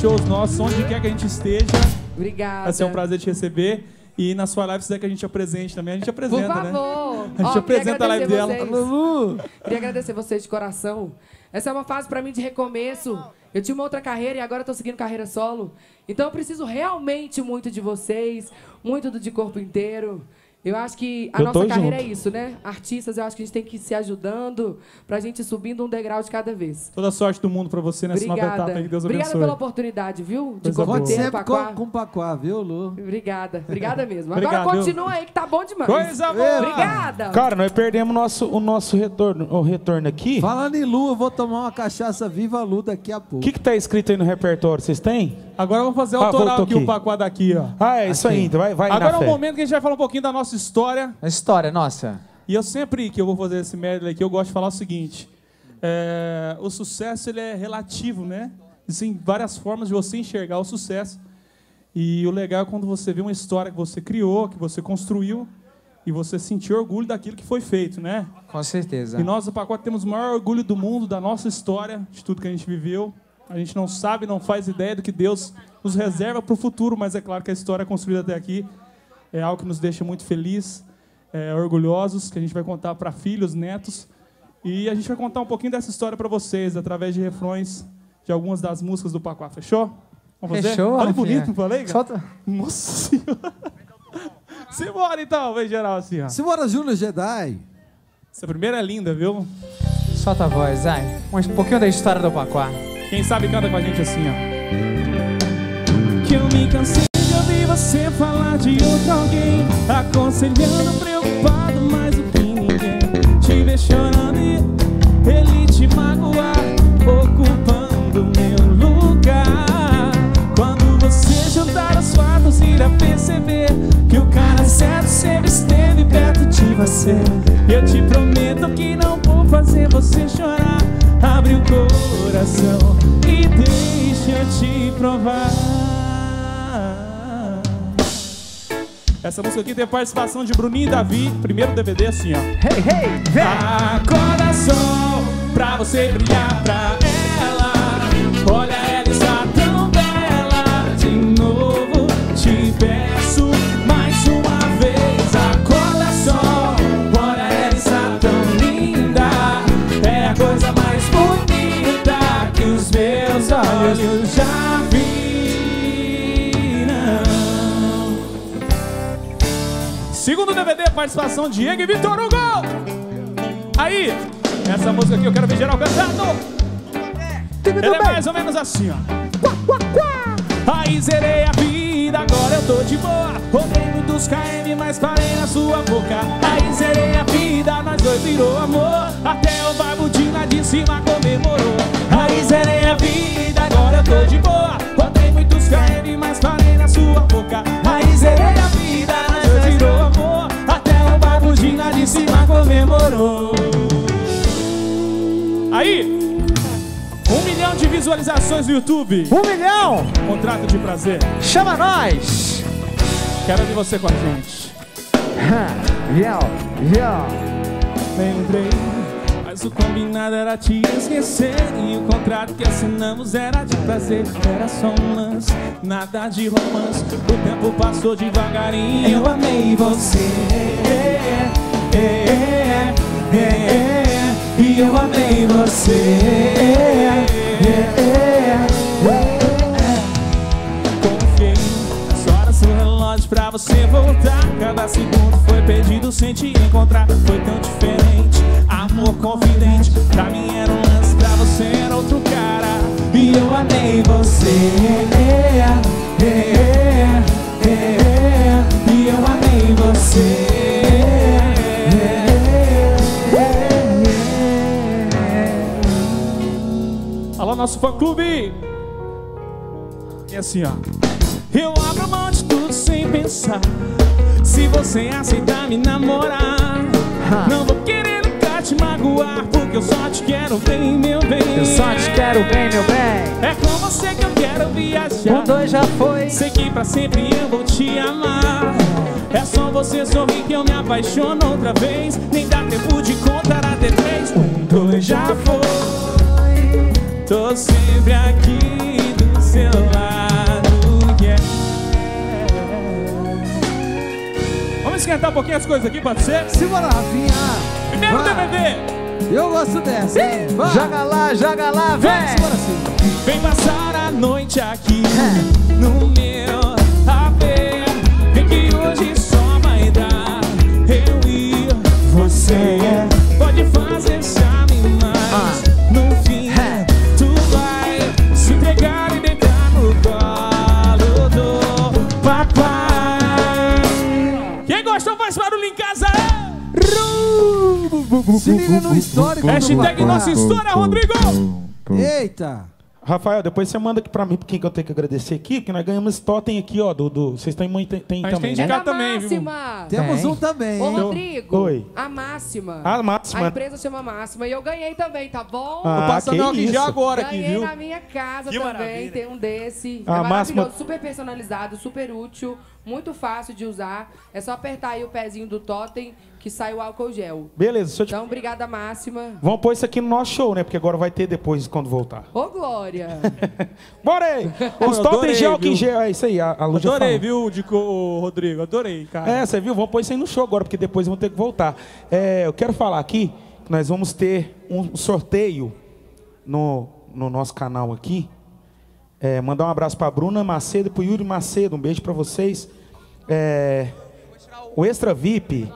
Shows nossos, onde quer que a gente esteja. Obrigada. Vai ser um prazer te receber. E na sua live, se quiser que a gente apresente também, a gente Por apresenta, favor. né? A gente queria apresenta a live dela. vocês. Queria agradecer vocês de coração. Essa é uma fase pra mim de recomeço. Eu tinha uma outra carreira e agora eu tô seguindo carreira solo. Então eu preciso realmente muito de vocês, muito do de corpo inteiro. Eu acho que a Eu nossa carreira junto. é isso, né? Artistas, eu acho que a gente tem que ir se ajudando pra gente ir subindo um degrau de cada vez. Toda sorte do mundo pra você nessa nova Obrigada. etapa aí. Que Deus Obrigada abençoe. pela oportunidade, viu? De inteiro, sempre Paquá. com, com Paquá, viu, Lu? Obrigada, obrigada mesmo. Obrigado, Agora viu? continua aí que tá bom demais. Coisa boa! Obrigada. Cara, nós perdemos nosso, o nosso retorno, o retorno aqui. Falando em Lu, eu vou tomar uma cachaça Viva Lu daqui a O pouco. que, que tá escrito aí no repertório? Vocês têm? Agora vamos fazer Ah, autoral voltou aqui, aqui. o Pacuá daqui, ó. Ah, é isso aí, então vai, vai Agora na é o fé. momento que a gente vai falar um pouquinho da nossa história. A história, nossa. E eu sempre que eu vou fazer esse medley aqui, eu gosto de falar o seguinte. é, o sucesso ele é relativo, né? Existem várias formas de você enxergar o sucesso. E o legal é quando você vê uma história que você criou, que você construiu, e você sentir orgulho daquilo que foi feito, né? Com certeza. E nós do Pacote temos o maior orgulho do mundo, da nossa história, de tudo que a gente viveu. A gente não sabe, não faz ideia do que Deus nos reserva para o futuro, mas é claro que a história construída até aqui é algo que nos deixa muito feliz, é, orgulhosos, que a gente vai contar para filhos, netos. E a gente vai contar um pouquinho dessa história para vocês, através de refrões de algumas das músicas do Pacoá. Fechou? Vamos fazer? Fechou, Olha Rafinha. bonito, não falei? Solta. Nossa senhora. Simbora então, vem geral assim, ó. Simbora, Júnior Jedi. Essa primeira é linda, viu? Solta a voz, vai. Um pouquinho da história do Paquá. Quem sabe canta com a gente assim, ó. Que eu me cansei de ouvir você falar de outro alguém, aconselhando, preocupado mais do que ninguém. Te ver chorando e ele te magoar, ocupando meu lugar. Quando você juntar os fatos, irá perceber que o cara certo sempre esteve perto de você. Eu te prometo que não vou fazer você chorar. Abre o coração e deixa te provar. Essa música aqui tem participação de Bruninho e Davi, primeiro DVD assim, ó. Hey, hey, vem! Acorda sol pra você brilhar pra ela. Olha, ela está tão bela. De novo te peço Segundo DVD, participação de Diego e Vitor Hugo. Aí, essa música aqui eu quero ver geral cantando. Ela é mais ou menos assim, ó. Aí zerei a vida, agora eu tô de boa. Rodei muitos KM, mas parei na sua boca. Aí zerei a vida, nós dois virou amor. Até o barbudina de cima comemorou. Aí zerei a vida, agora eu tô de boa. Aí, um milhão de visualizações no YouTube. Um milhão! Contrato de prazer. Chama nós! Quero ver você com a gente. Yo, yo. Lembrei, mas o combinado era te esquecer. E o contrato que assinamos era de prazer. Era só um lance, nada de romance. O tempo passou devagarinho. Eu amei você. É, é, é, é, e eu amei você. É, é, é. Confiei nas horas do relógio pra você voltar. Cada segundo foi perdido sem te encontrar. Foi tão diferente, amor confidente. Pra mim era um lance, pra você era outro cara. E eu amei você. E eu amei você. Nosso fã clube! E assim, ó. Eu abro mão de tudo sem pensar. Se você aceitar me namorar, não vou querer nunca te magoar. Porque eu só te quero bem, meu bem. Eu só te quero bem, meu bem. É com você que eu quero viajar. Um, dois já foi. Sei que pra sempre eu vou te amar. É só você sorrir que eu me apaixono outra vez. Nem dá tempo de contar até três. Um, dois já foi. Tô sempre aqui do seu lado. Yeah. Vamos esquentar um pouquinho as coisas aqui, pode ser? Simbora, Rafinha. Primeiro Vai. DVD. Eu gosto dessa, hein? Vai. Joga lá, joga lá, vem! Simbora sim. Vem passar a noite aqui no meu AP. Vem que hoje só vai dar eu e você. Se liga no histórico Hashtag nossa história, Rodrigo. Eita. Rafael, depois você manda aqui pra mim, quem que eu tenho que agradecer aqui, porque nós ganhamos esse totem aqui, ó, do, do- vocês têm muito, tem, A gente também, tem né? também, viu? Máxima. Temos Tem. um também, Ô, hein? Rodrigo, Oi. a Máxima. A Máxima. A empresa chama Máxima e eu ganhei também, tá bom? Ah, Tô passando que aqui já agora aqui, Ganhei viu? na minha casa Que também, maravilha. tem um desse. A é maravilhoso, Máxima- super personalizado, super útil, muito fácil de usar. É só apertar aí o pezinho do totem que sai o álcool gel. Beleza, deixa eu te... Então, obrigada, Máxima. Vamos pôr isso aqui no nosso show, né? Porque agora vai ter depois, quando voltar. Ô, Glória! Bora aí! Os Eu totens adorei, de álcool em viu? gel, é isso aí, a, a Lu já Adorei, falou. viu, Dico, Rodrigo? Adorei, cara. É, você viu? Vamos pôr isso aí no show agora, porque depois vamos ter que voltar. É, eu quero falar aqui que nós vamos ter um sorteio no, no nosso canal aqui. É, mandar um abraço para Bruna Macedo e para Yuri Macedo. Um beijo para vocês. É, o Extra VIP,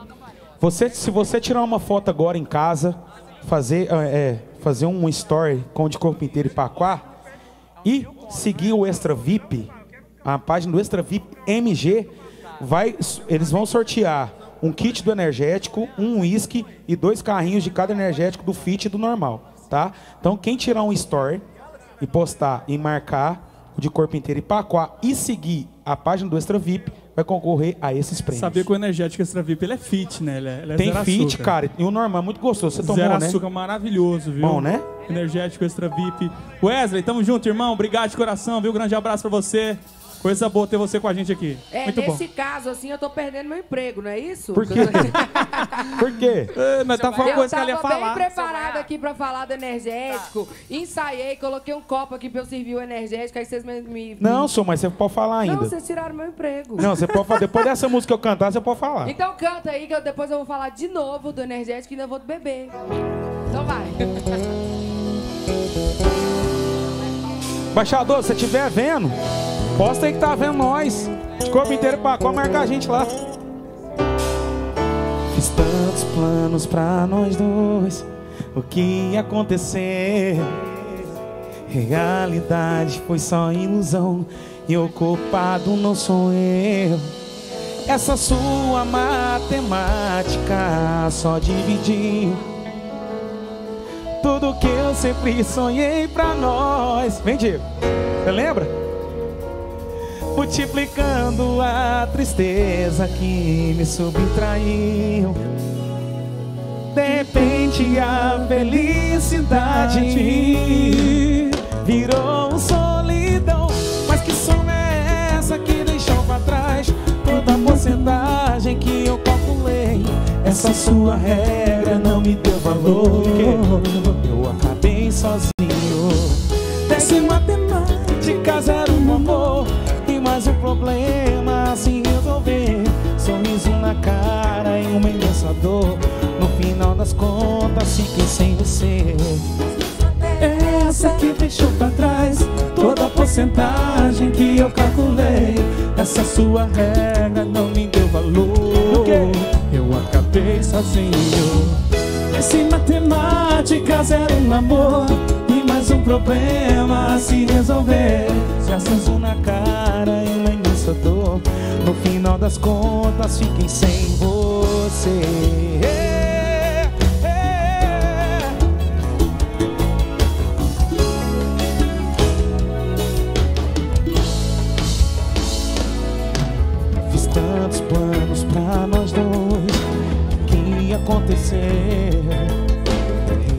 você, se você tirar uma foto agora em casa, fazer, é, é, fazer um story com o de corpo inteiro e paquá, e seguir o Extra VIP, a página do Extra VIP MG, vai, eles vão sortear um kit do energético, um uísque e dois carrinhos de cada energético do fit e do normal, tá? Então quem tirar um story e postar e marcar o de corpo inteiro e paquá e seguir a página do Extra VIP, vai concorrer a esses prêmios. Sabia que o energético extra VIP ele é fit, né? Ele é, ele é Tem fit, açúcar. cara. E o normal é muito gostoso. Você tomou, Zero né? açúcar maravilhoso, viu? Bom, né? Energético extra VIP. Wesley, tamo junto, irmão. Obrigado de coração, viu? Grande abraço pra você. Coisa boa ter você com a gente aqui. É, Muito bom. nesse caso, assim, eu tô perdendo meu emprego, não é isso? Por quê? Por quê? É, mas tá falando Eu coisa que ela ia tava bem falar. preparada aqui pra falar do energético. Ensaiei, coloquei um copo aqui pra eu servir o energético, aí vocês me... me- Não, sou, mas você pode falar Não, ainda. vocês tiraram meu emprego. Não, você pode falar. Depois dessa música que eu cantar, você pode falar. Então canta aí, que eu- depois eu vou falar de novo do energético e ainda vou beber. Então vai. Baixador, se estiver vendo, posta aí que tá vendo nós. De corpo inteiro pra cá, marcar a gente lá. Fiz tantos planos pra nós dois. O que ia acontecer? Realidade foi só ilusão. E o culpado não sou eu. Essa sua matemática só dividiu tudo que eu sempre sonhei pra nós. Vem, Diego. Você lembra? Multiplicando a tristeza que me subtraiu. De repente a felicidade virou solidão. Mas que som é essa que deixou pra trás toda a porcentagem que eu calculei? Essa sua regra não me deu valor. Acabei sozinho. Dessa matemática zero no amor. E mais um problema a se resolver. Sorriso na cara e uma imensa dor. No final das contas, fiquei sem você. Essa que deixou pra trás toda a porcentagem que eu calculei. Essa sua regra não me deu valor. Acabei sozinho. Esse matemática zero no amor. E mais um problema a se resolver. Sorriso na cara e uma imensa dor. No final das contas, fiquei sem você. Tantos planos pra nós dois. Acontecer?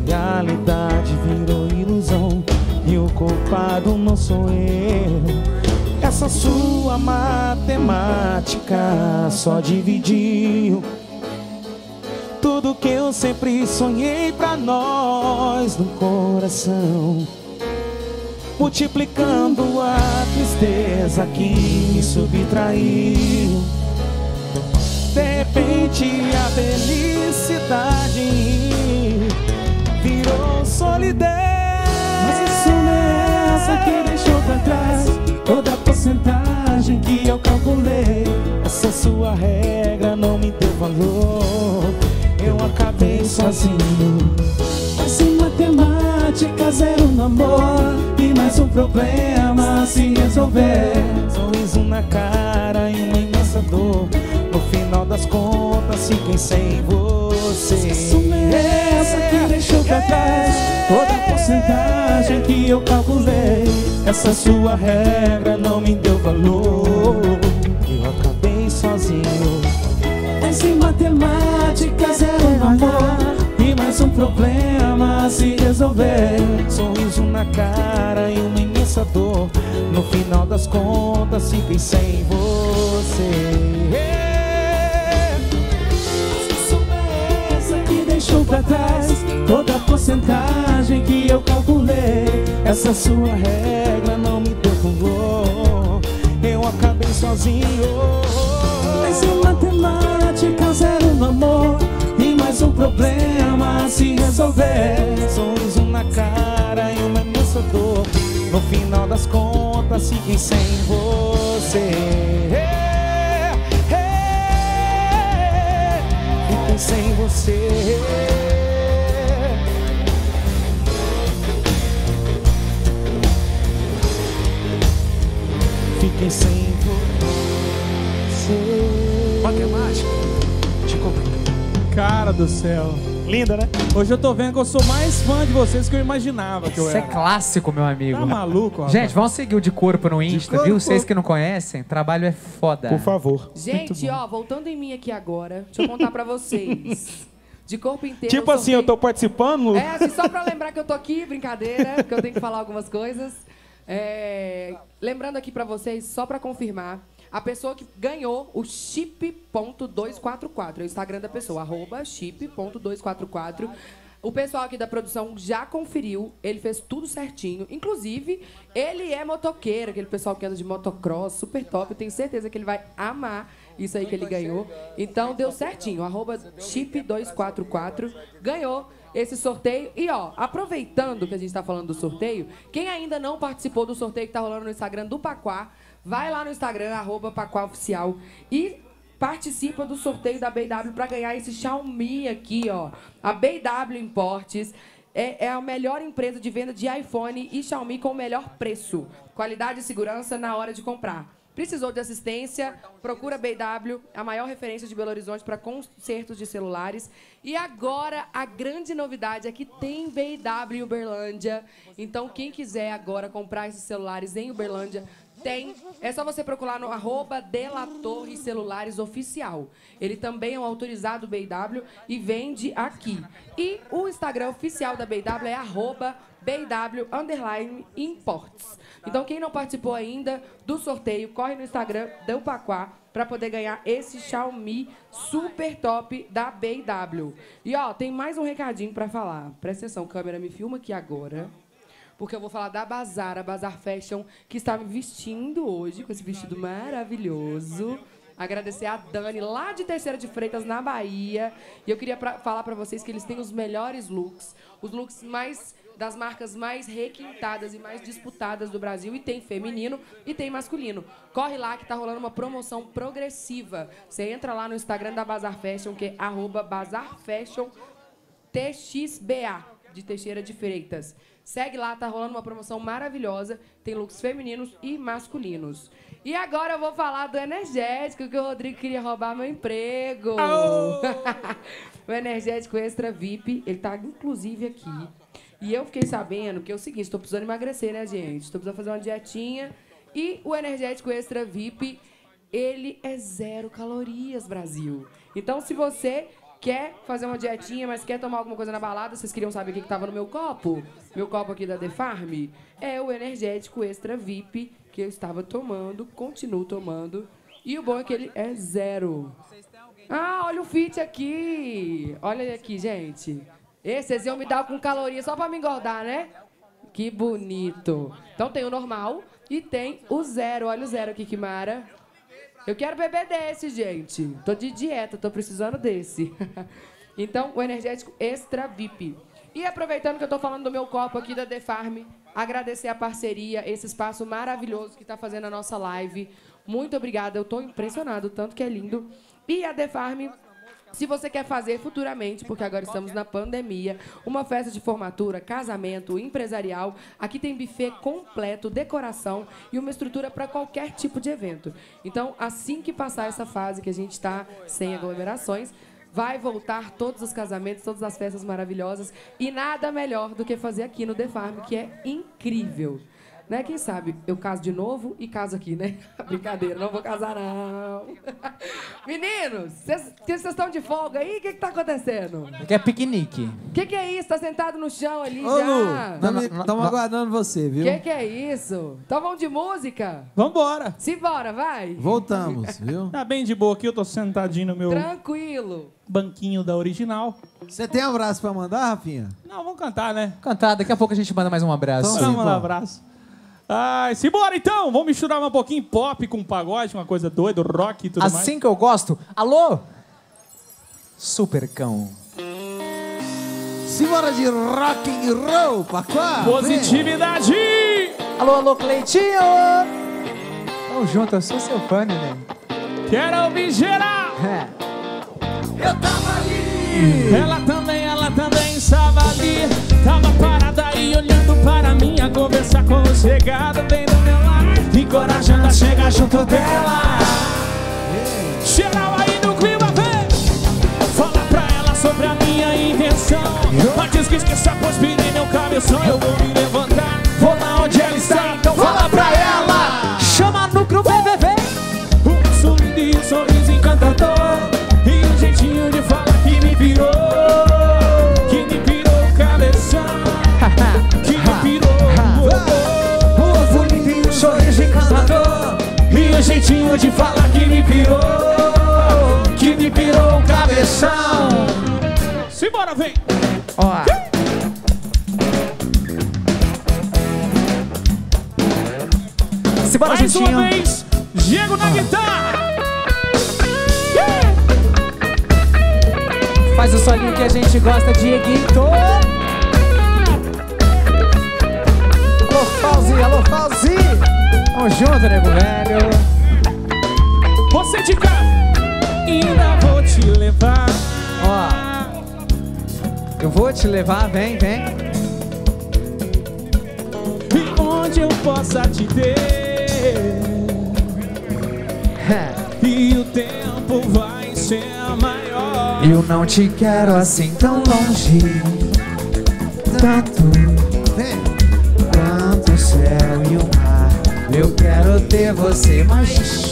Realidade virou ilusão. E o culpado não sou eu. Essa sua matemática só dividiu tudo que eu sempre sonhei pra nós no coração. Multiplicando a tristeza que me subtraiu. De repente a felicidade virou solidão. Mas que soma é essa que deixou pra trás toda a porcentagem que eu calculei? Essa sua regra não me deu valor. Eu acabei sozinho. Mas em matemática zero no amor E mais um problema a se resolver Sorriso na cara e uma imensa dor. No final das contas, fiquei sem você. É essa que deixou pra trás toda a porcentagem que eu calculei Essa sua regra não me deu valor. Eu acabei sozinho. Mas em matemática zero no amor E mais um problema a se resolver Sorriso na cara e uma imensa dor. No final das contas, fiquei sem você. Pra trás toda a porcentagem que eu calculei Essa sua regra não me deu valor. Eu acabei sozinho. Mas em matemática zero no amor E mais um problema a se resolver Sorriso na cara e uma imensa dor. No final das contas, fiquei sem você. Você. Fiquei sem você. Matemática. Te comprei. Cara do céu Linda, né? Hoje eu tô vendo que eu sou mais fã de vocês que eu imaginava que eu Isso é era. clássico, meu amigo. Tá maluco, rapaz? Gente, vamos seguir o de corpo no Insta, corpo. viu? Vocês que não conhecem, trabalho é foda. Por favor. Gente, ó, voltando em mim aqui agora, deixa eu contar pra vocês. De corpo inteiro. Tipo assim, eu tô participando. É, assim, só pra lembrar que eu tô aqui, brincadeira, que eu tenho que falar algumas coisas. É, lembrando aqui pra vocês, só pra confirmar, a pessoa que ganhou o chip.244, é o Instagram da pessoa, arroba chip.244. O pessoal aqui da produção já conferiu, ele fez tudo certinho. Inclusive, ele é motoqueiro, aquele pessoal que anda de motocross, super top. Eu tenho certeza que ele vai amar isso aí que ele ganhou. Então, deu certinho. Arroba chip244 ganhou esse sorteio. E, ó, aproveitando que a gente tá falando do sorteio, quem ainda não participou do sorteio que tá rolando no Instagram do Paquá, vai lá no Instagram, arroba e participa do sorteio da BW para ganhar esse Xiaomi aqui, ó. A BW Importes é, é a melhor empresa de venda de iPhone e Xiaomi com o melhor preço, qualidade e segurança na hora de comprar. Precisou de assistência? Procura BW, a maior referência de Belo Horizonte para consertos de celulares. E agora a grande novidade é que tem BW Uberlândia. Então quem quiser agora comprar esses celulares em Uberlândia, tem. É só você procurar no arroba Delatorre Celulares Oficial. Ele também é um autorizado BW e vende aqui. E o Instagram oficial da BW é arroba BW Underline Imports. Então, quem não participou ainda do sorteio, corre no Instagram do Paquá para poder ganhar esse Xiaomi super top da BW. E ó, tem mais um recadinho para falar. Presta atenção, câmera, me filma aqui agora. Porque eu vou falar da Bazar, a Bazar Fashion, que está me vestindo hoje com esse vestido maravilhoso. Agradecer a Dani, lá de Terceira de Freitas, na Bahia. E eu queria pra- falar para vocês que eles têm os melhores looks, os looks mais das marcas mais requintadas e mais disputadas do Brasil. E tem feminino e tem masculino. Corre lá que tá rolando uma promoção progressiva. Você entra lá no Instagram da Bazar Fashion, que é arroba de Teixeira de Freitas. Segue lá, tá rolando uma promoção maravilhosa. Tem looks femininos e masculinos. E agora eu vou falar do energético, que o Rodrigo queria roubar meu emprego. o energético extra VIP, ele tá inclusive aqui. E eu fiquei sabendo que é o seguinte, estou precisando emagrecer, né, gente? Estou precisando fazer uma dietinha. E o energético extra VIP, ele é zero calorias, Brasil. Então, se você quer fazer uma dietinha, mas quer tomar alguma coisa na balada, vocês queriam saber o que estava no meu copo? Meu copo aqui da The Farm é o energético extra VIP que eu estava tomando, continuo tomando. E o bom é que ele é zero. Ah, olha o fit aqui. Olha aqui, gente. Esse, vocês iam me dar com caloria só pra me engordar, né? Que bonito. Então tem o normal e tem o zero. Olha o zero aqui, que mara. Eu quero beber desse, gente. Tô de dieta, tô precisando desse. então, o energético extra VIP. E aproveitando que eu tô falando do meu copo aqui da The Farm, agradecer a parceria, esse espaço maravilhoso que tá fazendo a nossa live. Muito obrigada, eu tô impressionado, tanto que é lindo. E a The Farm se você quer fazer futuramente, porque agora estamos na pandemia, uma festa de formatura, casamento, empresarial, aqui tem buffet completo, decoração e uma estrutura para qualquer tipo de evento. Então, assim que passar essa fase que a gente está sem aglomerações, vai voltar todos os casamentos, todas as festas maravilhosas e nada melhor do que fazer aqui no The Farm, que é incrível. Né? Quem sabe eu caso de novo e caso aqui, né? Brincadeira, não vou casar, não. Meninos, vocês estão de folga aí? O que, que tá acontecendo? Aqui é piquenique. O que, que é isso? Tá sentado no chão ali Ô, já? Lu, estamos aguardando você, O viu? que, que é isso? Então vamos de música? Vambora. Simbora, vai. Voltamos, viu? Tá bem de boa aqui, eu tô sentadinho no meu Tranquilo. banquinho da original. Você tem abraço pra mandar, Rafinha? Não, vamos cantar, né? Cantar, daqui a pouco a gente manda mais um abraço. Então, Vamos lá, abraço. Ai, simbora então! Vamos misturar um pouquinho pop com pagode, uma coisa doida, rock e tudo mais. Assim que eu gosto. Alô? Supercão. Simbora de rock and roll, Paquá! Positividade! Alô, alô, Cleitinho! Tamo junto, eu sou seu fã, né? Quero ouvir geral! É. Eu tava ali! Ela também, ela também estava ali. Tava parada aí olhando para mim, a conversar com o chegado bem do meu lado. Encorajando a chegar junto dela. Geral aí no clima, vem! Fala pra ela sobre a minha intenção. Antes que esqueça, pois pirei meu cabeção Eu vou me levantar jeitinho de falar que me pirou Que me pirou o cabeção Simbora, vem! Ó. Simbora, Mais uma Juntinho. vez, Diego na guitarra Faz o solinho que a gente gosta, Dieguito. Alô, Fauzi, alô, Fauzi. Tamo junto, nego velho. Você de cá. Ainda vou te levar. Ó, eu vou te levar, vem, vem. E onde eu possa te ter E o tempo vai ser maior. Eu não te quero assim tão longe. Tanto, tanto o céu e o mar. Eu quero ter você mais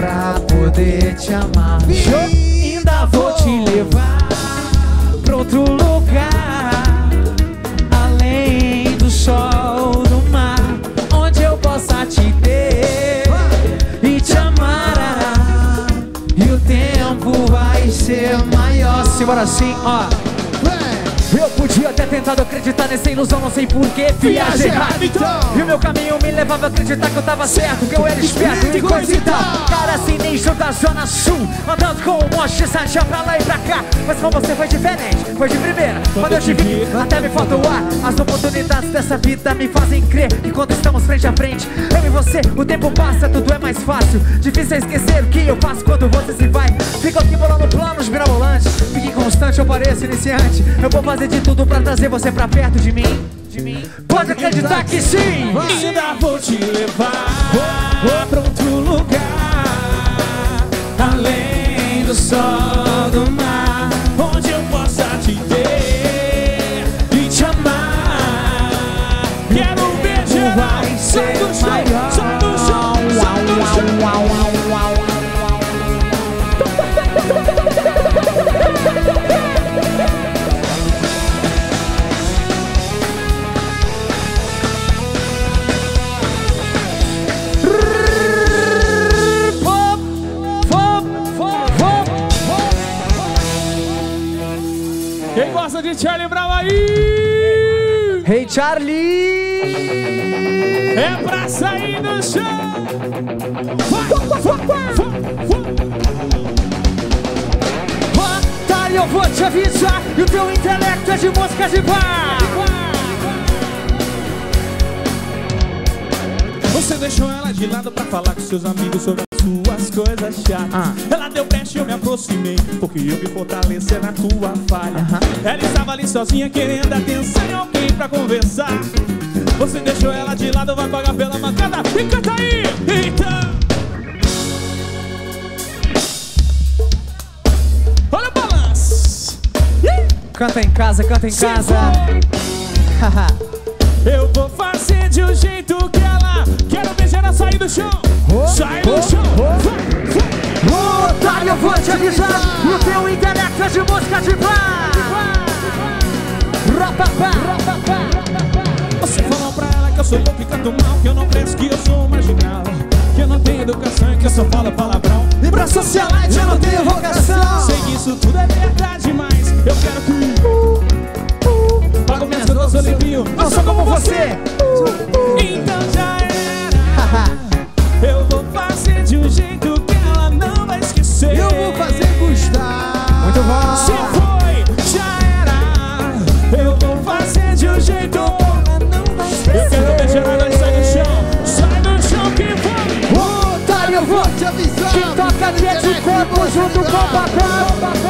pra poder te amar. Ainda vou te levar pra outro lugar, além do sol, do mar, onde eu possa te ter e te amar. E o tempo vai ser maior. Simbora assim, ó. Eu podia ter tentado acreditar nessa ilusão, não sei porquê. Viagem errada, E o meu caminho me levava a acreditar que eu tava certo, que eu era esperto e coisa e tal. Cara sinistro da Zona Sul, andando com um monte de santinha pra lá e pra cá. Mas com você foi diferente, foi de primeira. Quando eu te vi, até me falta o ar. As oportunidades dessa vida me fazem crer que quando estamos frente a frente, eu e você, o tempo passa, tudo é mais fácil. Difícil é esquecer o que eu faço quando você se vai. Fico aqui bolando planos mirabolantes. Fique constante, eu pareço iniciante. Eu vou fazer de tudo pra trazer você pra perto de mim. De mim. Pode acreditar que sim! Ainda vou te levar pra outro lugar Além do sol, do mar Onde eu possa te ter e te amar Quero um beijo Vai ser maior. sai do chão, sai do chão Gosta de Charlie Brown aí? Hey Charlie! É pra sair do chão! Batalha, eu vou te avisar E o teu intelecto é de mosca de bar Você deixou ela de lado pra falar com seus amigos sobre as suas coisas chatas. Ah. Ela deu brecha e eu me aproximei, porque eu me fortalecer na tua falha. Ela estava ali sozinha querendo atenção e alguém pra conversar. Você deixou ela de lado, vai pagar pela mancada. E canta aí! Então. Olha o balanço! Canta em casa, canta em Se casa Eu vou fazer de um jeito que ela Quero beijar ela sair do chão. Sai do chão. Otário, eu vou te avisar O teu intelecto é de mosca de bar Rapapá, rapapá. Você falou pra ela que eu sou louco e canto mal Que eu não penso que eu sou marginal Que eu não tenho educação e que eu só falo palavrão. E pra socialite eu não tenho vocação. Sei que isso tudo é verdade, mas Eu quero que Eu limpio Não sou como você. Então já era. Eu vou fazer de um jeito que ela não vai esquecer. Eu vou fazer gostar. Muito bom. Se foi, já era. Eu vou fazer de um jeito Eu quero beijar ela e sai do chão. Sai do chão que vai Otário, eu vou Te avisar. Quem toca é de corpo junto com o papá.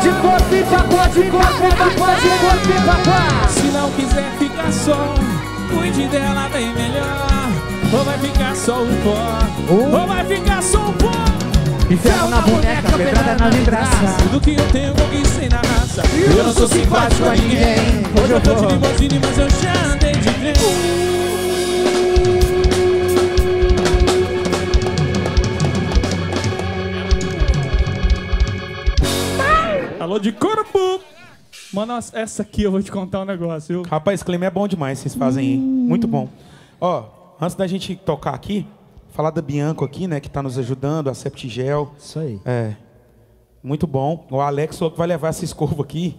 De corpo e papá, de corpo e papá, de corpo e papá Se não quiser ficar só Cuide dela bem melhor. Ou vai ficar só o pó Ou vai ficar só o pó. E ferro na boneca, pedrada na lembrança Tudo que eu tenho conquistei na raça. Eu não sou simpático a ninguém. Hoje eu tô de limousine, mas eu já andei de trem Alô de corpo! Mano, essa aqui eu vou te contar um negócio, viu? Rapaz, esse clima é bom demais, vocês fazem aí. Muito bom. Ó, antes da gente tocar aqui, falar da Bianco aqui, né, que tá nos ajudando, a Septigel. Isso aí. É. Muito bom. O Alex falou que vai levar essa escova aqui,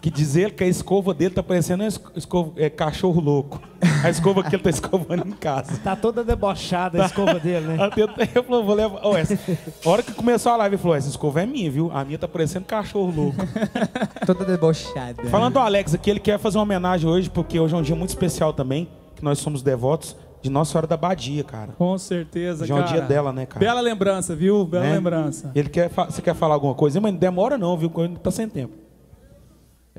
que diz ele que a escova dele tá parecendo uma esco- escova, é, cachorro louco. A escova que ele tá escovando em casa. Tá toda debochada a escova dele, né? Até eu falou, vou levar. Ó, essa- a hora que começou a live, ele falou: essa escova é minha, viu? A minha tá parecendo cachorro louco. Toda debochada. Falando do Alex aqui, ele quer fazer uma homenagem hoje, porque hoje é um dia muito especial também, que nós somos devotos de Nossa Senhora da Badia, cara. Com certeza, Já é o cara. dia dela, né, cara? Bela lembrança, viu? Bela Né? lembrança. Ele quer, fa- você quer falar alguma coisa? Mas não demora não, viu? Porque tá sem tempo.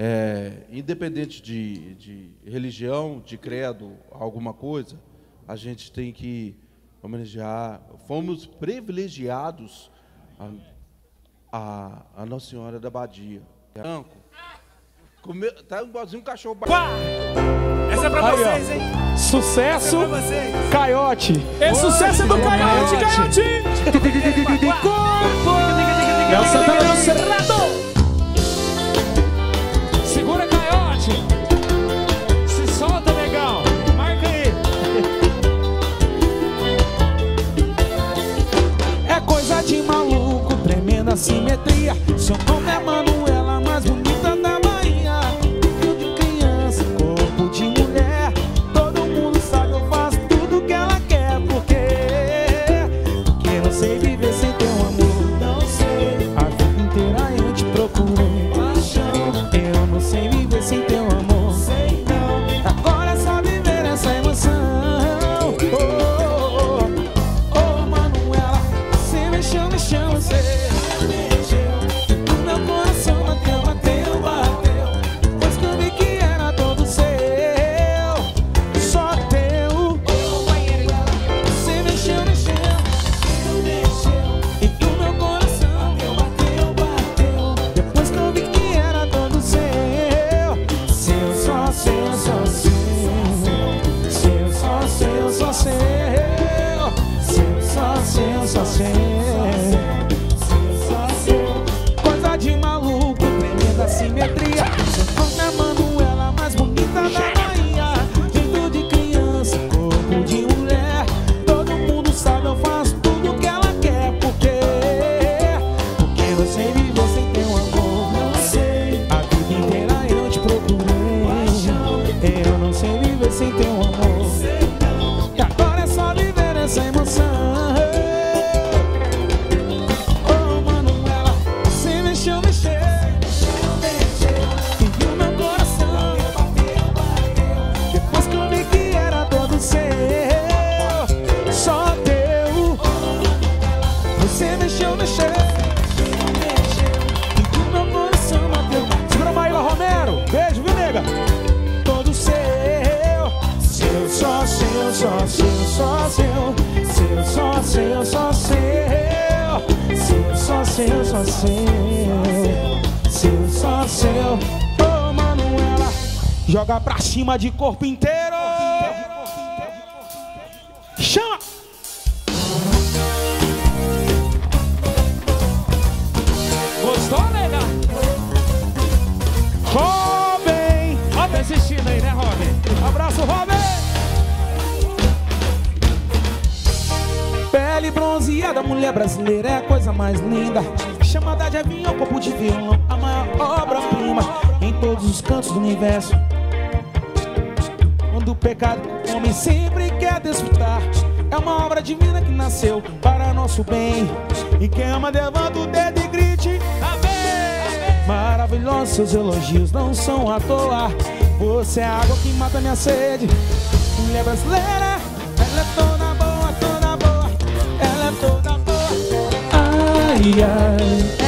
É, independente de, de religião, de credo, alguma coisa, a gente tem que homenagear. Fomos privilegiados a, a, a Nossa Senhora da Badia. Branco. Comeu, tá igualzinho um cachorro. ba- Essa é pra Aí, ó. vocês, hein? Sucesso, é vocês. Caiote. Esse sucesso é do Caiote, Caiote! Léo Santana do Cerrado! Tremenda simetria. Seu nome é Manuela, só seu, seu só seu Ô, Manuela Joga pra cima de corpo inteiro Chama! Gostou, nega? Robin! Tá assistindo aí, né, Robin? Abraço, Robin! Pele bronzeada, mulher brasileira é a coisa mais linda. Chamada de avião, copo de violão, a maior obra-prima em todos os cantos do universo. Quando o pecado, o homem sempre quer desfrutar. É uma obra divina que nasceu para nosso bem. E quem ama, levanta o dedo e grite: Amém! Maravilhosos seus elogios não são à toa. Você é a água que mata minha sede. Mulher brasileira, ela é toda boa, toda boa. Ela é toda boa. Ai, ai.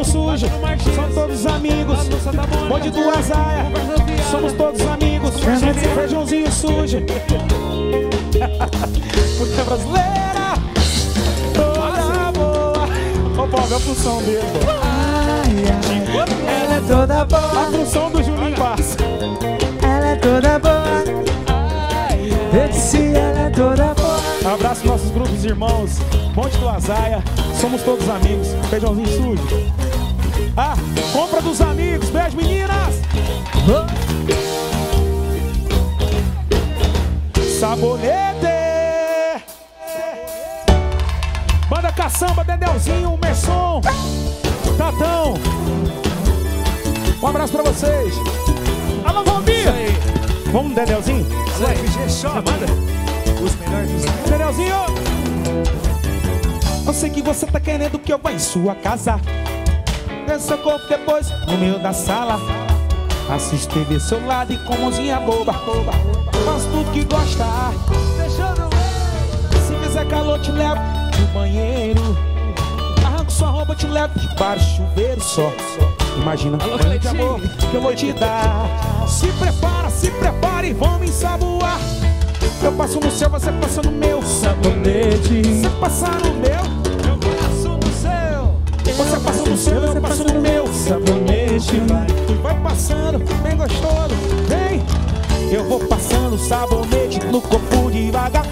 Feijãozinho sujo, são todos amigos. Bonde do Azaia, somos todos amigos. Feijãozinho sujo. Música brasileira, toda boa. Ô, Bob, a função dele. Ela é toda boa. A função do Juninho Barça. Ela é toda boa. Eu disse ela é toda boa. Abraço nossos grupos irmãos. Monte do Azaia. Somos todos amigos. Feijãozinho sujo. Ah, compra dos amigos. Beijo, meninas. Sabonete. Banda Caçamba, Dedelzinho, Messon, Tatão. Um abraço pra vocês. Alô, Valmir. Vamos, Dedelzinho? Alô, FG Shop. Manda. Os melhores dos Dedelzinho. Eu sei que você tá querendo que eu vá em sua casa. Seu corpo depois no meio da sala. Assiste TV seu lado e com mãozinha boba. Faz tudo que gostar. Se fizer calor, te levo pro banheiro. Arranco sua roupa, te levo debaixo do chuveiro só. Imagina o banho de amor que eu vou te dar. Se prepara, se prepara e vamos ensaboar. Eu passo no seu, você passa no meu sabonete. Você passa no meu, Você passa no seu, eu passo no meu sabonete. Vai, vai passando, bem gostoso, vem. Eu vou passando sabonete no corpo devagar.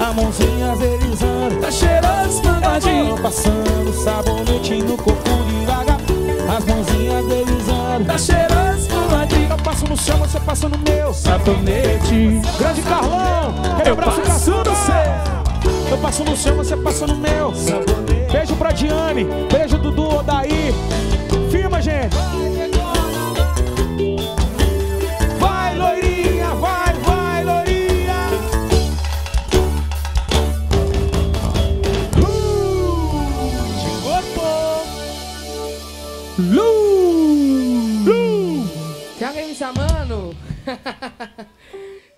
A mãozinha deslizando, tá cheiroso, mandadinho. Eu vou passando sabonete no corpo devagar. As mãozinhas deslizando, tá cheiroso, mandadinho. Eu passo no seu, você passa no meu sabonete. Grande Carlão, aquele abraço passo no seu. Eu passo no seu, você passa no meu. Beijo pra Diane, beijo Dudu, Odaí. Firma, gente. Vai, loirinha, vai, vai, loirinha. Lu! Lu! Tem alguém me chamando?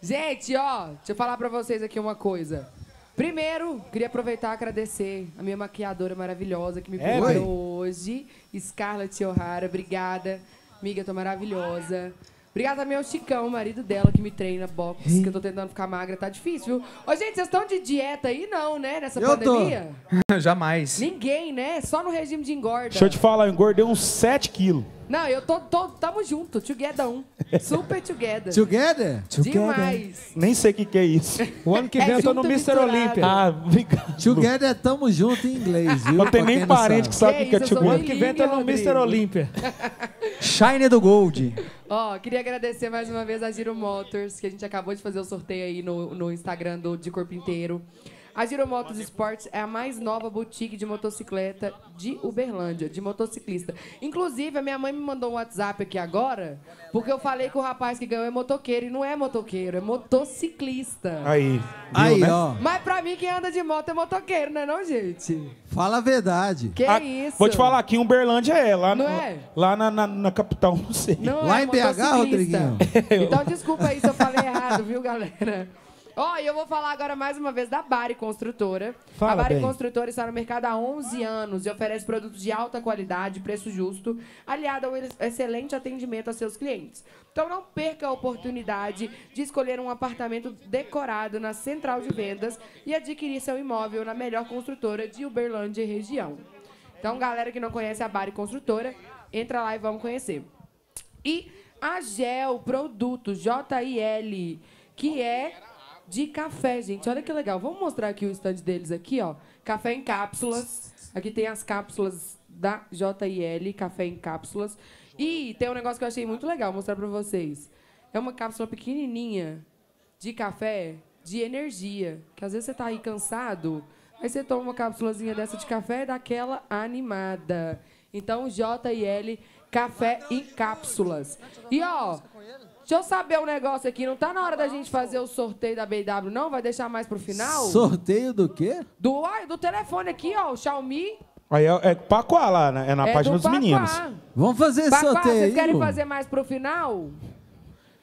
Gente, ó, deixa eu falar pra vocês aqui uma coisa. Primeiro, queria aproveitar e agradecer a minha maquiadora maravilhosa que me É, preparou hoje, Scarlett O'Hara. Obrigada, amiga, tô maravilhosa. Obrigada também ao Chicão, marido dela, que me treina boxe, que eu tô tentando ficar magra, tá difícil, viu? Ô, gente, vocês estão de dieta aí, não, né, nessa Eu tô. pandemia? Jamais. Ninguém, né? Só no regime de engorda. Deixa eu te falar, eu engordei uns 7 quilos. Não, eu tô, tô, tamo junto, together um. Super together. Together? Demais. Nem sei o que, que é isso. O ano que É vem eu tô no Mr. Olímpia. Ah, obrigado. Together é tamo junto em inglês, viu? Não tem nem parente que sabe o que, que é tio O ano que vem eu tô no. Mr. Olímpia. Shine do Gold. Ó, queria agradecer mais uma vez a Giro Motors, que a gente acabou de fazer o sorteio aí no, no Instagram do De Corpo Inteiro. A Giro Sports é a mais nova boutique de motocicleta de Uberlândia, de motociclista. Inclusive, a minha mãe me mandou um WhatsApp aqui agora, porque eu falei que o rapaz que ganhou é motoqueiro, e não é motoqueiro, é motociclista. Aí, viu, Aí, né? ó. Mas pra mim, quem anda de moto é motoqueiro, não é não, gente? Fala a verdade. Que Ah, isso? Vou te falar, aqui em Uberlândia é. Lá, Não é? lá na, na, na capital, não sei. Não Lá é em BH. Rodriguinho? Então desculpa aí se eu falei errado, viu, galera? Ó, e eu vou falar agora mais uma vez da Bari Construtora. Fala a Bari bem. Construtora está no mercado há 11 anos e oferece produtos de alta qualidade, preço justo, aliado ao ex- excelente atendimento a seus clientes. Então não perca a oportunidade de escolher um apartamento decorado na central de vendas e adquirir seu imóvel na melhor construtora de Uberlândia e região. Então, galera que não conhece a Bari Construtora, entra lá e vamos conhecer. E a Gel Produtos, J-I-L, que é de café, gente. Olha que legal. Vamos mostrar aqui o stand deles aqui, ó. Café em cápsulas. Aqui tem as cápsulas da JIL, café em cápsulas. E tem um negócio que eu achei muito legal, mostrar pra vocês. É uma cápsula pequenininha de café de energia. Que às vezes você tá aí cansado, aí você toma uma cápsulazinha dessa de café e dá aquela animada. Então, JIL, café em cápsulas. E ó, deixa eu saber um negócio aqui. Não tá na hora da gente fazer o sorteio da BW, não? Vai deixar mais pro final? Sorteio do quê? Do, ai, do telefone aqui, ó, o Xiaomi. Aí é, é Pacoá lá, né? É na é página do dos meninos. Paquá. Vamos fazer esse Paquá, sorteio vocês querem fazer mais pro final?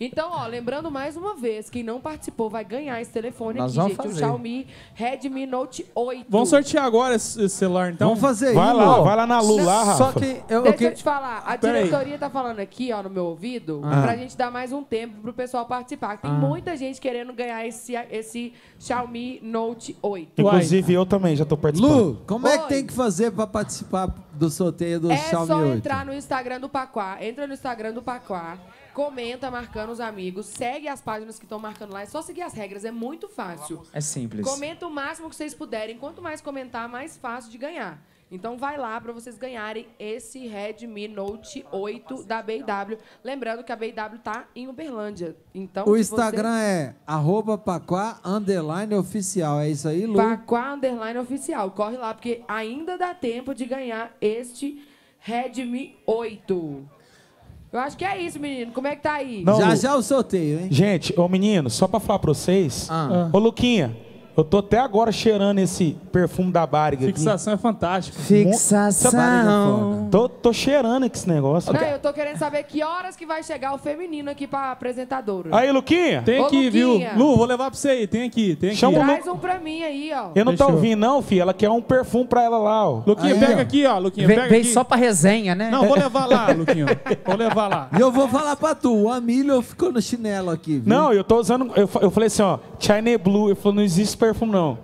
Então, ó, lembrando mais uma vez, quem não participou vai ganhar esse telefone Nós aqui, vamos gente. O fazer. Xiaomi Redmi Note 8. Vamos sortear agora esse celular, então? Vamos fazer Vai lá, vai lá na Lu lá, Rafa. Só que eu, eu Deixa que- eu te falar, a Pera aí. diretoria tá falando aqui, ó, no meu ouvido, Ah. pra gente dar mais um tempo pro pessoal participar. Tem Ah. muita gente querendo ganhar esse, esse Xiaomi Note 8. Inclusive, eu também já tô participando. Lu, como é que Oi. tem que fazer pra participar do sorteio do É Xiaomi só 8? entrar no Instagram do Paquá. Entra no Instagram do Paquá. Comenta marcando os amigos. Segue as páginas que estão marcando lá. É só seguir as regras. É muito fácil. É simples. Comenta o máximo que vocês puderem. Quanto mais comentar, mais fácil de ganhar. Então vai lá para vocês ganharem esse Redmi Note 8 da BW. Lembrando que a BW tá em Uberlândia. Então, O Instagram você... é arroba paquá underline oficial. É isso aí, Lu? Paquá Underline Oficial. Corre lá, porque ainda dá tempo de ganhar este Redmi 8. Eu acho que é isso, menino. Como é que tá aí? Não, já já o sorteio, hein? Gente, ô menino, só pra falar pra vocês. Ah. Ô Luquinha, eu tô até agora cheirando esse perfume da Bariga aqui. Fixação é fantástica. Fixação. Tô, tô cheirando esse negócio. Não, eu tô querendo saber que horas que vai chegar o feminino aqui pra apresentadora. Aí, Luquinha. Tem Ô, aqui, viu? Luquinha. Lu, vou levar pra você aí. Tem aqui, tem aqui. Chama Traz um pra mim aí, ó. Eu não tô Fechou. ouvindo, não, filho. Ela quer um perfume pra ela lá, ó. Luquinha, Aí, pega ó. aqui, ó. Luquinha, Vem, pega vem aqui. só pra resenha, né? Não, vou levar lá, Luquinho. Vou levar lá. E eu vou falar pra tu, o Amílio ficou no chinelo aqui, viu? Não, eu tô usando. Eu, eu falei assim, ó. China Blue. Eu falei, não existe perfume, não.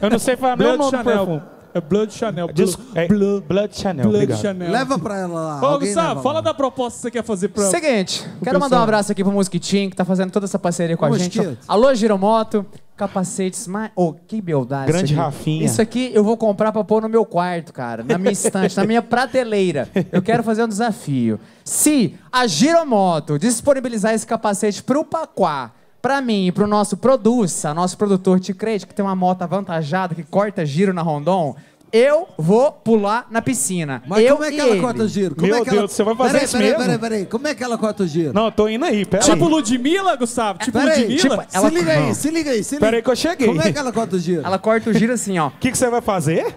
Eu não sei falar nem o Blood nome do perfume. Chanel. É Blood Chanel. Blue- é, Blue- Blood Chanel. Blood obrigado. Chanel. Leva pra ela lá. Ô, alguém Gustavo, leva fala lá. da proposta que você quer fazer pra... Seguinte, quero pessoal. mandar um abraço aqui pro Mosquitinho, que tá fazendo toda essa parceria com a Ô, gente. Mosquito. Alô, Giromoto, capacetes mais... Oh, que beldade Grande isso. Rafinha. Isso aqui eu vou comprar pra pôr no meu quarto, cara. Na minha estante, na minha prateleira. Eu quero fazer um desafio. Se a Giromoto disponibilizar esse capacete pro Paquá, pra mim e pro nosso Produça, nosso produtor Ticrete, que tem uma moto avantajada, que corta giro na Rondon... Eu vou pular na piscina. Mas eu como é que ela ele. corta o giro? Como Meu é que ela... Deus, você vai fazer peraí, isso peraí, mesmo? Peraí, peraí, Como é que ela corta o giro? Não, eu tô indo aí. Pera Tipo aí. Ludmilla, Gustavo? Tipo Peraí, Ludmilla? tipo, ela- se liga aí, Não. se liga aí, se liga Pera aí que eu cheguei. Como é que ela corta o giro? Ela corta o giro assim, ó. O que, que você vai fazer?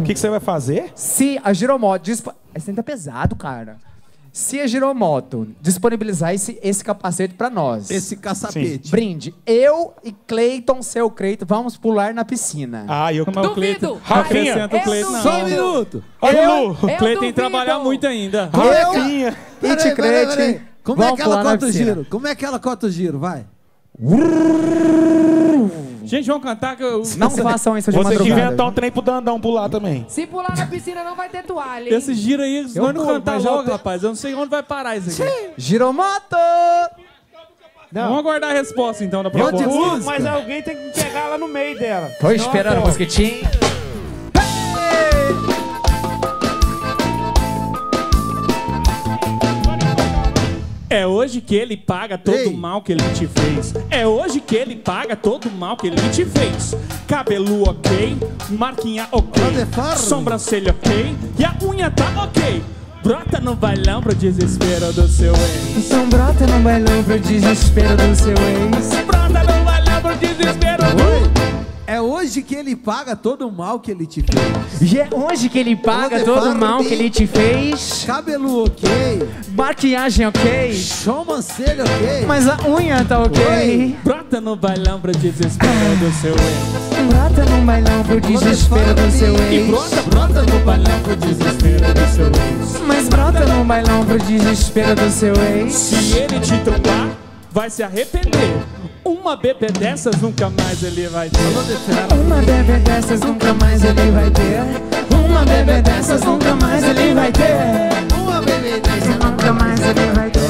O que, que você vai fazer? Se a Giromoto. Dispo... Esse ainda é pesado, cara. Se a Giromoto disponibilizar esse, esse capacete pra nós. Esse caçapete. Brinde. Eu e Cleiton, seu Cleiton, vamos pular na piscina. Ah, eu. Como é o. Cleiton? Rafinha. O Cleiton. duvido. Só um minuto. Olha Eu- o Lu. O Cleiton tem que trabalhar muito ainda. Rafinha. E Ticrete. Como é que ela pular na corta o piscina. giro? Como é que ela corta o giro? Vai. Gente, vamos cantar que eu... Não façam isso de Você madrugada. inventar um trem pro Dandão pular também. Se pular na piscina, não vai ter toalha. hein? Esse giro aí, não pulo, cantar logo, rapaz. Eu não sei onde vai parar isso aqui. Giromoto! Vamos aguardar a resposta, então, da proposta. Mas alguém tem que pegar lá no meio dela. Tô esperando, Não, mosquitinho. É hoje que ele paga todo Ei. o mal que ele te fez. É hoje que ele paga todo o mal que ele te fez. Cabelo ok, marquinha ok, farro? sobrancelha ok e a unha tá ok. Brota no bailão pro desespero do seu ex. Então brota no bailão pro desespero do seu ex. Brota no bailão pro desespero do... É hoje que ele paga todo o mal que ele te fez. E é hoje que ele paga todo o mal que ele te fez. Cabelo ok. Maquiagem ok. Sobrancelha ok. Mas a unha tá ok. Oi. Brota no bailão pro desespero do seu ex. Brota no bailão pro desespero do seu E ex. brota, brota no bailão pro desespero do seu ex. Mas brota no bailão pro desespero do seu ex. Se ele te trombar, vai se arrepender. Uma bebê dessas nunca mais ele vai ter. Uma bebê dessas nunca mais ele vai ter. Uma bebê dessas nunca mais ele vai ter. Uma bebê dessa. Nunca mais ele vai ter.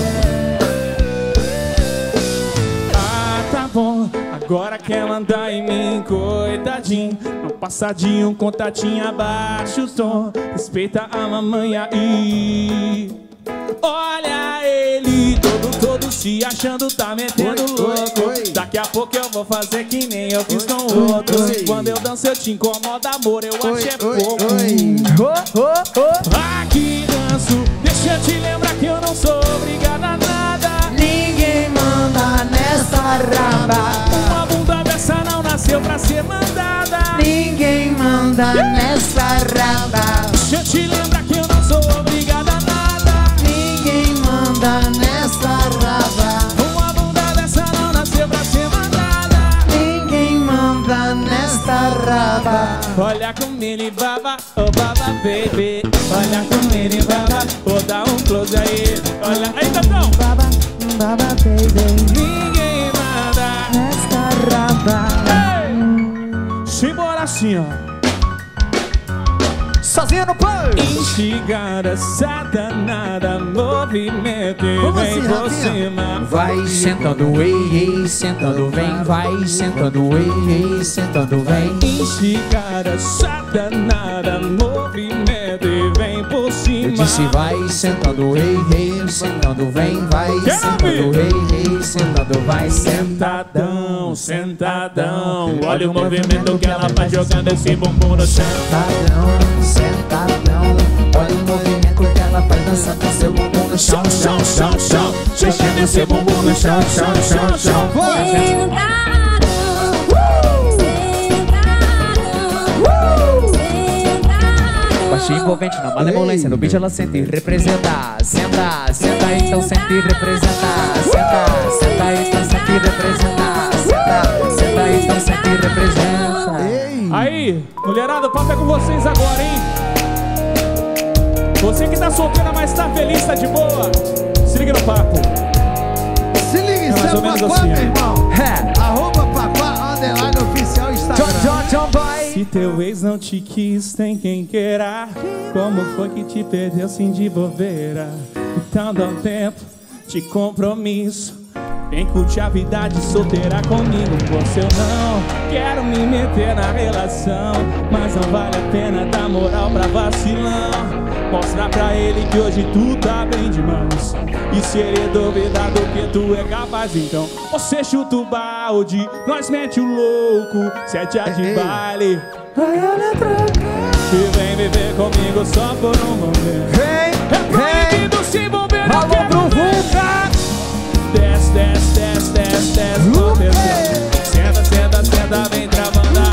Ah, tá bom, agora quer mandar em mim, coitadinho. No passadinho, contatinho abaixo o tom. Respeita a mamãe aí. Olha ele, todo, todo se achando, tá metendo Oi, oi, louco. oi. Daqui a pouco eu vou fazer que nem eu fiz com outros. oi. Quando eu danço, eu te incomodo, amor, eu Oi, acho é oi, pouco. oi. Oh, oh, oh. Aqui danço, deixa eu te lembrar que eu não sou obrigada a nada. Ninguém manda nessa raba. Uma bunda dessa não nasceu pra ser mandada. Ninguém manda nessa raba. Deixa eu te lembrar que eu não sou obrigada Olha como ele baba, oh baba baby. Olha como ele baba, vou dar um close aí. Olha, aí Tatão Baba, baba baby. Ninguém manda. Esta raba Simbora assim, ó Sozinho no play Instigada, satanada, movimento e Como vem assim, por cima. Vai sentando, ei, ei, sentando, vem, vai sentando, ei, ei, sentando, vem. Instigada, satanada, movimento disse vai sentando, ei, ei, sentando, vem, vai sentando, ei, ei, sentando, vai Sentadão, sentadão Olha o movimento que ela faz jogando esse bumbum no chão Sentadão, sentadão. Olha o movimento que ela faz dançando seu bumbum no chão, chão, chão, chão. Mexendo esse bumbum no chão, chão, chão, chão. Baixinho envolvente na malemolência No beat ela sente e representa Senta, senta então sente e representa Senta, senta então sente e representa Senta, senta então sente e representa Aí, mulherada, o papo é com vocês agora, hein? Você que tá solteira, mas tá feliz, tá de boa Se liga no papo Se liga, É mais isso é ou menos Paquá, assim, meu irmão. É. Arroba Paquá, underline oficial Instagram. John, John, boy Se teu ex não te quis, tem quem queira Como foi que te perdeu assim de bobeira? Então dá um tempo de compromisso Vem curtir a vida de solteira comigo Você eu não. Quero me meter na relação Mas não vale a pena dar moral pra vacilão. Mostrar pra ele que hoje tu tá bem demais E se ele duvidar do que tu é capaz Então você chuta o balde, nós mete o louco Sete a de baile. Vai olha E vem viver comigo só por um momento. Vem, É proibido se envolver, não quero pro nunca Desce, desce, desce, desce, desce com tesão Senta, senta, senta, vem travando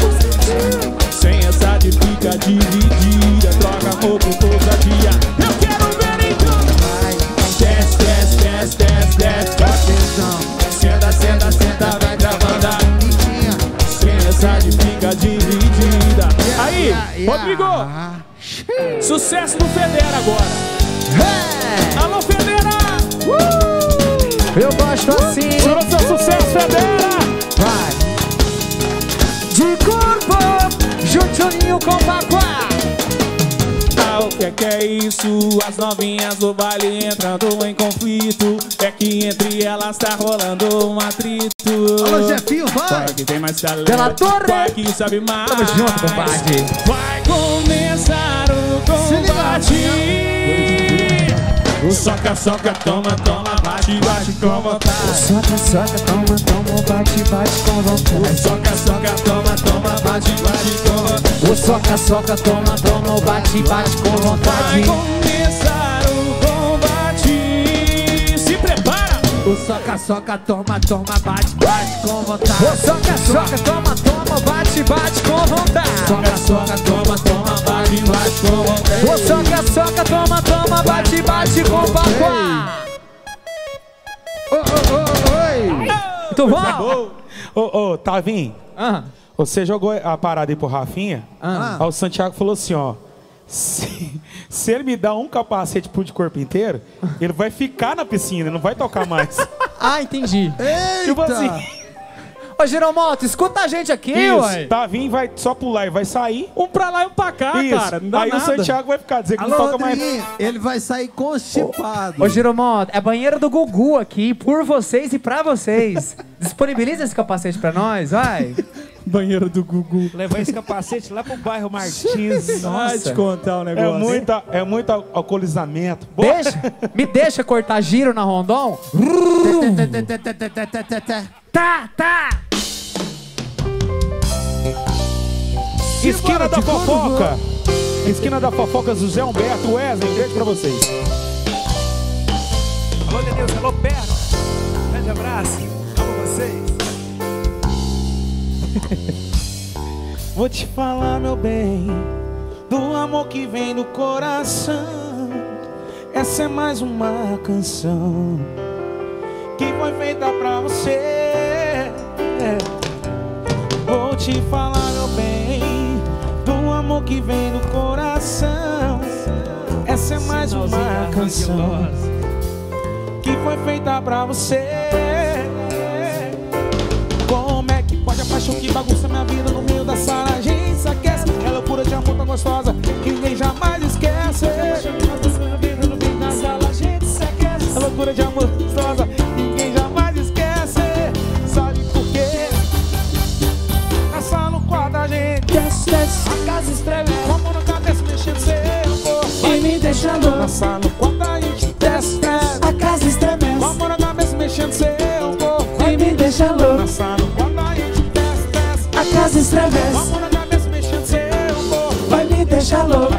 Sem essa de fica dividida Troca amor por ousadia Eu quero ver então Desce, desce, desce, desce, desce tesão Senta, senta, senta, vem travando Sem essa de fica dividida. Aí, Rodrigo. Sucesso do Federa agora. Alô, Federa! Eu gosto assim Para o seu sucesso, Federa! Vai De corpo Juntinho com Paquá Ah, o que é que é isso? As novinhas do baile entrando em conflito É que entre elas tá rolando um atrito Alô, Jefinho, vai. É que tem mais talento? Pela torre. Que sabe mais? Tamo junto, compadre. Vai começar o combate O soca, soca, toma, toma, bate, bate com vontade. Soca, soca, toma, toma, bate, bate com vontade. Soca, soca, toma, toma, bate, bate com vontade. O soca, soca, toma, toma, bate, bate com Vai vontade começar o combate. Se prepara! O soca, soca, toma, toma, bate, bate com vontade. O soca, soca, toma, toma, bate, bate com vontade. Soca, soca, toma, toma, bate, bate com vontade O soca, soca, toma, toma, bate, bate com Paquá Ô, ô, ô, oi. Muito bom? Ô, ô, Tavim, Ah, você jogou a parada aí pro Rafinha? ah. Aí o Santiago falou assim, ó. Se, se ele me dá um capacete pro de corpo inteiro, ele vai ficar na piscina, não vai tocar mais. Ah, entendi tipo Eita. assim, Ô, Giromoto, escuta a gente aqui, isso, ué Tavim vai só pular e vai sair. Um pra lá e um pra cá, isso. cara. Não dá aí nada. o Santiago vai ficar dizer que Alô, não toca mais. Ele vai sair constipado. Ô, Giromoto, é banheiro do Gugu aqui, por vocês e pra vocês. Disponibiliza esse capacete pra nós, vai. Banheiro do Gugu. Levar esse capacete lá pro bairro Martins. Vai te contar um É negócio. muita, é muito al- alcoolizamento. Bora. Deixa, me deixa cortar giro na Rondon? Tá, tá. Esquina da fofoca. Esquina da fofoca, José Humberto Wesley. Um beijo pra vocês. Alô, Denilson. Alô, Perna. Grande abraço. Amo vocês. Vou te falar, meu bem, do amor que vem do coração. Essa é mais uma canção que foi feita pra você. Vou te falar, meu bem, do amor que vem no coração. Essa é mais uma canção que foi feita pra você. Como é que pode a paixão que bagunça minha vida no meio da sala? A gente se aquece. É loucura de amor tão gostosa que ninguém jamais esquece. É loucura de amor gostosa, ninguém jamais esquece. Sabe por quê? Nessa no quarto a gente desce, desce. A casa estremece. Com a mão na cabeça mexendo seu corpo. E me deixa louco. Nessa no quarto a gente desce, desce. A casa estremece. Com a mão na cabeça mexendo seu corpo. E me deixa louco. Nessa no quarto a gente desce, desce. A casa estremece. cabeça mexendo seu corpo. Vai me deixar louco.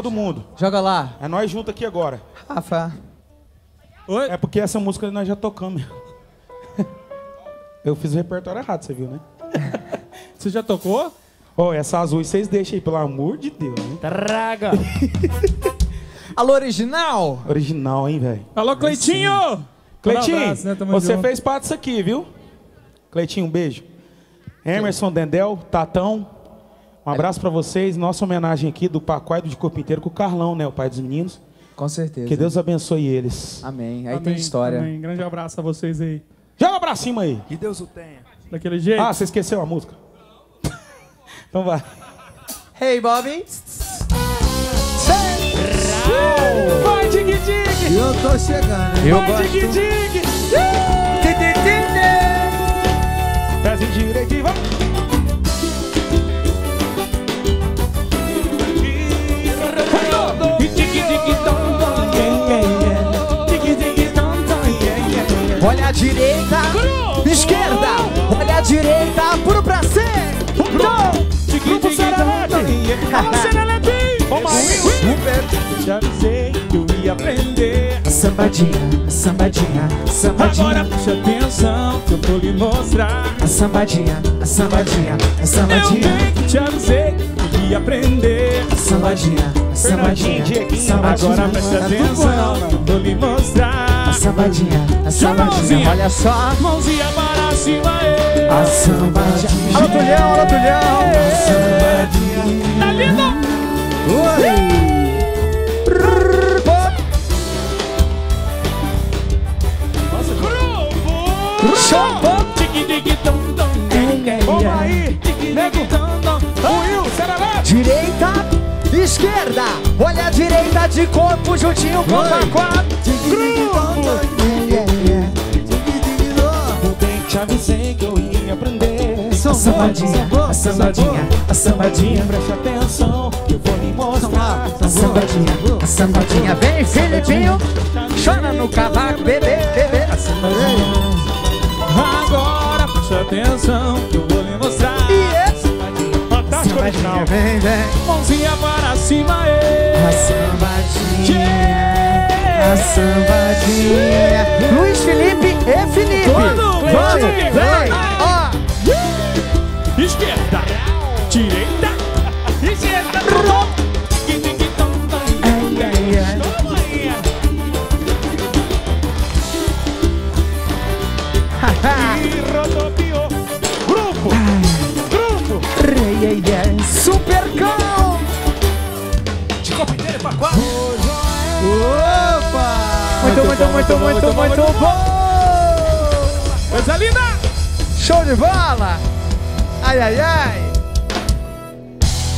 Todo mundo. Joga lá. É nós juntos aqui agora. Rafa. É porque essa música nós já tocamos. Eu fiz o repertório errado, você viu, né? Você já tocou? Ó, essa azul vocês deixam aí, pelo amor de Deus. Hein? Traga. Alô, original. Original, hein, velho? Alô, Cleitinho! Cleitinho, Um abraço, né? Você junto. fez parte disso aqui, viu? Cleitinho, um beijo. Emerson Dendel, Tatão, um abraço pra vocês. Nossa homenagem aqui do Pacoy do de Corpo Inteiro com o Carlão, né? O pai dos meninos. Com certeza. Que Deus abençoe eles. Amém. Aí Amém, tem história. amém. Grande abraço a vocês aí. Joga pra cima aí. Que Deus o tenha. Daquele jeito. Ah, você esqueceu a música? então vai. Hey, Bobby. Vai, dig dig! Eu tô chegando. Eu Vai, gosto. dig dig! Pezinho direito e vai! Olha a direita, esquerda. Olha a direita, puro pra ser. Grupo Serelete! Já avisei que eu ia aprender. Sambadinha, sambadinha, sambadinha. Agora preste atenção que eu vou lhe mostrar. A sambadinha, a sambadinha, a Eu sambadinha. bem que te avisei que eu ia aprender. A sambadinha, a sambadinha, sambadinha. Agora preste Tá atenção que eu vou lhe mostrar. A sambadinha, a sambadinha. Olha só. Mãozinha para cima. A sambadinha. Alô, Tulhão, alô, Tulhão. A sambadinha. Tá lindo? Grupo! Show. Tic, tic, tom, tom. Vamos aí! Nego! Will, Serelete! Direita, esquerda. Olha a direita de corpo juntinho com a quatro. Eu bem te avisei que eu ia aprender. A sambadinha, a sambadinha, a sambadinha. Preste atenção, que eu vou lhe mostrar. A sambadinha, a sambadinha. Vem, Filipinho, chora no cavaco, bebê, bebê. A sambadinha. Agora preste atenção que eu vou. Sambadinha, vem, vem. Mãozinha para cima, ê. A sambadinha, a sambadinha. Luiz Felipe e Felipe. Todo Vamos, vem. Ó, Esquerda, direita, Muito, muito, muito, bom. Coisa linda. Show de bola. Ai, ai, ai.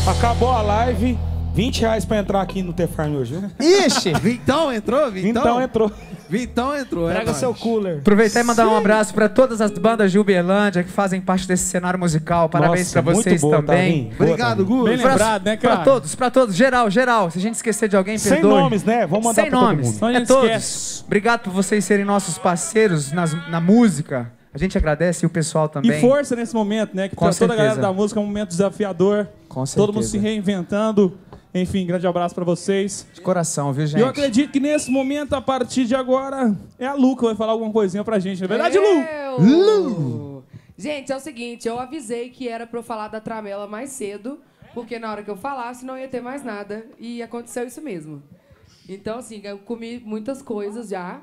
Acabou a live. 20 reais pra entrar aqui no T-Farm hoje, viu? Ixi. Vintão entrou? Vintão? Então entrou. Vintão entrou, é Pega nóis. seu cooler. Aproveitar e mandar um abraço para todas as bandas de Uberlândia que fazem parte desse cenário musical. Parabéns Nossa, para muito vocês boa, também. Tavinho. Boa, Obrigado. Gu. Bem Pra- lembrado, né, cara? Pra todos, pra todos, geral, geral. Se a gente esquecer de alguém, Sem perdoe. nomes, né? Vamos mandar Sem pra todo nomes, mundo. A é gente todos. esquece. Obrigado por vocês serem nossos parceiros nas- na música. A gente agradece e o pessoal também. E força nesse momento, né? Que Com pra toda a galera certeza. da música é um momento desafiador. Com Todo mundo certeza. se reinventando. Enfim, grande abraço pra vocês. De coração, viu, E gente? eu acredito que nesse momento, a partir de agora, é a Lu que vai falar alguma coisinha pra gente. Não é verdade, Lu? Lu! Gente, é o seguinte, eu avisei que era pra eu falar da tramela mais cedo, porque na hora que eu falasse não ia ter mais nada. E aconteceu isso mesmo. Então, assim, eu comi muitas coisas já.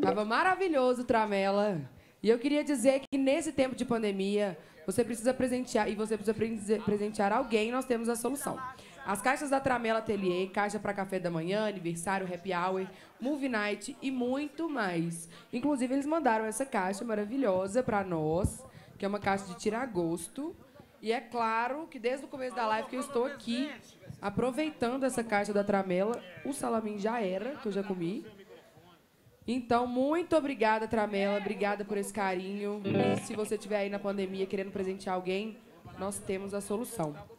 Tava maravilhoso o tramela. E eu queria dizer que nesse tempo de pandemia, você precisa presentear, e você precisa prese- presentear alguém, nós temos a solução. As caixas da Tramela Atelier, caixa para café da manhã, aniversário, happy hour, movie night e muito mais. Inclusive, eles mandaram essa caixa maravilhosa para nós, que é uma caixa de tirar gosto. E é claro que desde o começo da live que eu estou aqui, aproveitando essa caixa da Tramela, o salamin já era, que eu já comi. Então, muito obrigada, Tramela. Obrigada por esse carinho. E se você estiver aí na pandemia querendo presentear alguém, nós temos a solução.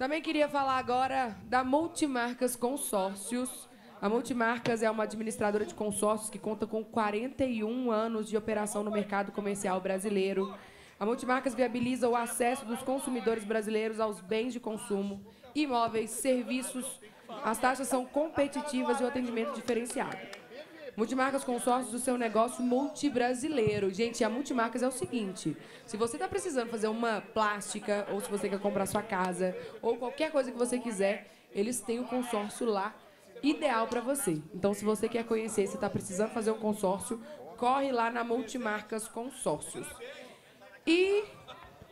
Também queria falar agora da Multimarcas Consórcios. A Multimarcas é uma administradora de consórcios que conta com 41 anos de operação no mercado comercial brasileiro. A Multimarcas viabiliza o acesso dos consumidores brasileiros aos bens de consumo, imóveis, serviços. As taxas são competitivas e o atendimento diferenciado. Multimarcas Consórcios, o seu negócio multibrasileiro. Gente, a Multimarcas é o seguinte: se você está precisando fazer uma plástica, ou se você quer comprar sua casa, ou qualquer coisa que você quiser, eles têm o consórcio lá ideal para você. Então, se você quer conhecer, se está precisando fazer um consórcio, corre lá na Multimarcas Consórcios. E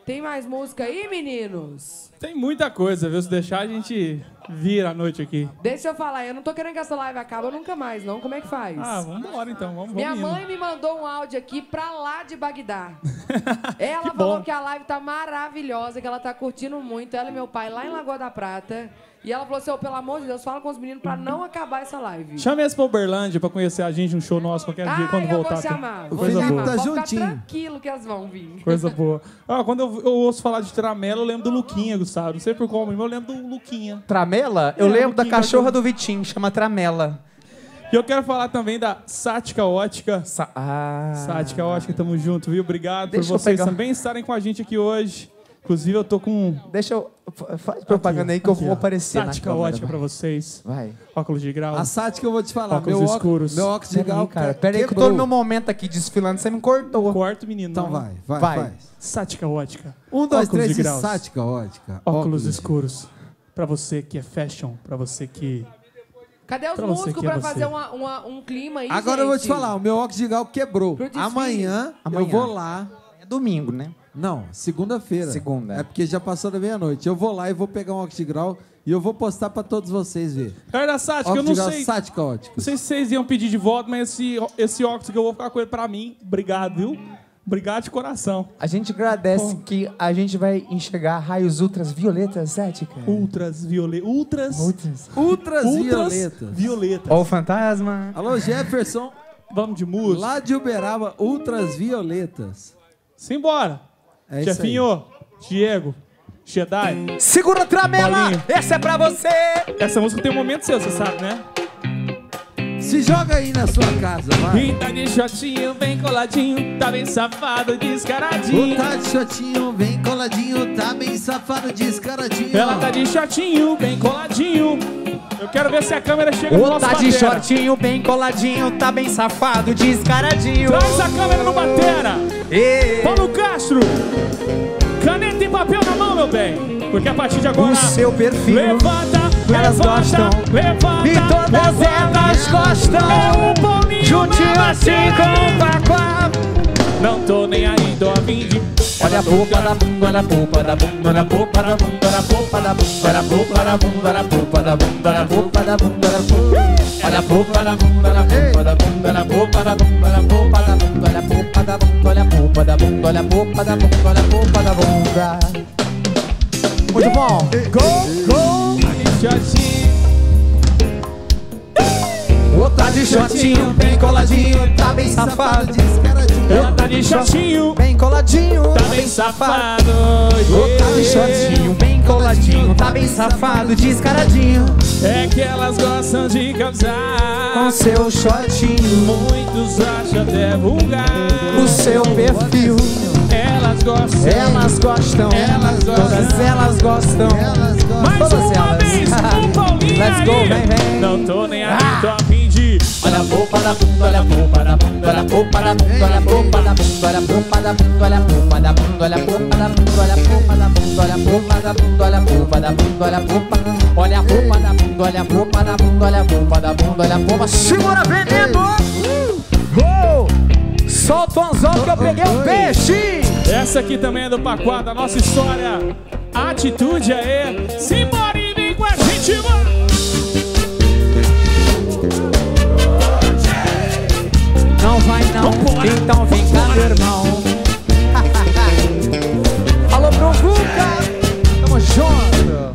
tem mais música aí, meninos? Tem muita coisa, viu? Se deixar, a gente vira a noite aqui. Deixa eu falar, eu não tô querendo que essa live acabe nunca mais, não. Como é que faz? Ah, vamos embora então. Vamos, Minha vamos mãe me mandou um áudio aqui pra lá de Bagdá. Ela Que falou bom. que a live tá maravilhosa, que ela tá curtindo muito. Ela e meu pai lá em Lagoa da Prata. E ela falou assim: "Ô, pelo amor de Deus, fala com os meninos pra não acabar essa live. Chama eles pra Uberlândia pra conhecer a gente, um show nosso qualquer dia, Ah, quando eu voltar. vou chamar. Vou Coisa chamar. boa. tá Pode juntinho. ficar tranquilo que elas vão vir. Coisa boa. Ah, quando eu, eu ouço falar de Tramela, eu lembro do Luquinha, Gustavo. Não sei por como, mas eu lembro do Luquinha. Tramela? Eu É, lembro da Luquinha, cachorra vai- do Vitinho, chama Tramela. E eu quero falar também da Sática Ótica. Sa- ah. Sática Ótica, tamo junto, viu? Obrigado Deixa por vocês também estarem com a gente aqui hoje. Inclusive, eu tô com. Deixa eu. Faz propaganda aí que eu Aqui, vou ó. aparecer Sática câmera. Ótica pra vocês. Vai. Óculos de grau. A Sática eu vou te falar. Óculos Meu, óculos, escuros. meu óculos de grau cara. que- Pera aí que eu tô no meu momento aqui desfilando, você me cortou. Quarto, menino. Então vai, vai, Vai. vai. Sática Ótica. Um, dois, Óculos três de graus. Sática ótica. Óculos escuros. Pra você que é fashion, pra você que. Cadê os Pra músicos é pra você. fazer uma- uma- um clima aí, Agora eu vou te gente? falar, o meu óculos de grau quebrou. Amanhã, Amanhã. eu vou lá. É domingo, né? Não, segunda-feira. Segunda. É porque já passou da meia-noite. Eu vou lá e vou pegar um óculos de grau e eu vou postar pra todos vocês ver. Cara da Sática, eu não sei. Sática ótica. Não sei se vocês iam pedir de volta, mas esse, esse óculos que eu vou ficar com ele pra mim. Obrigado, viu? Obrigado de coração. A gente agradece que a gente vai enxergar raios ultras violetas, ética. Ultras violetas. Ultras. Ultras. Ultras, Ultras violetas. violetas. Ó o fantasma. Alô, Jefferson, Vamos de música. lá de Uberaba, ultras violetas. Simbora. É. Chefinho, Diego, Shedai. Segura a tramela, Paulinho. esse é pra você. Essa música tem um momento seu, você sabe, né? Se joga aí na sua casa, vai. E tá de shotinho, bem coladinho, tá bem safado, descaradinho. Ô, tá de shotinho, bem coladinho, tá bem safado, descaradinho. Ela tá de shortinho, bem coladinho. Eu quero ver se a câmera chega no Ô, nosso tá de shortinho, bem coladinho, tá bem safado, descaradinho. Traz a câmera no batera. Ê, Paulo Castro. Caneta e papel na mão, meu bem. Porque a partir de agora... o seu perfil. Levanta, Elas levanta, gostam. levanta, E todas levanta. elas gostam. É o Paulinho Juntinho assim com o Paquá. Não tô nem aí, fim de... Olha a popa da bunda na popa da bunda na popa da bunda na popa da bunda na popa da bunda na popa da bunda na popa da bunda na popa. Da bunda na popa da bunda na popa da bunda na popa da bunda na popa da bunda olha popa da bunda olha popa da bunda olha popa da bunda. Muito bom. Go go. Jorginho. Ô, tá de shortinho, bem coladinho, tá bem safado, Ela tá de shortinho, bem coladinho, tá bem safado. Ô, tá de shortinho, bem coladinho, tá bem safado, descaradinho. É que elas gostam de causar. Com seu shortinho, Muitos acham até vulgar. o seu perfil. Elas gostam. Elas gostam, Elas gostam. todas elas gostam. Mais todas uma elas. vez, o Paulinho Let's go, vem, vem. Não tô nem aí, tô a fim de. Olha a polpa da bunda, olha a polpa da bunda, olha a polpa da bunda, olha a polpa da bunda, olha a polpa da bunda, olha a polpa da bunda, olha a polpa da bunda, olha a polpa da bunda, olha a polpa da bunda, olha a polpa da bunda, olha a polpa, olha a polpa da bunda, olha a polpa da bunda, olha a polpa da bunda, olha a polpa. Segura veneno! Oh! Solta o anzol que eu peguei um peixe! Essa aqui também é do Paquá, da nossa história. Atitude aí. Simbora e vem com a gente, mano. Não vai não, então vem cá, meu irmão. Alô, Provuca! Tamo junto!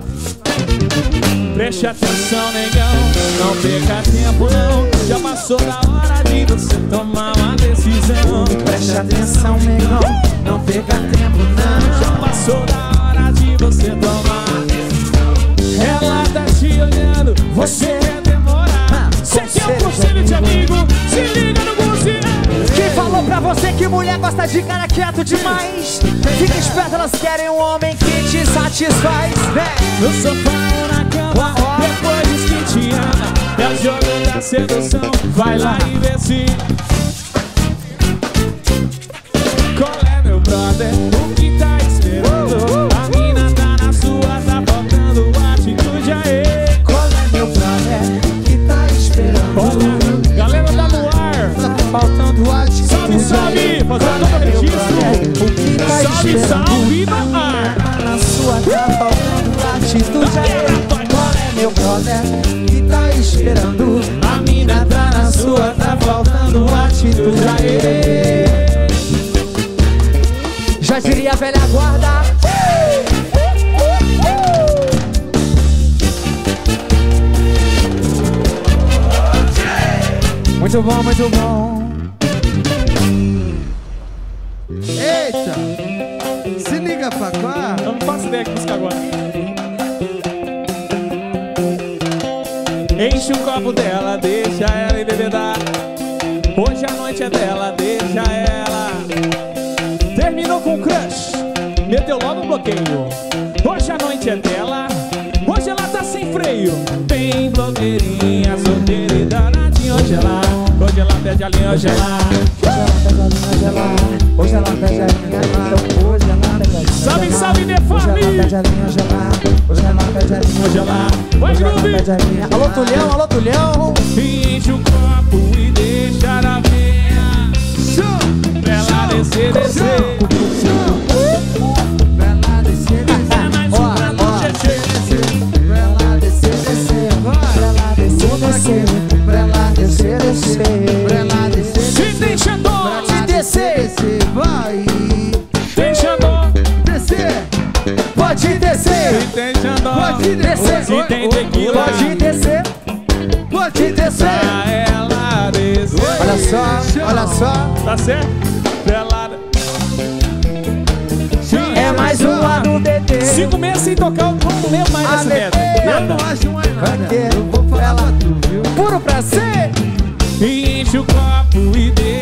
Preste atenção, negão. Não perca tempo, não. Já passou da hora de você tomar uma decisão. Preste atenção, negão, não perca tempo não. Já passou da hora de você tomar. Ela tá te olhando, você quer demorar. Você quer um conselho de amigo? Se liga no buzineiro. Quem falou pra você que mulher gosta de cara quieto demais? Fica esperto, elas querem um homem que te satisfaz. Vem! No sofá ou na cama, que te ama. É o jogo da sedução, vai lá e vê se. Qual é, meu brother? O que tá esperando? A mina tá na sua, tá faltando atitude aí. Qual é meu brother que tá esperando? Galera tá no ar. Tá faltando atitude. Salve, salve, fazendo todo o Meu registro. o que tá Salve, esperando? salve no ar. Tá na sua, tá faltando atitude aí. Meu brother que tá esperando? A mina tá na sua, tá faltando atitude aí. Já diria a velha guarda. Muito bom, muito bom. Enche o copo dela, deixa ela embebedar. Hoje a noite é dela, deixa ela. Terminou com o crush, meteu logo um bloqueio. Hoje a noite é dela, hoje ela tá sem freio. Tem blogueirinha, solteira e danadinha. Hoje ela, hoje ela pede a linha, hoje ela. Hoje ela pede a linha, então hoje ela Hoje ela pede a linha, hoje Salve, salve, de família. É Vai, Groove. Alô, Tulhão, alô, Tulhão. Enche o copo e deixa na veia. É é pra ela descer, descer. Pra ela descer, descer. Mais um pra. Pra ela descer, descer. Pra ela descer, descer. Pra ela descer, descer. Pra descer, descer. Te deixa descer, Te descer, descer. Vai pode descer. Se tem Xandó Pode Descer. Se tem tequila Pode descer, pode descer. Pra ela descer Olha só, olha só. Tá certo? Pra ela É mais uma Cinco meses sem tocar, eu não lembro mais desse método. Eu não acho mais nada. Eu vou falar tu, viu? Puro pra ser. Enche o copo e deixa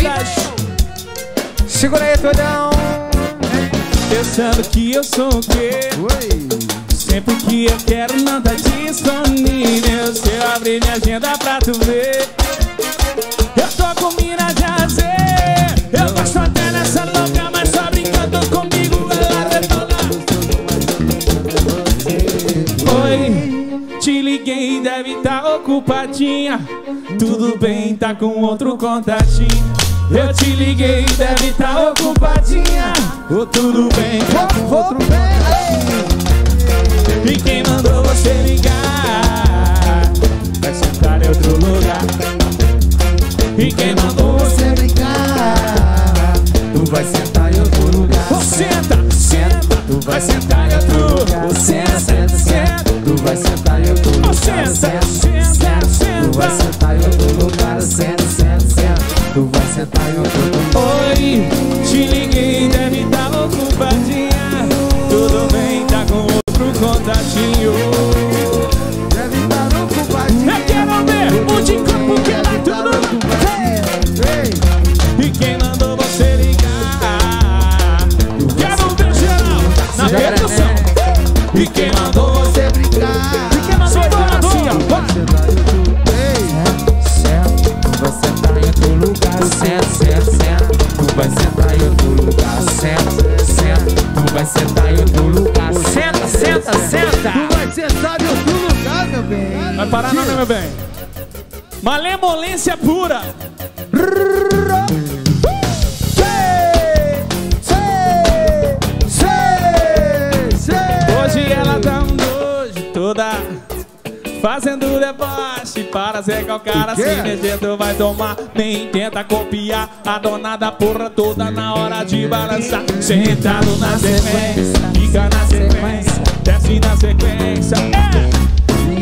Bebidas. Segura aí, Tudão. Pensando que eu sou o quê? Oi. Sempre que eu quero não tá disponível Se eu abrir minha agenda pra tu ver Eu tô com mina de azer Eu gosto até dessa louca Mas só brincando comigo ela rebola Oi, te liguei deve tá ocupadinha Tudo bem, tá com outro contatinho. Eu te liguei deve tá ocupadinha. Ô, tudo bem, tá com outro e quem mandou você ligar? Vai sentar em outro lugar. E quem mandou você brincar. Tu vai sentar em outro lugar. Oh, senta, senta. Tu Vai sentar em outro lugar. Senta não, né, meu bem? Malemolência pura. Hoje ela tá um dojo toda Fazendo deboche para zecar o cara? Se mexer tu vai tomar Nem tenta copiar a dona da porra toda Na hora de balançar Sentado na sequência Fica na sequência Desce na sequência É,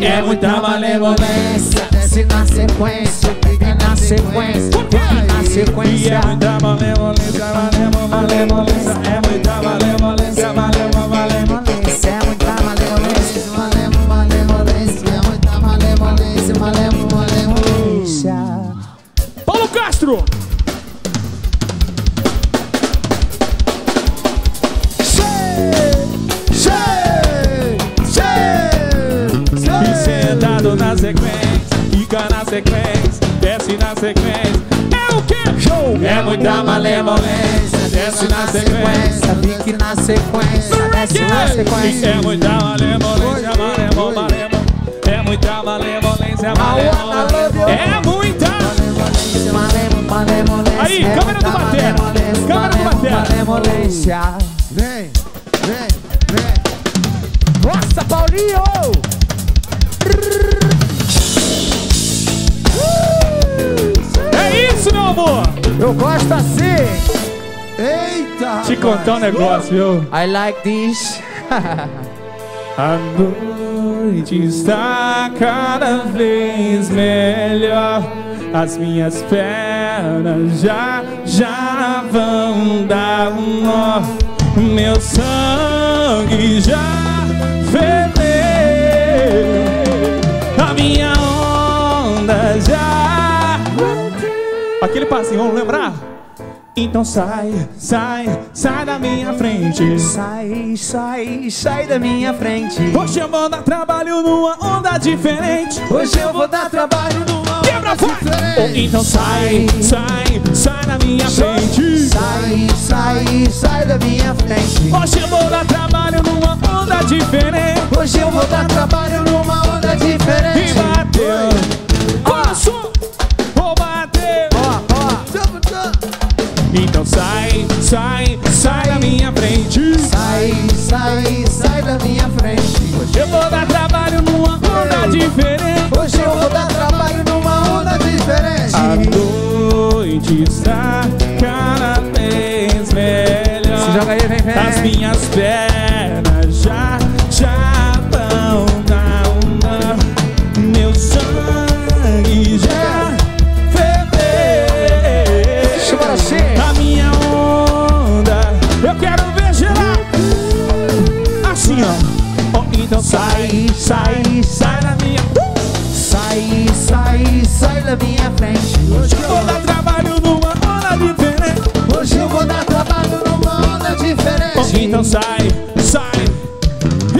é muita malemolência. Desce na sequência, fica na sequência, fica na E é sequência. muita malemolência, malemo, malemolência. É muita malemolência, malemo, Fique na sequência, desce na sequência. É muita malemolência, malemo, malemo. É muita malemolência, malemo. É muita. Malemo, malemolência. Aí, câmera do batera. Câmera do batera. Malemolência. Contar um negócio, viu? I like this. A noite está cada vez melhor. As minhas pernas já, já vão dar um nó. Meu sangue já ferveu. A minha onda já. Aquele passinho, vamos lembrar? Então sai, sai, sai da minha frente. Sai, sai, sai da minha frente. Hoje eu vou dar trabalho numa onda diferente. Hoje eu vou dar trabalho numa Quebra, vai! Ou então sai, sai, sai da minha frente. Sai, sai, sai da minha frente. Hoje eu vou dar trabalho numa onda diferente. Hoje eu vou dar trabalho numa onda E diferente. bateu. Começou, sai, sai, sai da minha frente. Sai, sai, sai da minha frente. Eu vou dar trabalho numa onda diferente. Hoje eu vou dar trabalho numa onda diferente. A noite está cada vez melhor. Se joga aí, vem, vem. As minhas pernas então sai, sai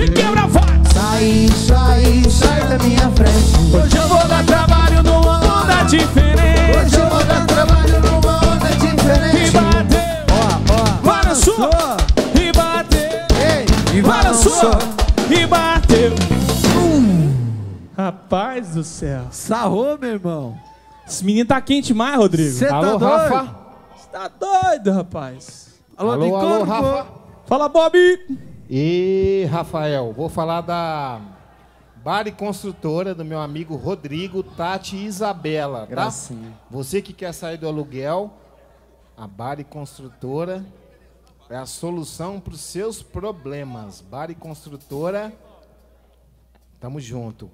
e quebra forte. Sai, sai, sai da minha frente. Hoje eu vou dar trabalho numa onda diferente. Hoje eu vou dar trabalho numa onda E diferente. bateu, vai na sua, e bateu, E na sua, balançou. e bateu. Rapaz do céu. Sarrou, meu irmão. Esse menino tá quente demais, Rodrigo. Você tá Alô, doido? Rafa? Você tá doido, rapaz. Alô, Alô, alô. Rafa? Fala, Bob. E Rafael, vou falar da Bari Construtora do meu amigo Rodrigo, Tati e Isabela, tá? Gracinha. Você que quer sair do aluguel, a Bari Construtora é a solução para os seus problemas. Bari Construtora, tamo junto.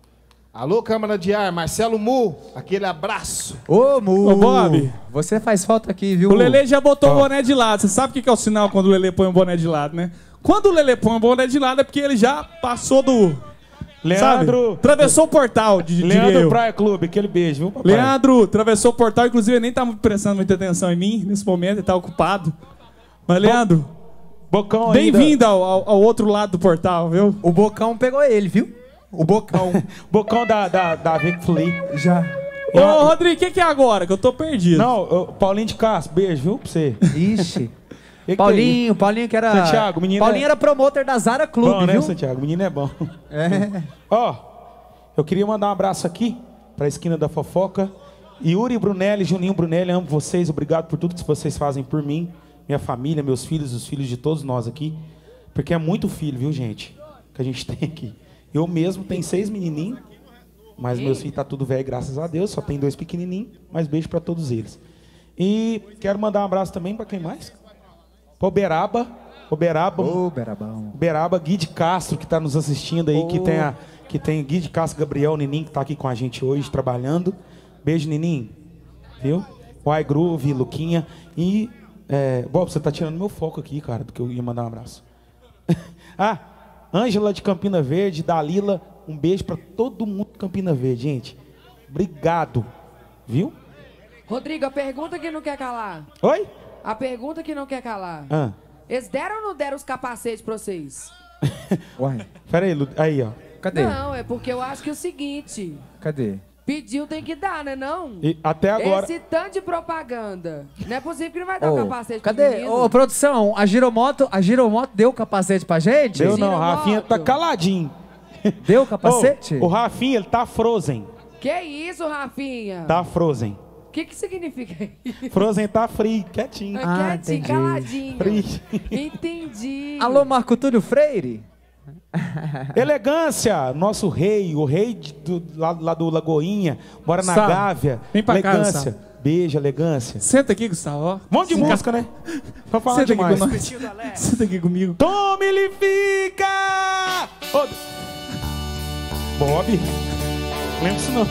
Alô, Câmara de Ar, Marcelo Mu, aquele abraço. Ô, Mu. Ô, Bob. Você faz falta aqui, viu? O Lele já botou o boné de lado. Você sabe o que que é o sinal quando o Lele põe o boné de lado, né? Quando o Lele põe o boné de lado é porque ele já passou do. Leandro. Sabe? Atravessou o portal, de, diria Leandro eu. Praia Clube, aquele beijo, viu, papai? Leandro, atravessou o portal, inclusive ele nem tá prestando muita atenção em mim nesse momento, ele tá ocupado. Mas, Leandro, Bocão bem-vindo ao, ao- ao outro lado do portal, viu? O Bocão pegou ele, viu? O Bocão. Bocão da, da, da Vic Flea. Já. Ô, Rodrigo, o que, que é agora? Que eu tô perdido. Não, ô, Paulinho de Castro, beijo, viu, pra você. Ixi. Que que é Paulinho, Paulinho que era. Santiago, menino Paulinho é- era promotor da Zara? Clube, Bom, né, viu? Santiago? Menino é bom. É. Ó, eu queria mandar um abraço aqui pra esquina da fofoca. Yuri Brunelli, Juninho Brunelli, amo vocês. Obrigado por tudo que vocês fazem por mim, minha família, meus filhos, os filhos de todos nós aqui. Porque é muito filho, viu, gente? Que a gente tem aqui. Eu mesmo tenho seis menininhos, mas meus filhos tá tudo velho, graças a Deus. Só tem dois pequenininhos, mas beijo pra todos eles. E quero mandar um abraço também pra quem mais? Pra Uberaba. Uberaba. Ô, Berabão. Beraba, Gui de Castro, que está nos assistindo aí, que, tem a, que tem Gui de Castro, Gabriel, Nininho, que está aqui com a gente hoje, trabalhando. Beijo, Nininho. Viu? O iGroove, Luquinha. E, é, Bob, você tá tirando meu foco aqui, cara, do que eu ia mandar um abraço. ah, Ângela de Campina Verde, Dalila, um beijo para todo mundo de Campina Verde, gente. Obrigado. Viu? Rodrigo, a pergunta que não quer calar. Oi? A pergunta que não quer calar. Ah, Eles deram ou não deram os capacetes pra vocês? Uai. pera aí, Lu- aí, ó. Cadê? Não, é porque eu acho que é o seguinte. Cadê? Pediu tem que dar, né não? E até agora... Esse tanto de propaganda. Não é possível que não vai dar o capacete pro cadê? menino. Ô, produção, a Giromoto, a Giromoto deu o capacete pra gente? Deu não, Tira Rafinha tá caladinho. Deu o capacete? Ô, o Rafinha, ele tá frozen. Que isso, Rafinha? Tá frozen. O que que significa isso? Frozen tá free, quietinho. Ah, Quietinho, entendi. caladinho. Free. Entendi. Alô, Marco Túlio Freire? Elegância, nosso rei, o rei do, lá, lá do Lagoinha, mora na Sá, Gávea. vem pra cá, elegância. Beijo, elegância. Senta aqui, Gustavo. Um monte de Senta- música, né? Pra falar Senta aqui demais. nós. Senta aqui comigo. Tome, ele fica! Ô, Bob? Lembra isso não.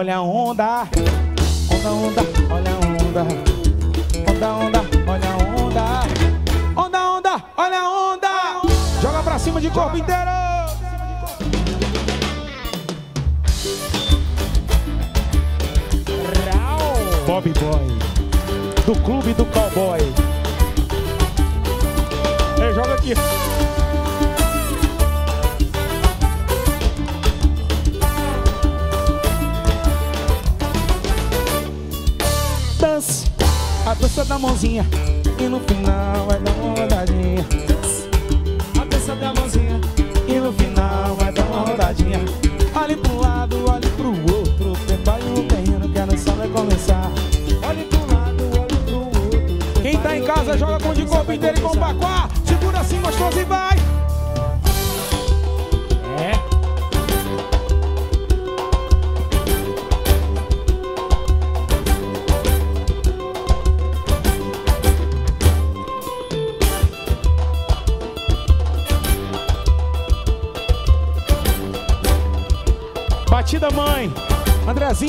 Olha.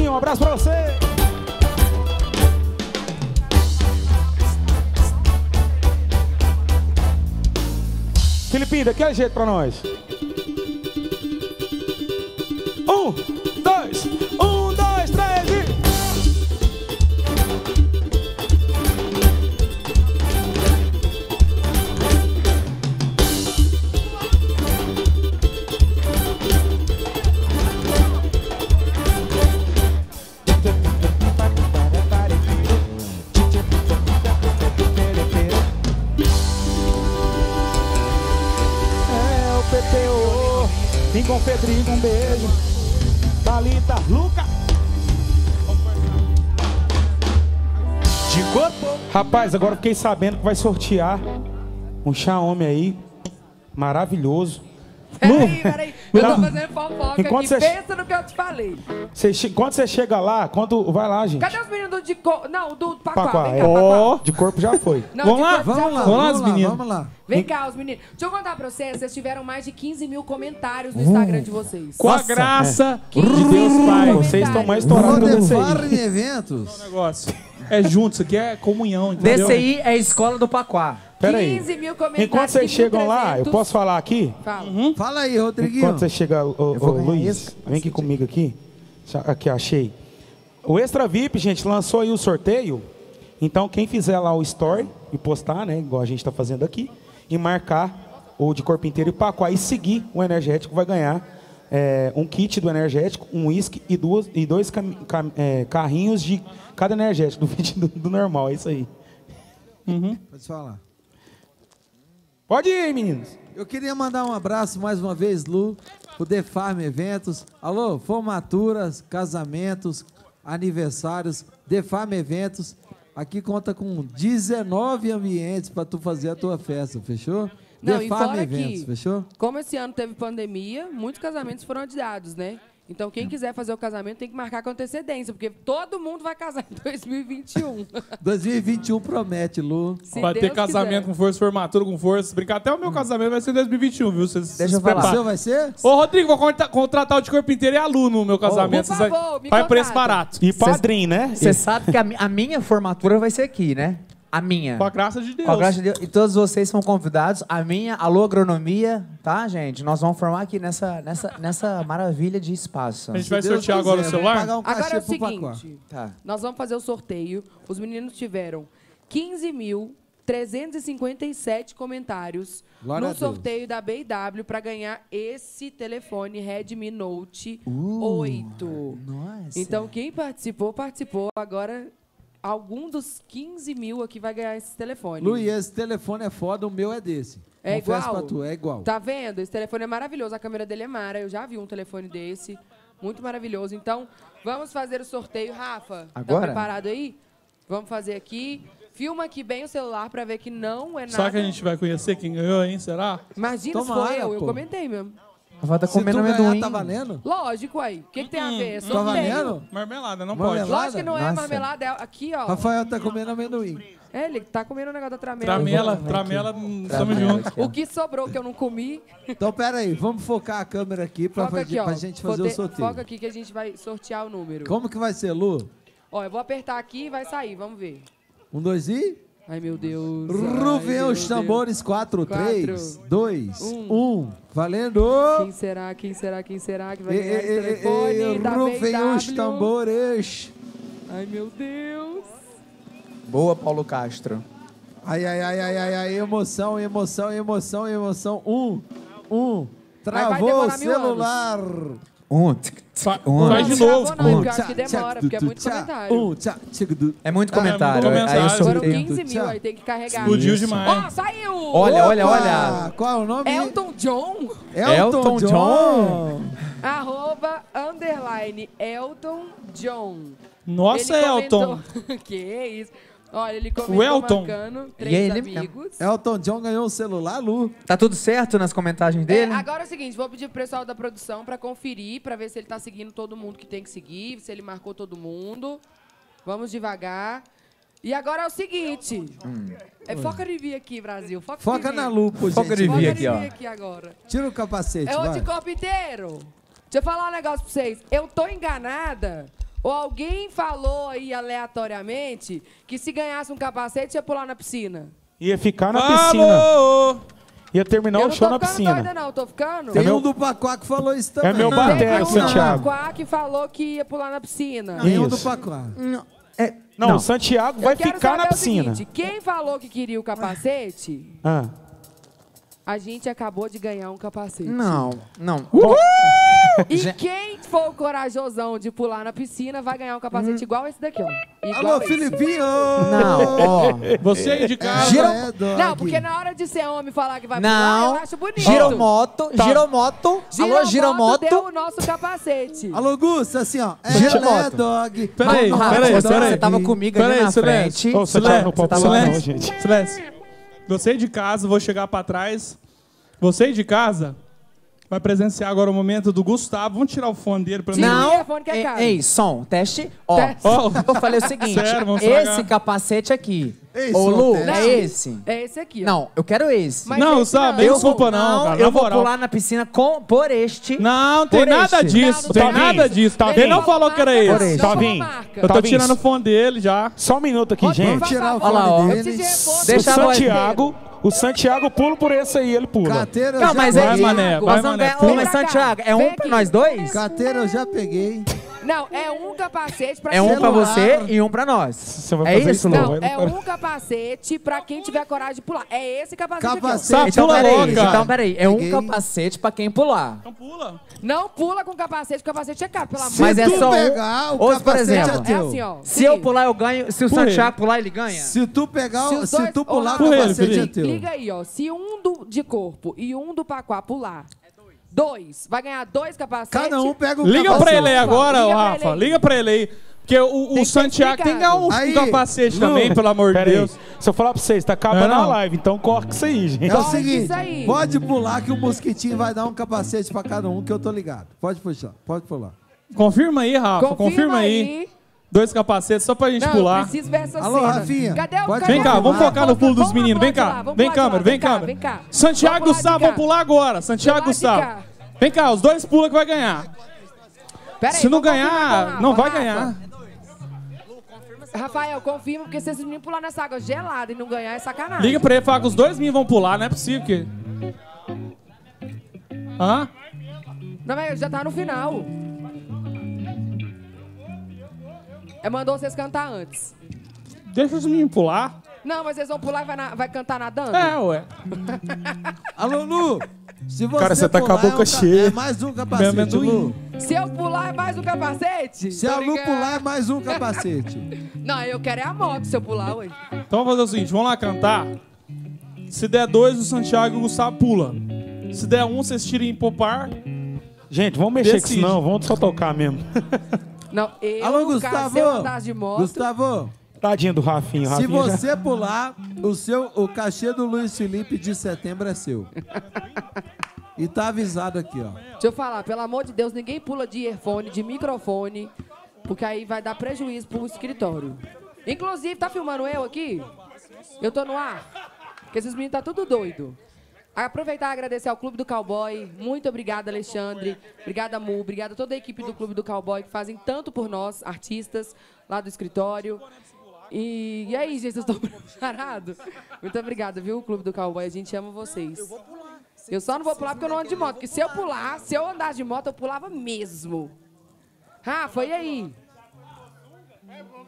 Um abraço pra você. Filipinho, daquele jeito pra nós. Um, Rapaz, agora eu fiquei sabendo que vai sortear um Xiaomi aí. Maravilhoso. Peraí, peraí. Eu tô fazendo fofoca Enquanto aqui. você- Pensa no que eu te falei. Che- Quando você chega lá, quando vai lá, gente. Cadê os meninos do de co... Não, do Paquá. Paquá, Vem é. cá. Ó, de corpo já foi. Não, Vamos lá? corpo já Vamos lá, foi. Vamos lá, vamos lá, meninos. vamos lá. Vem cá, os meninos. Deixa eu contar pra vocês, vocês tiveram mais de 15 mil comentários no Instagram de vocês. Com a graça é. de Deus Pai. Vocês estão mais estourados que eu sei. levar em eventos. Negócio. É junto, isso aqui é comunhão, entendeu? DCI é a escola do Paquá. Pera aí. 15 mil comentários. Enquanto vocês 15.300. chegam lá, eu posso falar aqui? Fala. Fala aí, Rodriguinho. Enquanto você chega, ô, ô, Luiz, vem aqui comigo aqui. Aqui, achei. O Extra VIP, gente, lançou aí o sorteio. Então, quem fizer lá o story e postar, né, igual a gente está fazendo aqui, e marcar o de corpo inteiro e paco, aí seguir o energético, vai ganhar é, um kit do energético, um uísque e, duas, e dois cam- cam- é, carrinhos de cada energético, do do, do normal, é isso aí. Pode falar. Pode ir, meninos. Eu queria mandar um abraço mais uma vez, Lu, o The Farm Eventos. Alô, formaturas, casamentos, aniversários, The Farm Eventos. Aqui conta com 19 ambientes para tu fazer a tua festa, fechou? Não, The e fora Eventos, que- fechou? Como esse ano teve pandemia, muitos casamentos foram adiados, né? Então, quem quiser fazer o casamento tem que marcar com antecedência, porque todo mundo vai casar em 2021. 2021 promete, Lu. Se vai ter Deus casamento quiser. com força, formatura com força. Brincar até o meu casamento vai ser em 2021, viu? Vocês Deixa eu falar. O seu vai ser? Ô, Rodrigo, vou contra- contratar o de corpo inteiro e aluno no meu casamento. por Vocês favor, vai, me vai preço barato. E padrinho, né? Você sabe que a, a minha formatura vai ser aqui, né? A minha. Com a graça de Deus. Com a graça de Deus. E todos vocês são convidados. A minha, alô agronomia, tá, gente? Nós vamos formar aqui nessa, nessa, nessa maravilha de espaço. A gente vai Deus sortear agora o quiser, celular? Um Agora é o seguinte, Tá. nós vamos fazer o sorteio. Os meninos tiveram 15.357 comentários Glória no Deus. sorteio da BW para ganhar esse telefone Redmi Note Uh, 8. Nossa. Então, quem participou, participou. Agora, algum dos 15 mil aqui vai ganhar esse telefone. Lu, e esse telefone é foda, o meu é desse. É Confesso igual? pra tu, é igual. Tá vendo? Esse telefone é maravilhoso. A câmera dele é mara. Eu já vi um telefone desse. Muito maravilhoso. Então, vamos fazer o sorteio. Rafa, tá Agora? preparado aí? Vamos fazer aqui. Filma aqui bem o celular pra ver que não é nada. Será que a gente vai conhecer quem ganhou, hein? Será? Imagina se Tomara, foi eu. Eu pô. comentei mesmo. Rafael tá Se tu comendo ganhar, amendoim. tá valendo? Lógico aí. O que, que tem a ver? É Tá sorteio. valendo? Marmelada, não Marmelada? pode. Lógico que não é Nossa. marmelada. É aqui, ó. Rafael tá comendo amendoim. É, ele tá comendo o negócio da tramela. Tramela, tramela, hum, estamos juntos. O que sobrou que eu não comi. Então, pera aí, vamos focar a câmera aqui pra, Foca fazer, aqui, ó. pra gente fazer Fote- o sorteio. Foca aqui que a gente vai sortear o número. Como que vai ser, Lu? Ó, eu vou apertar aqui e vai sair. Vamos ver. Um, dois e... Ai, meu Deus. Ruvem os tambores. 4, Quatro, 3, 2, um. 1. Valendo! Quem será? Quem será? Quem será que vai ganhar esse ei, ei, telefone ei, Rufem os tambores. Ai, meu Deus. Boa, Paulo Castro. Ai, ai, ai, ai, ai, ai, emoção, emoção, emoção, emoção. Um, um. Travou o celular. Um, um. Faz de novo. Não, porque demora, porque é muito comentário. É muito Ah, é muito comentário. Aí eu Foram sorteio. 15 mil, aí tem que carregar. Explodiu Isso. demais. Ó, saiu! Olha, olha, olha. Qual é o nome? Elton John, Elton John. arroba, underline, Elton John. Nossa, Elton. que isso? Olha, ele comentou O Elton. marcando E três ele- amigos. Elton John ganhou um celular, Lu. Tá tudo certo nas comentários É, dele? agora é o seguinte, vou pedir pro pessoal da produção pra conferir, pra ver se ele tá seguindo todo mundo que tem que seguir, se ele marcou todo mundo. Vamos devagar. E agora é o seguinte. É, foca em mim aqui, Brasil. Foca, Foca na Lu, por Foca de gentileza. vi Foca aqui, em ó. mim aqui agora. Tira o capacete, É o de corpo inteiro. Deixa eu falar um negócio pra vocês. Eu tô enganada. Ou alguém falou aí aleatoriamente que se ganhasse um capacete ia pular na piscina. Ia ficar na piscina. Ia terminar eu o não show tô na ficando piscina. doida, não. Tô ficando? Tem meu- um do Pacuá que falou isso também. É meu Não, bater, Teve o um Santiago. Paquá que falou que ia pular na piscina. Tem um do. Pacuá. É, Não, o Santiago vai ficar na o piscina. seguinte, quem falou que queria o capacete, Ah. A gente acabou de ganhar um capacete. Não, não. E Gente- quem for o corajosão de pular na piscina vai ganhar um capacete igual esse daqui, ó. Igual Alô, esse. Filipinho! Não, ó. Você aí de casa. Gira- É, dog. Não, porque na hora de ser homem falar que vai Não. pular, eu acho bonito. Giromoto, giromoto. Alô, Giromoto deu o nosso capacete. Alô, Gusto, assim, ó. É, Gira é, moto. dog. Peraí, peraí, você, peraí. você tava comigo ali Peraí, na silêncio. frente. Ô, não Você pular tava- não, gente. Silêncio. Você de casa, vou chegar pra trás. Você de casa vai presenciar agora o momento do Gustavo. Vamos tirar o fone dele pra mim. Não, telefone que é ei, caro. ei, som, teste. Ó, Teste. Ó, eu falei o seguinte, Sério, esse capacete aqui. Ei, Ô, som, Lu, é esse? É esse aqui, ó. Não, eu quero esse. Mas Não, esse sabe, não. desculpa não, cara, eu vou moral. pular na piscina com, por este. Não, tem nada este. disso, Não, tem nada isso. disso. Tá Ele não falou que era esse. Tá marca. Eu tô tirando o fone dele já. Só um minuto aqui, Pode gente. Vamos tirar o Olha lá, ó. fone dele. O Santiago, o Santiago pula por esse aí, ele pula. Carteira eu Não, já mas Vai, é peguei. mané, Nós vai, vamos mané. Ô, Pula. mas. Santiago, é um pra nós dois? Carteira eu já peguei. Não, é um capacete pra É um pra você e um pra nós. Você vai É fazer isso, não? É um capacete pra quem tiver coragem de pular. É esse capacete, Capacete. aqui, Então, pula peraí, logo, cara. então, peraí. É um Peguei. capacete pra quem pular. Então pula. Não pula com capacete, o capacete é caro, pelo amor Mas Se é tu só um- pegar, o Ou, por capacete exemplo, é É teu. assim, ó. Se eu pular, eu ganho. Se o Por Santiago pular, ele ganha? Se tu pegar, Se os dois- tu pular, Ô, o capacete é Felipe. teu. Liga aí, ó. Se um do, de corpo e um do paquá pular, dois, vai ganhar dois capacetes. Cada um pega o Liga capacete. pra ele aí agora, Liga ô pra Rafa. ele. Liga pra ele aí. Porque o, o Santiago tem que ganhar um, um Aí, capacete Lu, também, pelo amor de Pera aí. Deus. Se eu falar pra vocês, tá acabando Não, não. a live, então corre com isso aí, gente. É o Pode seguinte, pode pular que o mosquitinho vai dar um capacete pra cada um, que eu tô ligado. Pode puxar, pode pular. Confirma aí, Rafa. Confirma, Confirma aí. aí. Dois capacetes só pra gente Não, pular. eu preciso ver essa Alô, cena. Rafinha, Cadê o pode Vem cá, vamos pular. focar no pulo dos meninos. Vem cá. Vem câmera, vem câmera. vem cá. Santiago Gustavo, cá. vamos pular agora. Santiago Do cá. Vem cá, os dois pula que vai ganhar. Pera aí, Se não ganhar, não vai ganhar. Rafael, confirma, porque se esses meninos pular nessa água gelada e não ganhar, é sacanagem. Liga pra ele e fala que os dois meninos vão pular, não é possível que... Hã? Não, mas já tá no final. Mandou vocês cantar antes. Deixa os meninos pular. Não, mas eles vão pular e vai, na- vai cantar nadando? É, ué. Alô, Lu, se você Cara, você tá com a boca é um cheia. É mais um capacete. Lu. Se eu pular, é mais um capacete? Se a Lu pular, é mais um capacete. Não, eu quero é a moto se eu pular, ué. Então vamos fazer o seguinte, vamos lá cantar. Se der dois, o Santiago e o Gustavo pula. Se der um, vocês tirem em popar. Gente, vamos mexer com Decide. isso não, vamos só tocar mesmo. Não, eu, Alô, Gustavo. de moto... Gustavo, Tadinho do Rafinho, se Rafinho já... você pular, o, seu, o cachê do Luiz Felipe de setembro é seu. E tá avisado aqui, ó. Deixa eu falar, pelo amor de Deus, ninguém pula de earphone, de microfone, porque aí vai dar prejuízo pro escritório. Inclusive, tá filmando eu aqui? Eu tô no ar? Porque esses meninos tá tudo doido. Aproveitar e agradecer ao Clube do Cowboy. Muito obrigada, Alexandre. Obrigada, Mu. Obrigada a toda a equipe do Clube do Cowboy que fazem tanto por nós, artistas, lá do escritório. E, e aí, gente, vocês estão preparados? Muito obrigada, viu, Clube do Cowboy? A gente ama vocês. Eu só não vou pular porque eu não ando de moto. Porque se eu pular, se eu andasse de moto, eu pulava mesmo. Rafa, e aí?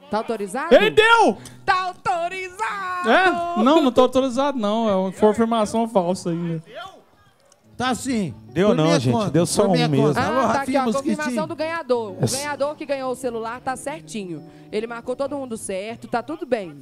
Tá autorizado? Ele deu! Tá autorizado! É? Não, não tô autorizado, não. É uma informação falsa ainda. Tá sim. Deu Por não, minha gente, conta, deu só por minha um mesmo. conta. Alô, Ah, tá aqui, Rafinha ó, confirmação Mosquitinho. do ganhador. O ganhador que ganhou o celular tá certinho. Ele marcou todo mundo certo, tá tudo bem.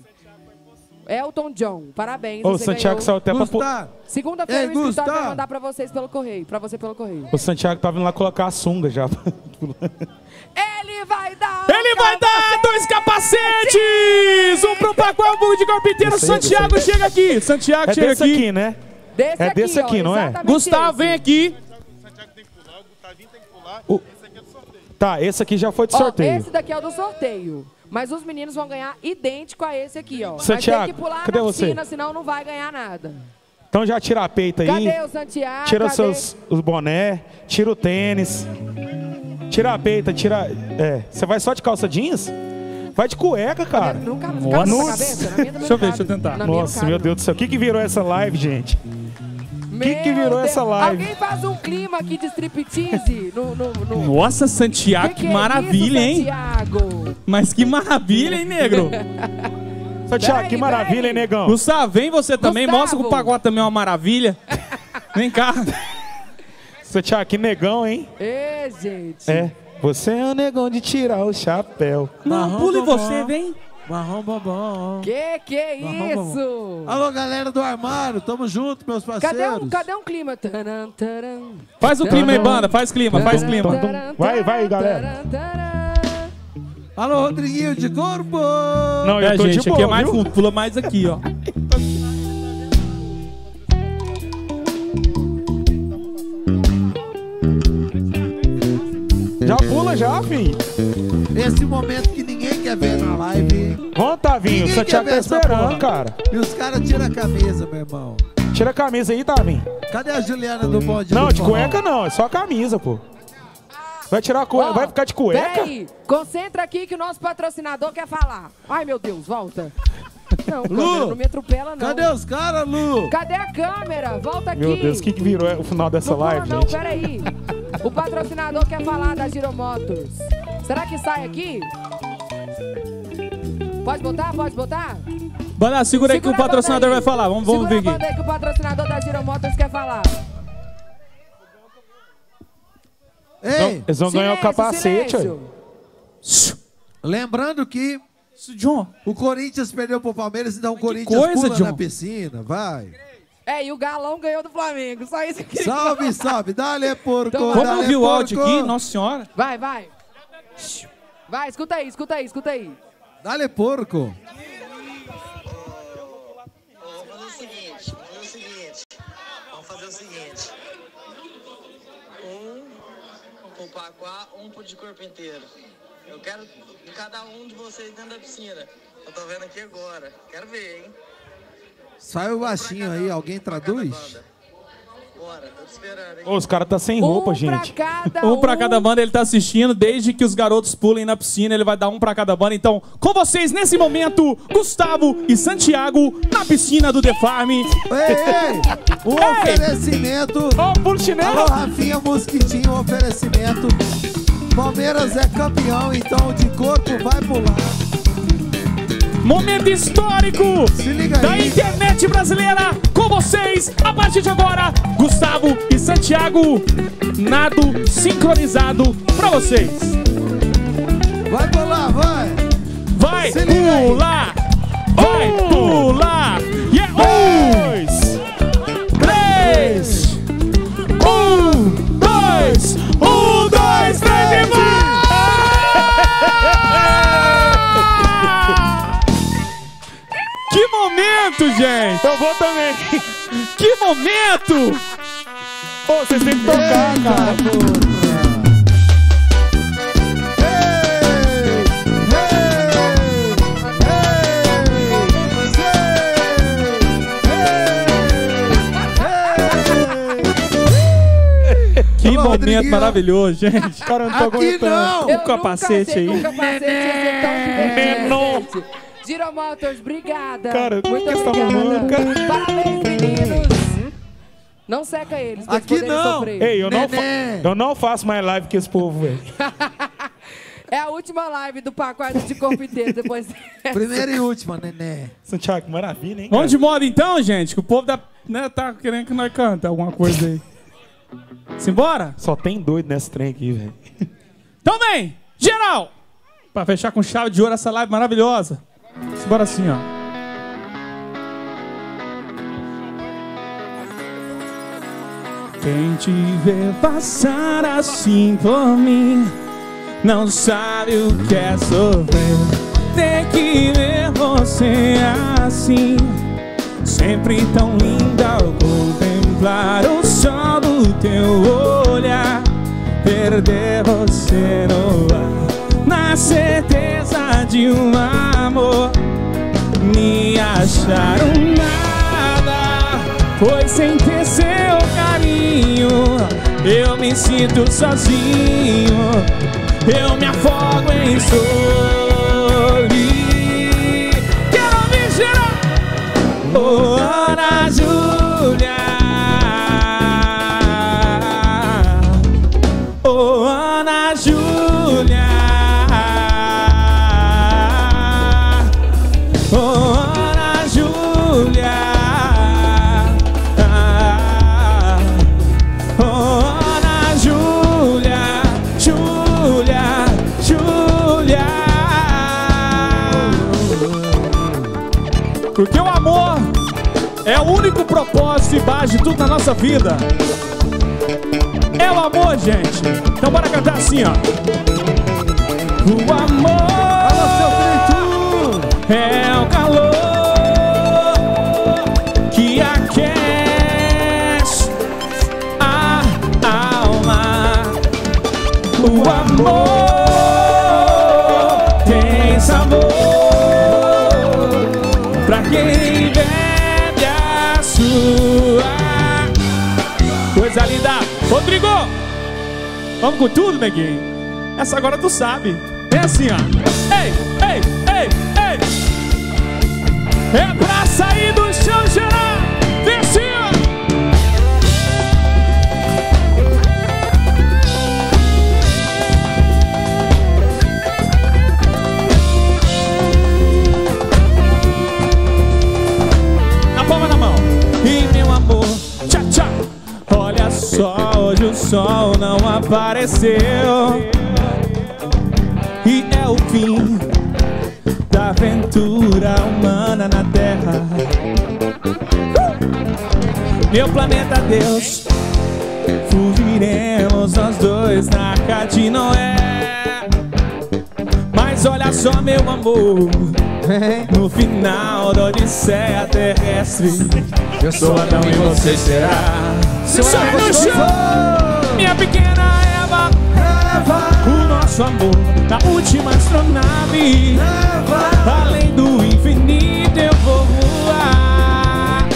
Elton John, parabéns. Ô, você Santiago ganhou. saiu até pra... Gustavo, Segunda-feira Ei, o escritório vai mandar pra vocês pelo correio. Pra você pelo correio. O Santiago tá vindo lá colocar a sunga já. Ele vai dar. Ele vai dar dois capacetes! Um pro Pacuá, um de corpo inteiro. Esse aí, Santiago chega aqui. Santiago É chega desse aqui. aqui, né? Desse É aqui, desse ó, aqui, não é? Gustavo, esse. vem aqui. Tá, esse aqui já foi de Ó, sorteio. esse daqui é o do sorteio. Mas os meninos vão ganhar idêntico a esse aqui, ó. Santiago, Vai ter que pular cadê na você? piscina, senão não vai ganhar nada. Então já tira a peita aí. Cadê o Santiago? Tira Cadê? seus os boné, tira o tênis. Tira a peita, tira. É. Você vai só de calça jeans? Vai de cueca, cara. Cabe, Nossa. cabeça? Também Deixa eu ver, deixa eu tentar. Na Nossa, meu. Deus do céu. O que, que virou essa live, gente? que que virou Meu essa Deus. live? Alguém faz um clima aqui de striptease no... no, no... Nossa, Santiago, que, é maravilha, isso, hein? Santiago? Mas que maravilha, hein, negro? Santiago, que maravilha, hein, negão? Gustavo, vem você também. Gustavo. Mostra que o pagode também é uma maravilha. Vem cá. Santiago, que negão, hein? Ê, gente. É. Você é o negão de tirar o chapéu. Não, pule bombom. você, vem. Marrom bombom. Que que é Marrom, isso? Alô, galera do armário, tamo junto, meus parceiros. Cadê um, cadê um clima? Taran, taran. Faz o clima aí, banda. Faz clima, faz clima. Taran, Vai, vai, galera. taran. Alô, Rodriguinho de corpo. Não, É, eu tô gente, de aqui boa, é mais viu? fundo. Pula mais aqui, ó. Já pula já, filho. Esse momento que ninguém quer ver na live. Vamos, Tavinho. O Ninguém Santiago tá esperando, porra. cara. E os caras tiram a camisa, meu irmão. Tira a camisa aí, Tavinho. Cadê a Juliana do bonde? Não, do de forró? cueca não. É só a camisa, pô. Vai tirar a cueca. Ó, Vai ficar de cueca? Peraí, concentra aqui que o nosso patrocinador quer falar. Ai, meu Deus, volta. Não, câmera, não me atropela, não. Cadê os caras, Lu? Cadê a câmera? Volta aqui. Meu Deus, o que, que virou o final dessa Não pula live, não, gente? peraí. O patrocinador quer falar da Giro Motors. Será que sai aqui? Pode botar? Pode botar? Banda, segura aí que o Segura patrocinador aí. vai falar. Vamos, vamos ver Segura aqui. aí que o patrocinador da Giro Motors quer falar. Ei, Eles vão ganhar o Silêncio, capacete, silêncio. lembrando que John. o Corinthians perdeu pro Palmeiras, então o Corinthians coisa, pula John. na piscina, vai. É, e o Galão ganhou do Flamengo. Só isso que Salve, salve, dale porco, Então. Vamos ouvir o áudio aqui, nossa senhora. Vai, vai. Vai, escuta aí, escuta aí, escuta aí. Dale porco. Vamos fazer o seguinte, vamos fazer o seguinte. Vamos fazer o seguinte. Um pro Paquá, um pro de corpo inteiro. Eu quero cada um de vocês dentro da piscina. Eu tô vendo aqui agora. Quero ver, hein? Saiu baixinho aí, alguém traduz? Bora, tô te esperando, hein? Ô, os caras tá sem roupa, um gente. pra cada Um pra cada banda, ele tá assistindo. Desde que os garotos pulem na piscina, ele vai dar um pra cada banda. Então, com vocês nesse momento, Gustavo e Santiago na piscina do The Farm. Ei, ei, um oferecimento. Ó, pulo chinelo. Alô, Rafinha Mosquitinho, um oferecimento. Palmeiras é campeão, então de corpo vai pular. Momento histórico da internet brasileira. Com vocês, a partir de agora, Gustavo e Santiago. Nado sincronizado pra vocês. Vai pular, vai. Vai pular! Vai pular! E é um, momento, gente! Eu vou também. Que momento! Ô, vocês têm que tocar, cara. Que Alô, momento maravilhoso, gente. Cara, eu não tô Aqui aguentando. não. O capacete aí. que um capacete tão gente. Giro Motors, obrigada. Cara, Muito tá obrigada. cara? Parabéns, meninos. Não seca eles, Aqui não. sofrer. Ei, eu não, eu não faço mais live que esse povo, velho. É a última live do pacote de corpo inteiro. Depois Primeira e última, neném. Santiago, maravilha, hein? Vamos de moda então, gente? Que o povo da, né, tá querendo que nós canta alguma coisa aí. Simbora? Só tem doido nesse trem aqui, velho. Então vem, geral! Pra fechar com chave de ouro essa live maravilhosa. Simbora assim, ó. Quem te vê passar assim por mim não sabe o que é sofrer. Tem que ver você assim, sempre tão linda ao contemplar o sol do teu olhar. Perder você no ar, na certeza de um amor, me acharam nada, pois sem ter seu carinho eu me sinto sozinho, eu me afogo em solidão. Quero ouvir geral. Oh, Júlia. De tudo na nossa vida. É o amor, gente. Então bora cantar assim, ó. O amor é o calor que aquece a alma. O amor Rodrigo, vamos com tudo, neguinho. Essa agora tu sabe. É assim, ó. Ei, ei, ei, ei. É pra sol não apareceu. E é o fim da aventura humana na Terra. Uh! Meu planeta Deus, fugiremos nós dois na arca de Noé. Mas olha só, meu amor, no final da Odisseia terrestre, eu sou Adão e você será. Sai no chão, minha pequena Eva, o nosso amor na última astronave. Além do infinito eu vou voar.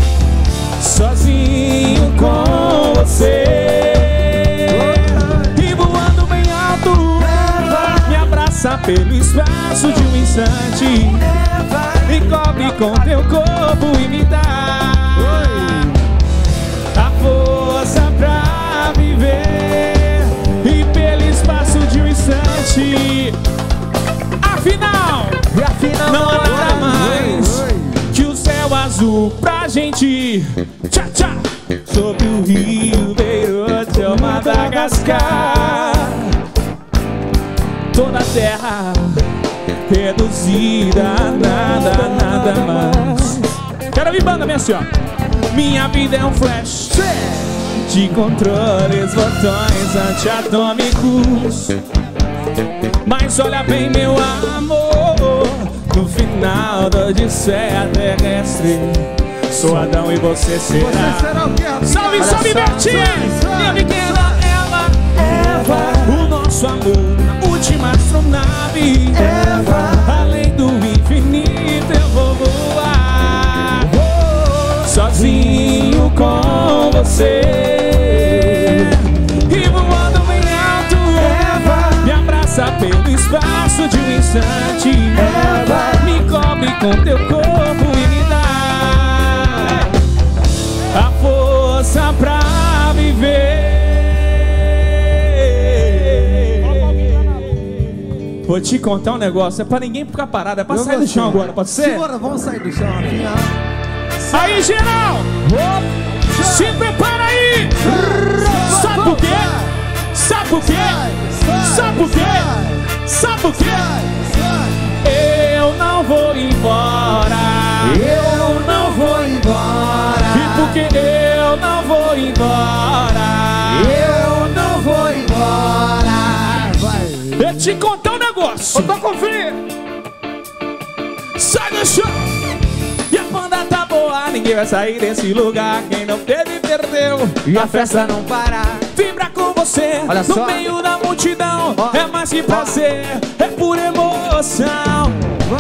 Sozinho com você. E voando bem alto, me abraça pelo espaço de um instante. Me cobre com teu corpo e me dá instante, afinal, não há nada mais que o céu azul pra gente. Tchá, tchá, sobre o rio Beirute ou Madagascar. Toda a terra reduzida a nada, nada mais. Quero ouvir banda, minha senhora. Minha vida é um flash de controles, botões antiatômicos. Mas olha bem, meu amor, no final da Odisseia terrestre, sou Adão e você será. Salve, salve, Betinho! Minha pequena Eva, Eva, o nosso amor última astronave. Eva, além do infinito eu vou voar, sozinho com você. Abraça pelo espaço de um instante. Eva, me cobre com teu corpo e me dá a força pra viver. Vou te contar um negócio, é pra ninguém ficar parado, é pra Eu sair do chão agora, pode ser? Segura, vamos sair do chão, Rafinha. Aí, geral! Se prepara aí! Sabe por quê? Sabe por quê? Sabe por quê? Sabe por quê? Eu não vou embora. Eu não vou embora. E porque eu não vou embora. Eu não vou embora. Vai. Eu te contar um negócio. Eu tô confiando. Sai do chão. E a banda tá boa, ninguém vai sair desse lugar. Quem não teve, perdeu. E a festa não para. Você Olha no só. meio da multidão. Ó. É mais que prazer, é por emoção. Oh,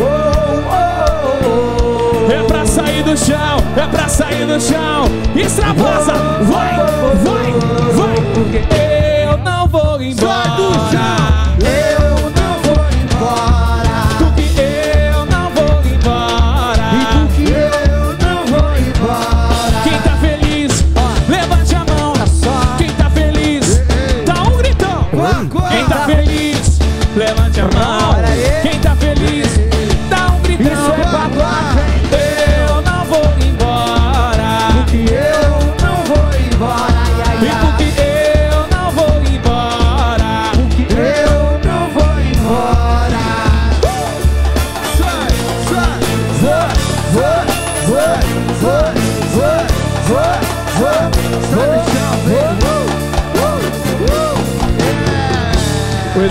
oh, oh, oh. É pra sair do chão, é pra sair do chão. Extravasa, vai, vai, vai. Porque eu não vou embora. Eu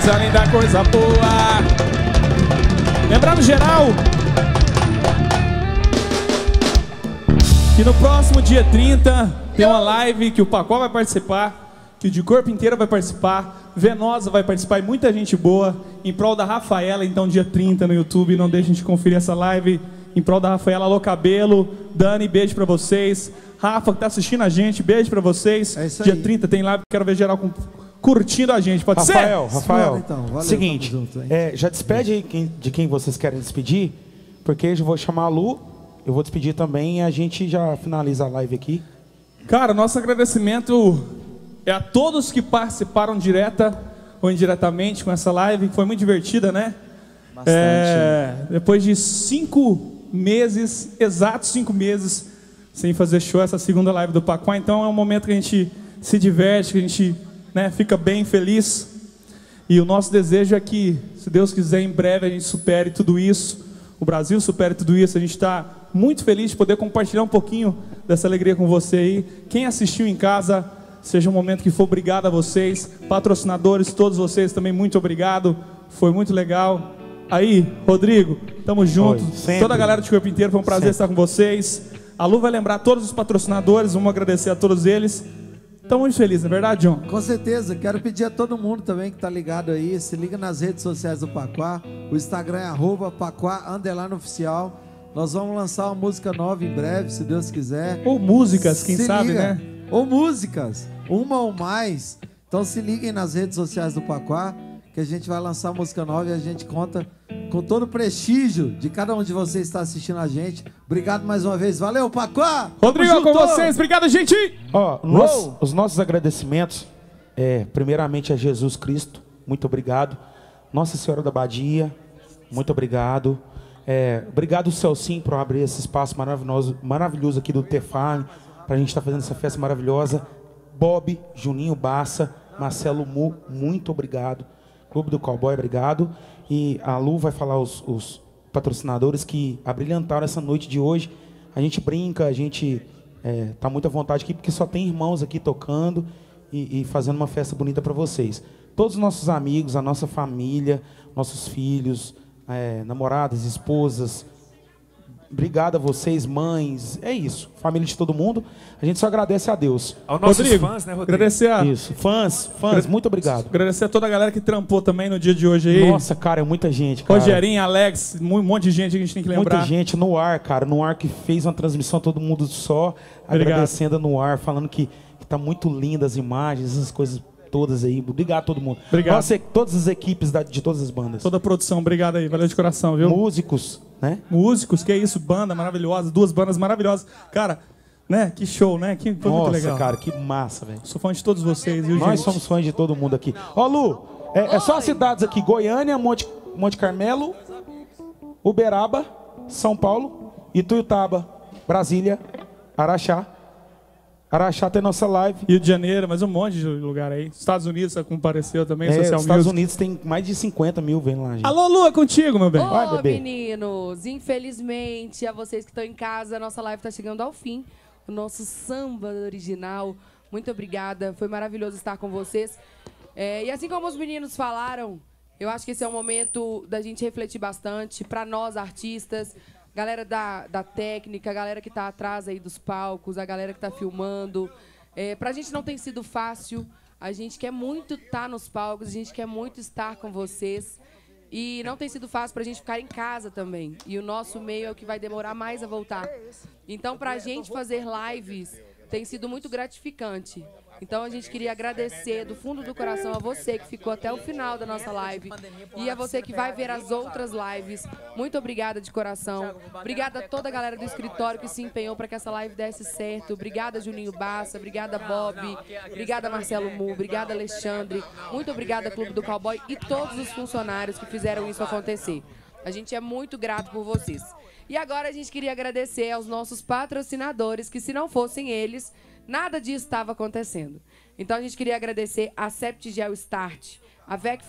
Coisa linda, coisa boa. Lembrando geral que no próximo dia 30 tem uma live que o Pacó vai participar, que o de corpo inteiro vai participar, Venosa vai participar e muita gente boa em prol da Rafaela, então dia 30 no YouTube, não deixem de conferir essa live em prol da Rafaela Alô Cabelo, Dani, beijo pra vocês. Rafa que tá assistindo a gente, beijo pra vocês. É dia aí. 30 tem live, quero ver geral com- curtindo a gente, pode Rafael, ser? Rafael, Bora, então. Valeu, seguinte, junto, é, já despede aí quem- de quem vocês querem despedir, porque eu vou chamar a Lu, eu vou despedir também e a gente já finaliza a live aqui. Cara, nosso agradecimento é a todos que participaram direta ou indiretamente com essa live, que foi muito divertida, né? É, depois de cinco meses, exatos cinco meses, sem fazer show, essa segunda live do Pacuá, então é um momento que a gente se diverte, que a gente né, fica bem feliz. E o nosso desejo é que, se Deus quiser, em breve a gente supere tudo isso, o Brasil supere tudo isso. A gente está muito feliz de poder compartilhar um pouquinho dessa alegria com você aí. Quem assistiu em casa, seja um momento que for, obrigado a vocês. Patrocinadores, todos vocês também, muito obrigado. Foi muito legal. Aí, Rodrigo, tamo junto. Oi. Toda a galera de corpo inteiro, foi um prazer Sempre. estar com vocês. A Lu vai lembrar todos os patrocinadores, vamos agradecer a todos eles. Estamos muito felizes, não é verdade, John? Com certeza, quero pedir a todo mundo também que tá ligado aí, se liga nas redes sociais do Paquá. O Instagram é arroba Paquá oficial. Nós vamos lançar uma música nova em breve, se Deus quiser. Ou músicas, quem Se sabe, liga. né? Ou músicas, uma ou mais. Então se liguem nas redes sociais do Paquá, que a gente vai lançar música nova e a gente conta com todo o prestígio de cada um de vocês que está assistindo a gente. Obrigado mais uma vez. Valeu, Paquá! Rodrigo, com vocês. Obrigado, gente. Ó, nós- os nossos agradecimentos, é, primeiramente a Jesus Cristo, muito obrigado. Nossa Senhora da Badia, muito obrigado. É, obrigado, Celcinho, por abrir esse espaço maravilhoso, maravilhoso aqui do Tefane, para a gente estar fazendo essa festa maravilhosa. Bob, Juninho Bassa, Marcelo Mu, muito obrigado. Clube do Cowboy, obrigado. E a Lu vai falar os, os patrocinadores que abrilhantaram essa noite de hoje. A gente brinca, a gente é, tá muito à vontade aqui, porque só tem irmãos aqui tocando e, e fazendo uma festa bonita para vocês. Todos os nossos amigos, a nossa família, nossos filhos, é, namoradas, esposas, obrigado a vocês, mães, é isso, família de todo mundo. A gente só agradece a Deus. Aos nossos Rodrigo, fãs, né, Rodrigo? Agradecer a, Isso, fãs, fãs, muito obrigado. agradecer a toda a galera que trampou também no dia de hoje aí. Nossa, cara, é muita gente, cara. Rogerinho, Alex, um monte de gente que a gente tem que lembrar. Muita gente no ar, cara, no ar que fez uma transmissão, todo mundo só Obrigado. agradecendo no ar, falando que, que tá muito linda as imagens, essas coisas todas aí. Obrigado a todo mundo. Obrigado. Nossa, todas as equipes da- de todas as bandas. Toda a produção, obrigado aí, valeu de coração, viu? Músicos, né? Músicos, que é isso, banda maravilhosa, duas bandas maravilhosas. Cara, Né? Que show, né? Que foi muito Nossa, legal. cara, que massa, velho. Sou fã de todos vocês, viu, Nós gente? somos fãs de todo mundo aqui. Ó, Lu, é, é só as cidades aqui: Goiânia, Monte, Monte Carmelo, Uberaba, São Paulo, Ituiutaba, Brasília, Araxá. Araxá tem nossa live. Rio de Janeiro, mas um monte de lugar aí. Estados Unidos você compareceu também, É, Social os Estados Music. Unidos tem mais de 50 mil vendo lá, gente. Alô, Lu, é contigo, meu bem. Ô, meninos, infelizmente, a vocês que estão em casa, a nossa live está chegando ao fim. O nosso samba original. Muito obrigada, foi maravilhoso estar com vocês. É, e assim como os meninos falaram, eu acho que esse é um momento da gente refletir bastante. Para nós, artistas, galera da, da técnica, a galera que está atrás aí dos palcos, a galera que está filmando. É, para a gente não tem sido fácil. A gente quer muito estar nos palcos, a gente quer muito estar com vocês. E não tem sido fácil para a gente ficar em casa também. E o nosso meio é o que vai demorar mais a voltar. Então, para a gente fazer lives tem sido muito gratificante. Então, a gente queria agradecer do fundo do coração a você que ficou até o final da nossa live e a você que vai ver as outras lives. Muito obrigada de coração. Obrigada a toda a galera do escritório que se empenhou para que essa live desse certo. Obrigada, Juninho Bassa. Obrigada, Bob. Obrigada, Marcelo Mu. Obrigada, Alexandre. Muito obrigada, Clube do Cowboy e todos os funcionários que fizeram isso acontecer. A gente é muito grato por vocês. E agora a gente queria agradecer aos nossos patrocinadores, que se não fossem eles, nada disso estava acontecendo. Então a gente queria agradecer a Septigel Start, a Vec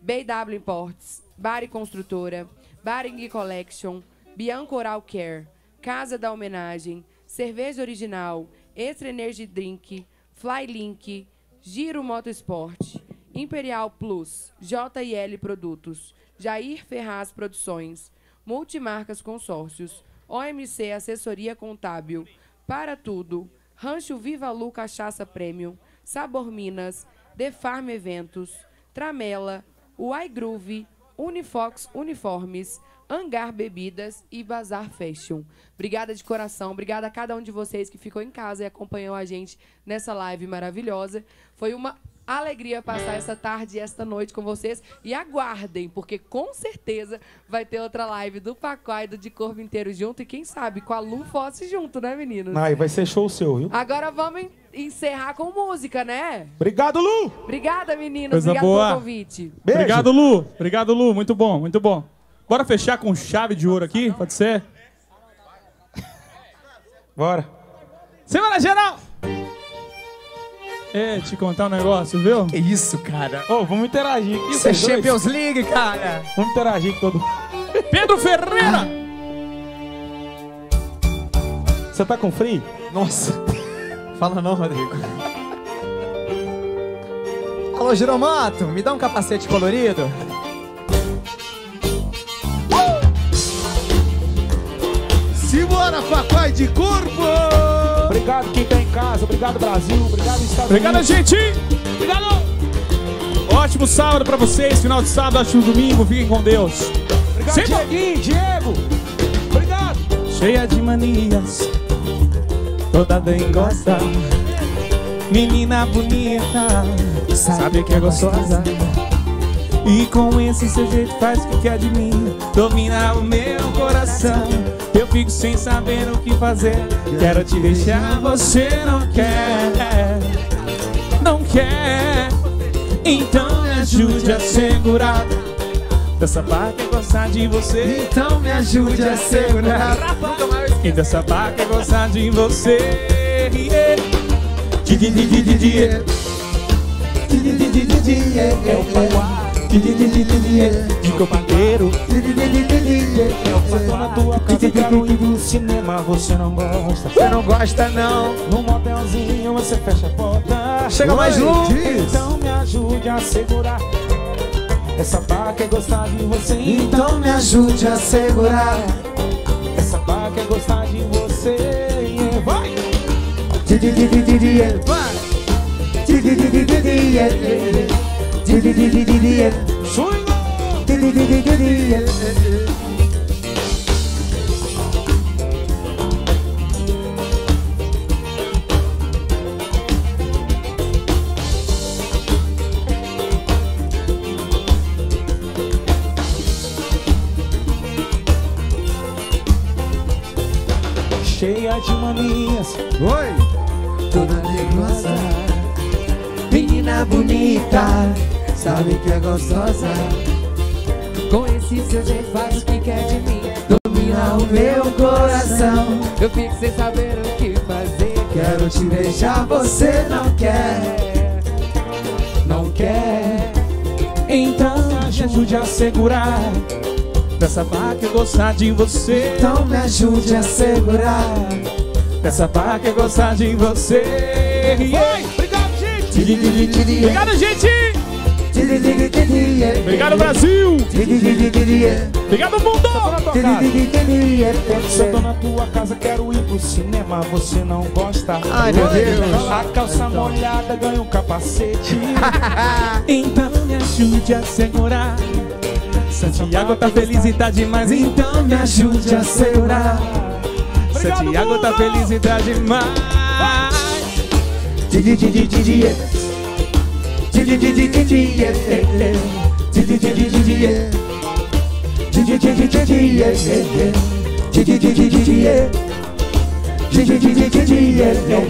BW Imports, Bari Construtora, Baring Collection, Bianco Oral Care, Casa da Homenagem, Cerveja Original, Extra Energy Drink, Flylink, Giro Motorsport, Imperial Plus, JL Produtos, Jair Ferraz Produções, Multimarcas Consórcios, OMC Assessoria Contábil, Para Tudo, Rancho Viva Lu Cachaça Premium, Sabor Minas, The Farm Eventos, Tramela, Uai Groove, Unifox Uniformes, Hangar Bebidas e Bazar Fashion. Obrigada de coração, obrigada a cada um de vocês que ficou em casa e acompanhou a gente nessa live maravilhosa. Foi uma alegria passar essa tarde e esta noite com vocês. E aguardem, porque com certeza vai ter outra live do Pacoá e do De Corpo Inteiro junto. E quem sabe com a Lu Fosse junto, né, meninos? Aí vai ser show seu, viu? Agora vamos en- encerrar com música, né? Obrigado, Lu! Obrigada, meninos. Coisa Obrigada boa. pelo convite. Obrigado, Lu. Obrigado, Lu. Muito bom, muito bom. Bora fechar com chave de ouro aqui? Pode ser? Bora. Semana geral! É, te contar um negócio, viu? Que isso, cara? Ô, vamos interagir aqui. Isso é vocês dois. Champions League, cara. Vamos interagir com todo Pedro Ferreira! Você tá com frio? Nossa. Fala não, Rodrigo. Alô, Giromato, me dá um capacete colorido? Simbora, papai de corpo! Obrigado quem tá em casa, obrigado Brasil, obrigado Estados Obrigado, Unidos. gente! Obrigado! Ótimo sábado pra vocês, final de sábado, ótimo domingo, fiquem com Deus. Obrigado, Dieguinho, Diego. Obrigado. Cheia de manias, toda dengosa. Menina bonita, sabe que é gostosa. E com esse seu jeito faz o que quer de mim. Domina o meu coração. Fico sem saber o que fazer. Quero te deixar, você não quer. Não quer. Então me ajude a segurar. Dessa vaca é gostar de você. Então me ajude a segurar. E dessa vaca é gostar de você. É o Pauá. De copadeiro. Passou na tua casa, quero ir no cinema, você não gosta. Você não gosta, não. No motelzinho você fecha a porta. Chega mais longe. Então me ajude a segurar. Essa vaca é gostar de você. Então me ajude a segurar. Essa vaca é gostar de você. Yeah, Vai! Cheia de maninhas Oi! Toda negrosa Menina bonita Sabe que é gostosa Com esse seu jeito faz o que quer de mim Domina o meu coração Eu fico sem saber o que fazer Quero te beijar, você não quer Não quer Então me ajude a segurar. Dessa vaca eu gostar de você. Então me ajude a segurar Dessa vaca eu gostar de você. Oi, obrigado, gente. Obrigado, gente. Obrigado, Brasil. Obrigado, mundo. Eu tô na tua casa, quero ir pro cinema, você não gosta. Ai, meu Deus. A calça molhada ganha um capacete. então me ajude a segurar. Santiago tá feliz e tá demais, então me ajude a segurar. Santiago tá feliz e tá demais.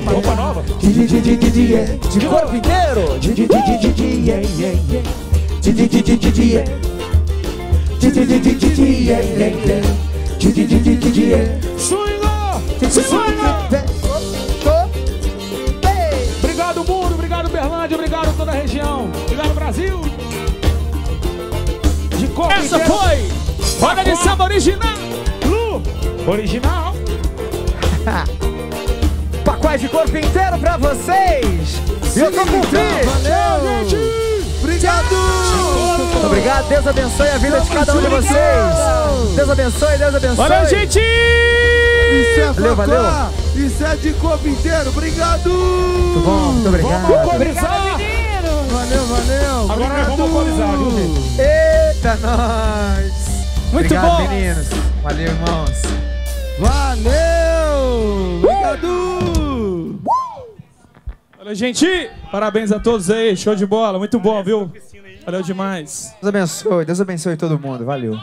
Roupa nova. De corpo inteiro Corpo Essa inteiro. foi Roda de Samba Original. Lu, original. Pacote de corpo inteiro pra vocês E eu tô com fim Valeu, gente! Obrigado! Muito obrigado, Deus abençoe a vida de cada um de vocês Deus abençoe, Deus abençoe Valeu, gente. Isso é Valeu, valeu. Isso é de corpo inteiro! Obrigado! Muito bom, muito obrigado Valeu, valeu! Agora nós vamos mobilizar, viu, gente? Eita, nós Muito Obrigado, bom. meninos Valeu, irmãos Valeu! Obrigado! Valeu, gente. Parabéns a todos aí. Show de bola. Muito bom, viu? Valeu demais. Deus abençoe, Deus abençoe todo mundo, valeu